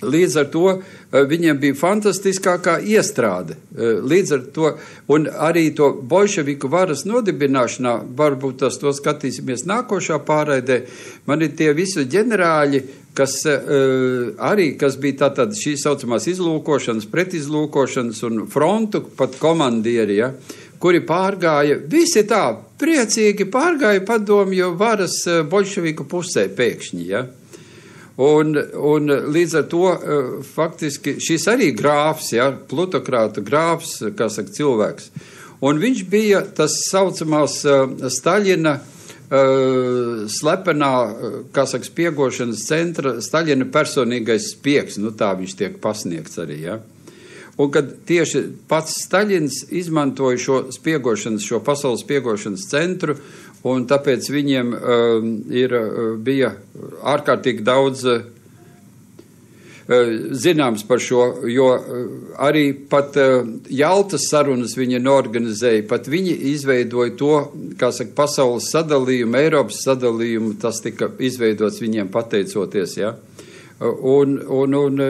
līdz ar to viņiem bija fantastiskākā iestrāde. Uh, līdz ar to, un arī to bolševiku varas nodibināšanā, varbūt tas to skatīsimies nākošā pārraidē, man ir tie visi ģenerāļi, kas uh, arī kas bija tātad šīs saucamās izlūkošanas, pretizlūkošanas un frontu pat komandieri, ja, kuri pārgāja, visi tā priecīgi pārgāja padomju varas bolševiku pusē pēkšņi. Ja. Un, un līdz ar to uh, faktiski šis arī grāfs, ja, plutokrāta grāfs, kā saka cilvēks. Un viņš bija tas saucamās uh, Staļina uh, slepenā, kā saka, spiegošanas centra Staļina personīgais spiegs, nu tā viņš tiek pasniegts arī, ja. Un kad tieši pats Staļins izmantoja šo spiegošanas, šo pasaules spiegošanas centru, un tāpēc viņiem uh, ir, uh, bija ārkārtīgi daudz uh, zināms par šo, jo eh, arī pat eh, Jaltas sarunas viņi norganizēja, pat viņi izveidoja to, kā saka, pasaules sadalījumu, Eiropas sadalījumu, tas tika izveidots viņiem pateicoties, ja, Un, un, un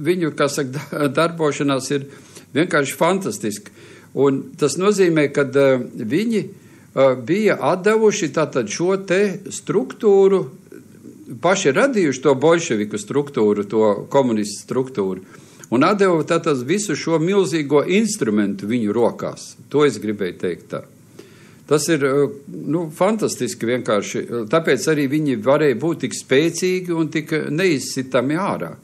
viņu, kā saka, darbošanās ir vienkārši fantastiska. Un tas nozīmē, ka viņi bija atdevuši tātad šo te struktūru, paši radījuši to bolševiku struktūru, to komunistu struktūru. Un atdeva tātad visu šo milzīgo instrumentu viņu rokās. To es gribēju teikt tā. Tas ir nu, fantastiski vienkārši. Tāpēc arī viņi varēja būt tik spēcīgi un tik neizsitami ārā.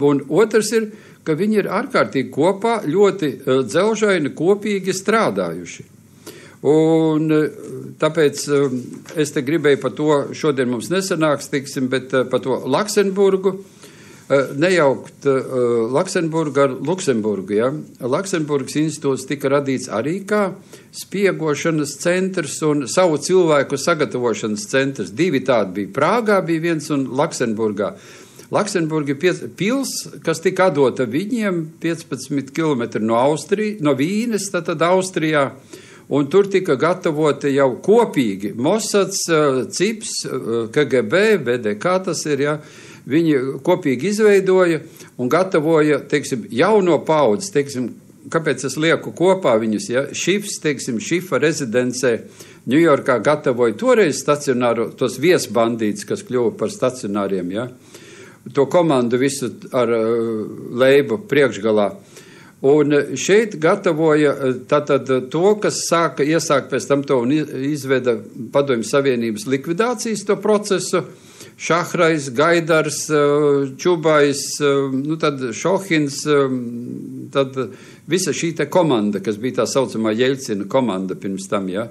Un otrs ir, ka viņi ir ārkārtīgi kopā, ļoti dzelžaini, kopīgi strādājuši. Un tāpēc es te gribēju par to, šodien mums nesanāks, tiksim, bet par to Laksenburgu Eh, nejaukt uh, Luksemburgu ar Luksemburgu. Ja? Luksemburgas institūts tika radīts arī kā spiegošanas centrs un savu cilvēku sagatavošanas centrs. Divi tādi bija Prāgā, bija viens un Luksemburgā. Luksemburga ir pils, kas tika dota viņiem 15 km no, Austrī, no Vīnes, tātad Austrijā. Un tur tika gatavota jau kopīgi. Mosads, eh, CIPS, KGB, BDK tas ir, ja, uh, viņi kopīgi izveidoja un gatavoja, teiksim, jauno paudzi, teiksim, kāpēc es lieku kopā viņus, ja, šifs, teiksim, šifa rezidencē Ņujorkā gatavoja toreiz stacionāru, tos viesbandītus, kas kļuva par stacionāriem, ja, to komandu visu ar uh, leibu priekšgalā. Un šeit gatavoja tātad to, kas sāka iesākt pēc tam to un izveda padomju savienības likvidācijas to procesu, uh, Šahrais, Gaidars, eh, Čubais, eh, nu tad Šohins, eh, tad visa šī te komanda, kas bija tā saucamā Jeļcina komanda pirms tam, ja.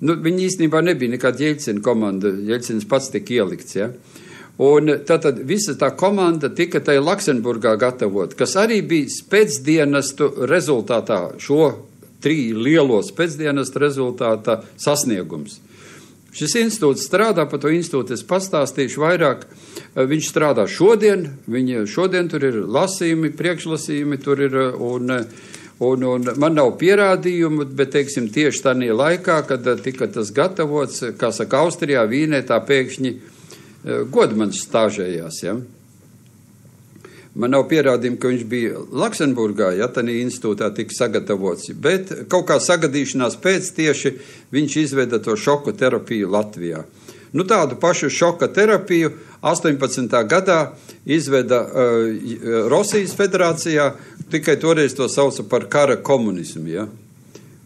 Nu, viņi īstenībā nebija nekāda Jeļcina komanda, Jeļcins pats tika ielikts, ja. Un tātad visa tā komanda tika tai Laksemburgā gatavot, kas arī bija pēcdienestu rezultātā, šo trīs lielos pēcdienestu rezultātā sasniegums. Šis institūts strādā, par to institūtu es pastāstīšu vairāk. Viņš strādā šodien, viņa šodien tur ir lasījumi, priekšlasījumi, tur ir un, un, un man nav pierādījumu, bet, teiksim, tieši tādā laikā, kad tika tas gatavots, kā saka, Austrijā, Vīnē, tā pēkšņi godmans stāžējās. Ja? Man nav pierādījumi, ka viņš bija Luksemburgā, ja tādā institūtā tika sagatavots, bet kaut kā sagadīšanās pēc tieši viņš izveda to šoku terapiju Latvijā. Nu, tādu pašu šoka terapiju 18. gadā izveda uh, Rosijas federācijā, tikai toreiz to sauca par kara komunismu. Ja?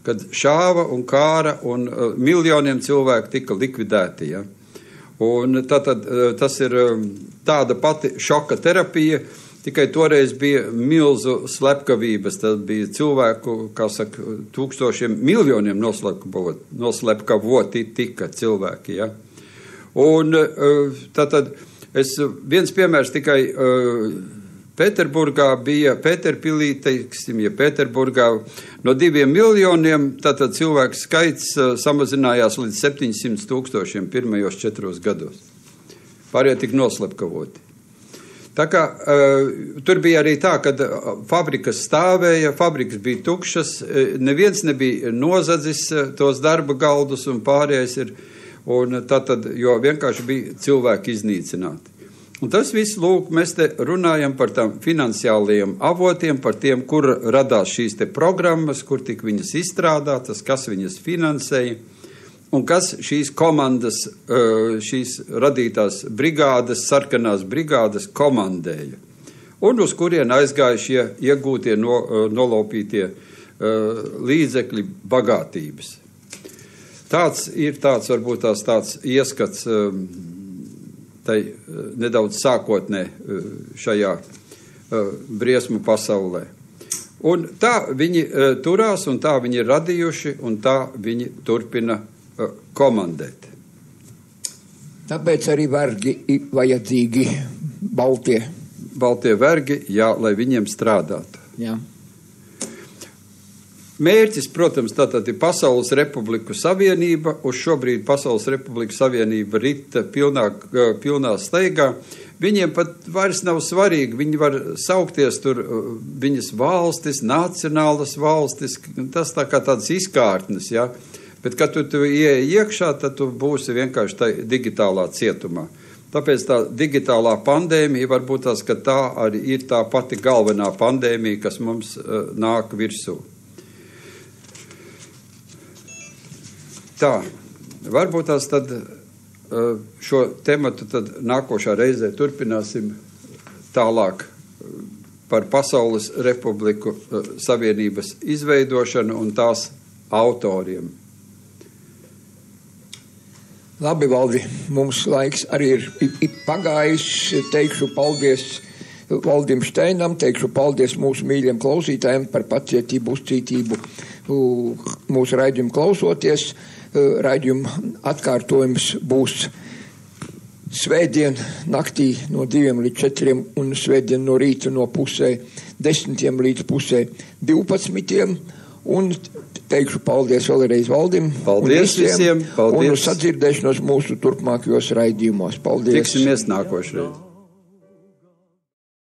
Kad šāva un kāra un uh, miljoniem cilvēku tika likvidēti. Ja? Un tātad, uh, tas ir um, tāda pati šoka terapija, Tikai toreiz bija milzu slepkavības. Tad bija cilvēku, kā saka, tūkstošiem, miljoniem noslepkavoti tika cilvēki. Ja? Un eh, tātad es viens piemērs tikai. Pēterburgā bija Pēterpilī, teiksim, ja Pēterburgā no diviem miljoniem, tātad cilvēku skaits uh, samazinājās līdz 700 tūkstošiem pirmajos četros gados. Pārējie tik noslepkavoti. Tā kā, uh, tur bija arī tā, ka uh, fabrikas stāvēja, fabrikas bija tukšas, neviens nebija nozadzis tos darba galdus un pārējais ir, un tātad, jo vienkārši bija cilvēki iznīcināti. Un tas viss, lūk, mēs te runājam par tām finansiālajiem avotiem, par tiem, kur radās šīs programmas, kur tik viņas izstrādātas, kas viņas finansēja un kas šīs komandas, šīs radītās brigādes, sarkanās brigādes komandēja. Un uz kurien aizgāja šie iegūtie, no, nolaupītie līdzekļi bagātības. Tāds ir tāds, varbūt tās tāds ieskats tai nedaudz sākotnē šajā briesmu pasaulē. Un tā viņi turās, un tā viņi ir radījuši, un tā viņi turpina komandēt. Tāpēc arī vergi ir vajadzīgi baltie. Baltie vergi, jā, lai viņiem strādātu. Jā. Mērķis, protams, tātad ir Pasaules Republiku Savienība. Uz šobrīd Pasaules Republiku Savienība rita pilnā, pilnā steigā. Viņiem pat vairs nav svarīgi, viņi var saukties tur viņas valstis, nacionālas valstis, tas tā kā tāds izkārtnes, jā. Ja? Bet, kad tu, tu ieej iekšā, tad tu būsi vienkārši tajā digitālā cietumā. Tāpēc tā digitālā pandēmija varbūt tās, ka tā arī ir tā pati galvenā pandēmija, kas mums uh, nāk virsū. Tā, varbūt tās tad uh, šo tematu tad nākošā reizē turpināsim tālāk par Pasaules Republiku uh, Savienības izveidošanu un tās autoriem. Labi, Valdi, mums laiks arī ir, ir pagājis. Teikšu paldies Valdim Steinam, teikšu paldies mūsu mīļiem klausītājiem par pacietību, uzcītību mūsu raidījumu klausoties. Raidījuma atkārtojums būs svētdien naktī no diviem līdz četriem un svētdien no rīta no pusē desmitiem līdz pusē divpadsmitiem. Un teikšu paldies vēlreiz Valdim. Paldies visiem. visiem paldies. Un uz sadzirdēšanos mūsu turpmākajos raidījumos. Paldies. Tiksimies nākošreiz.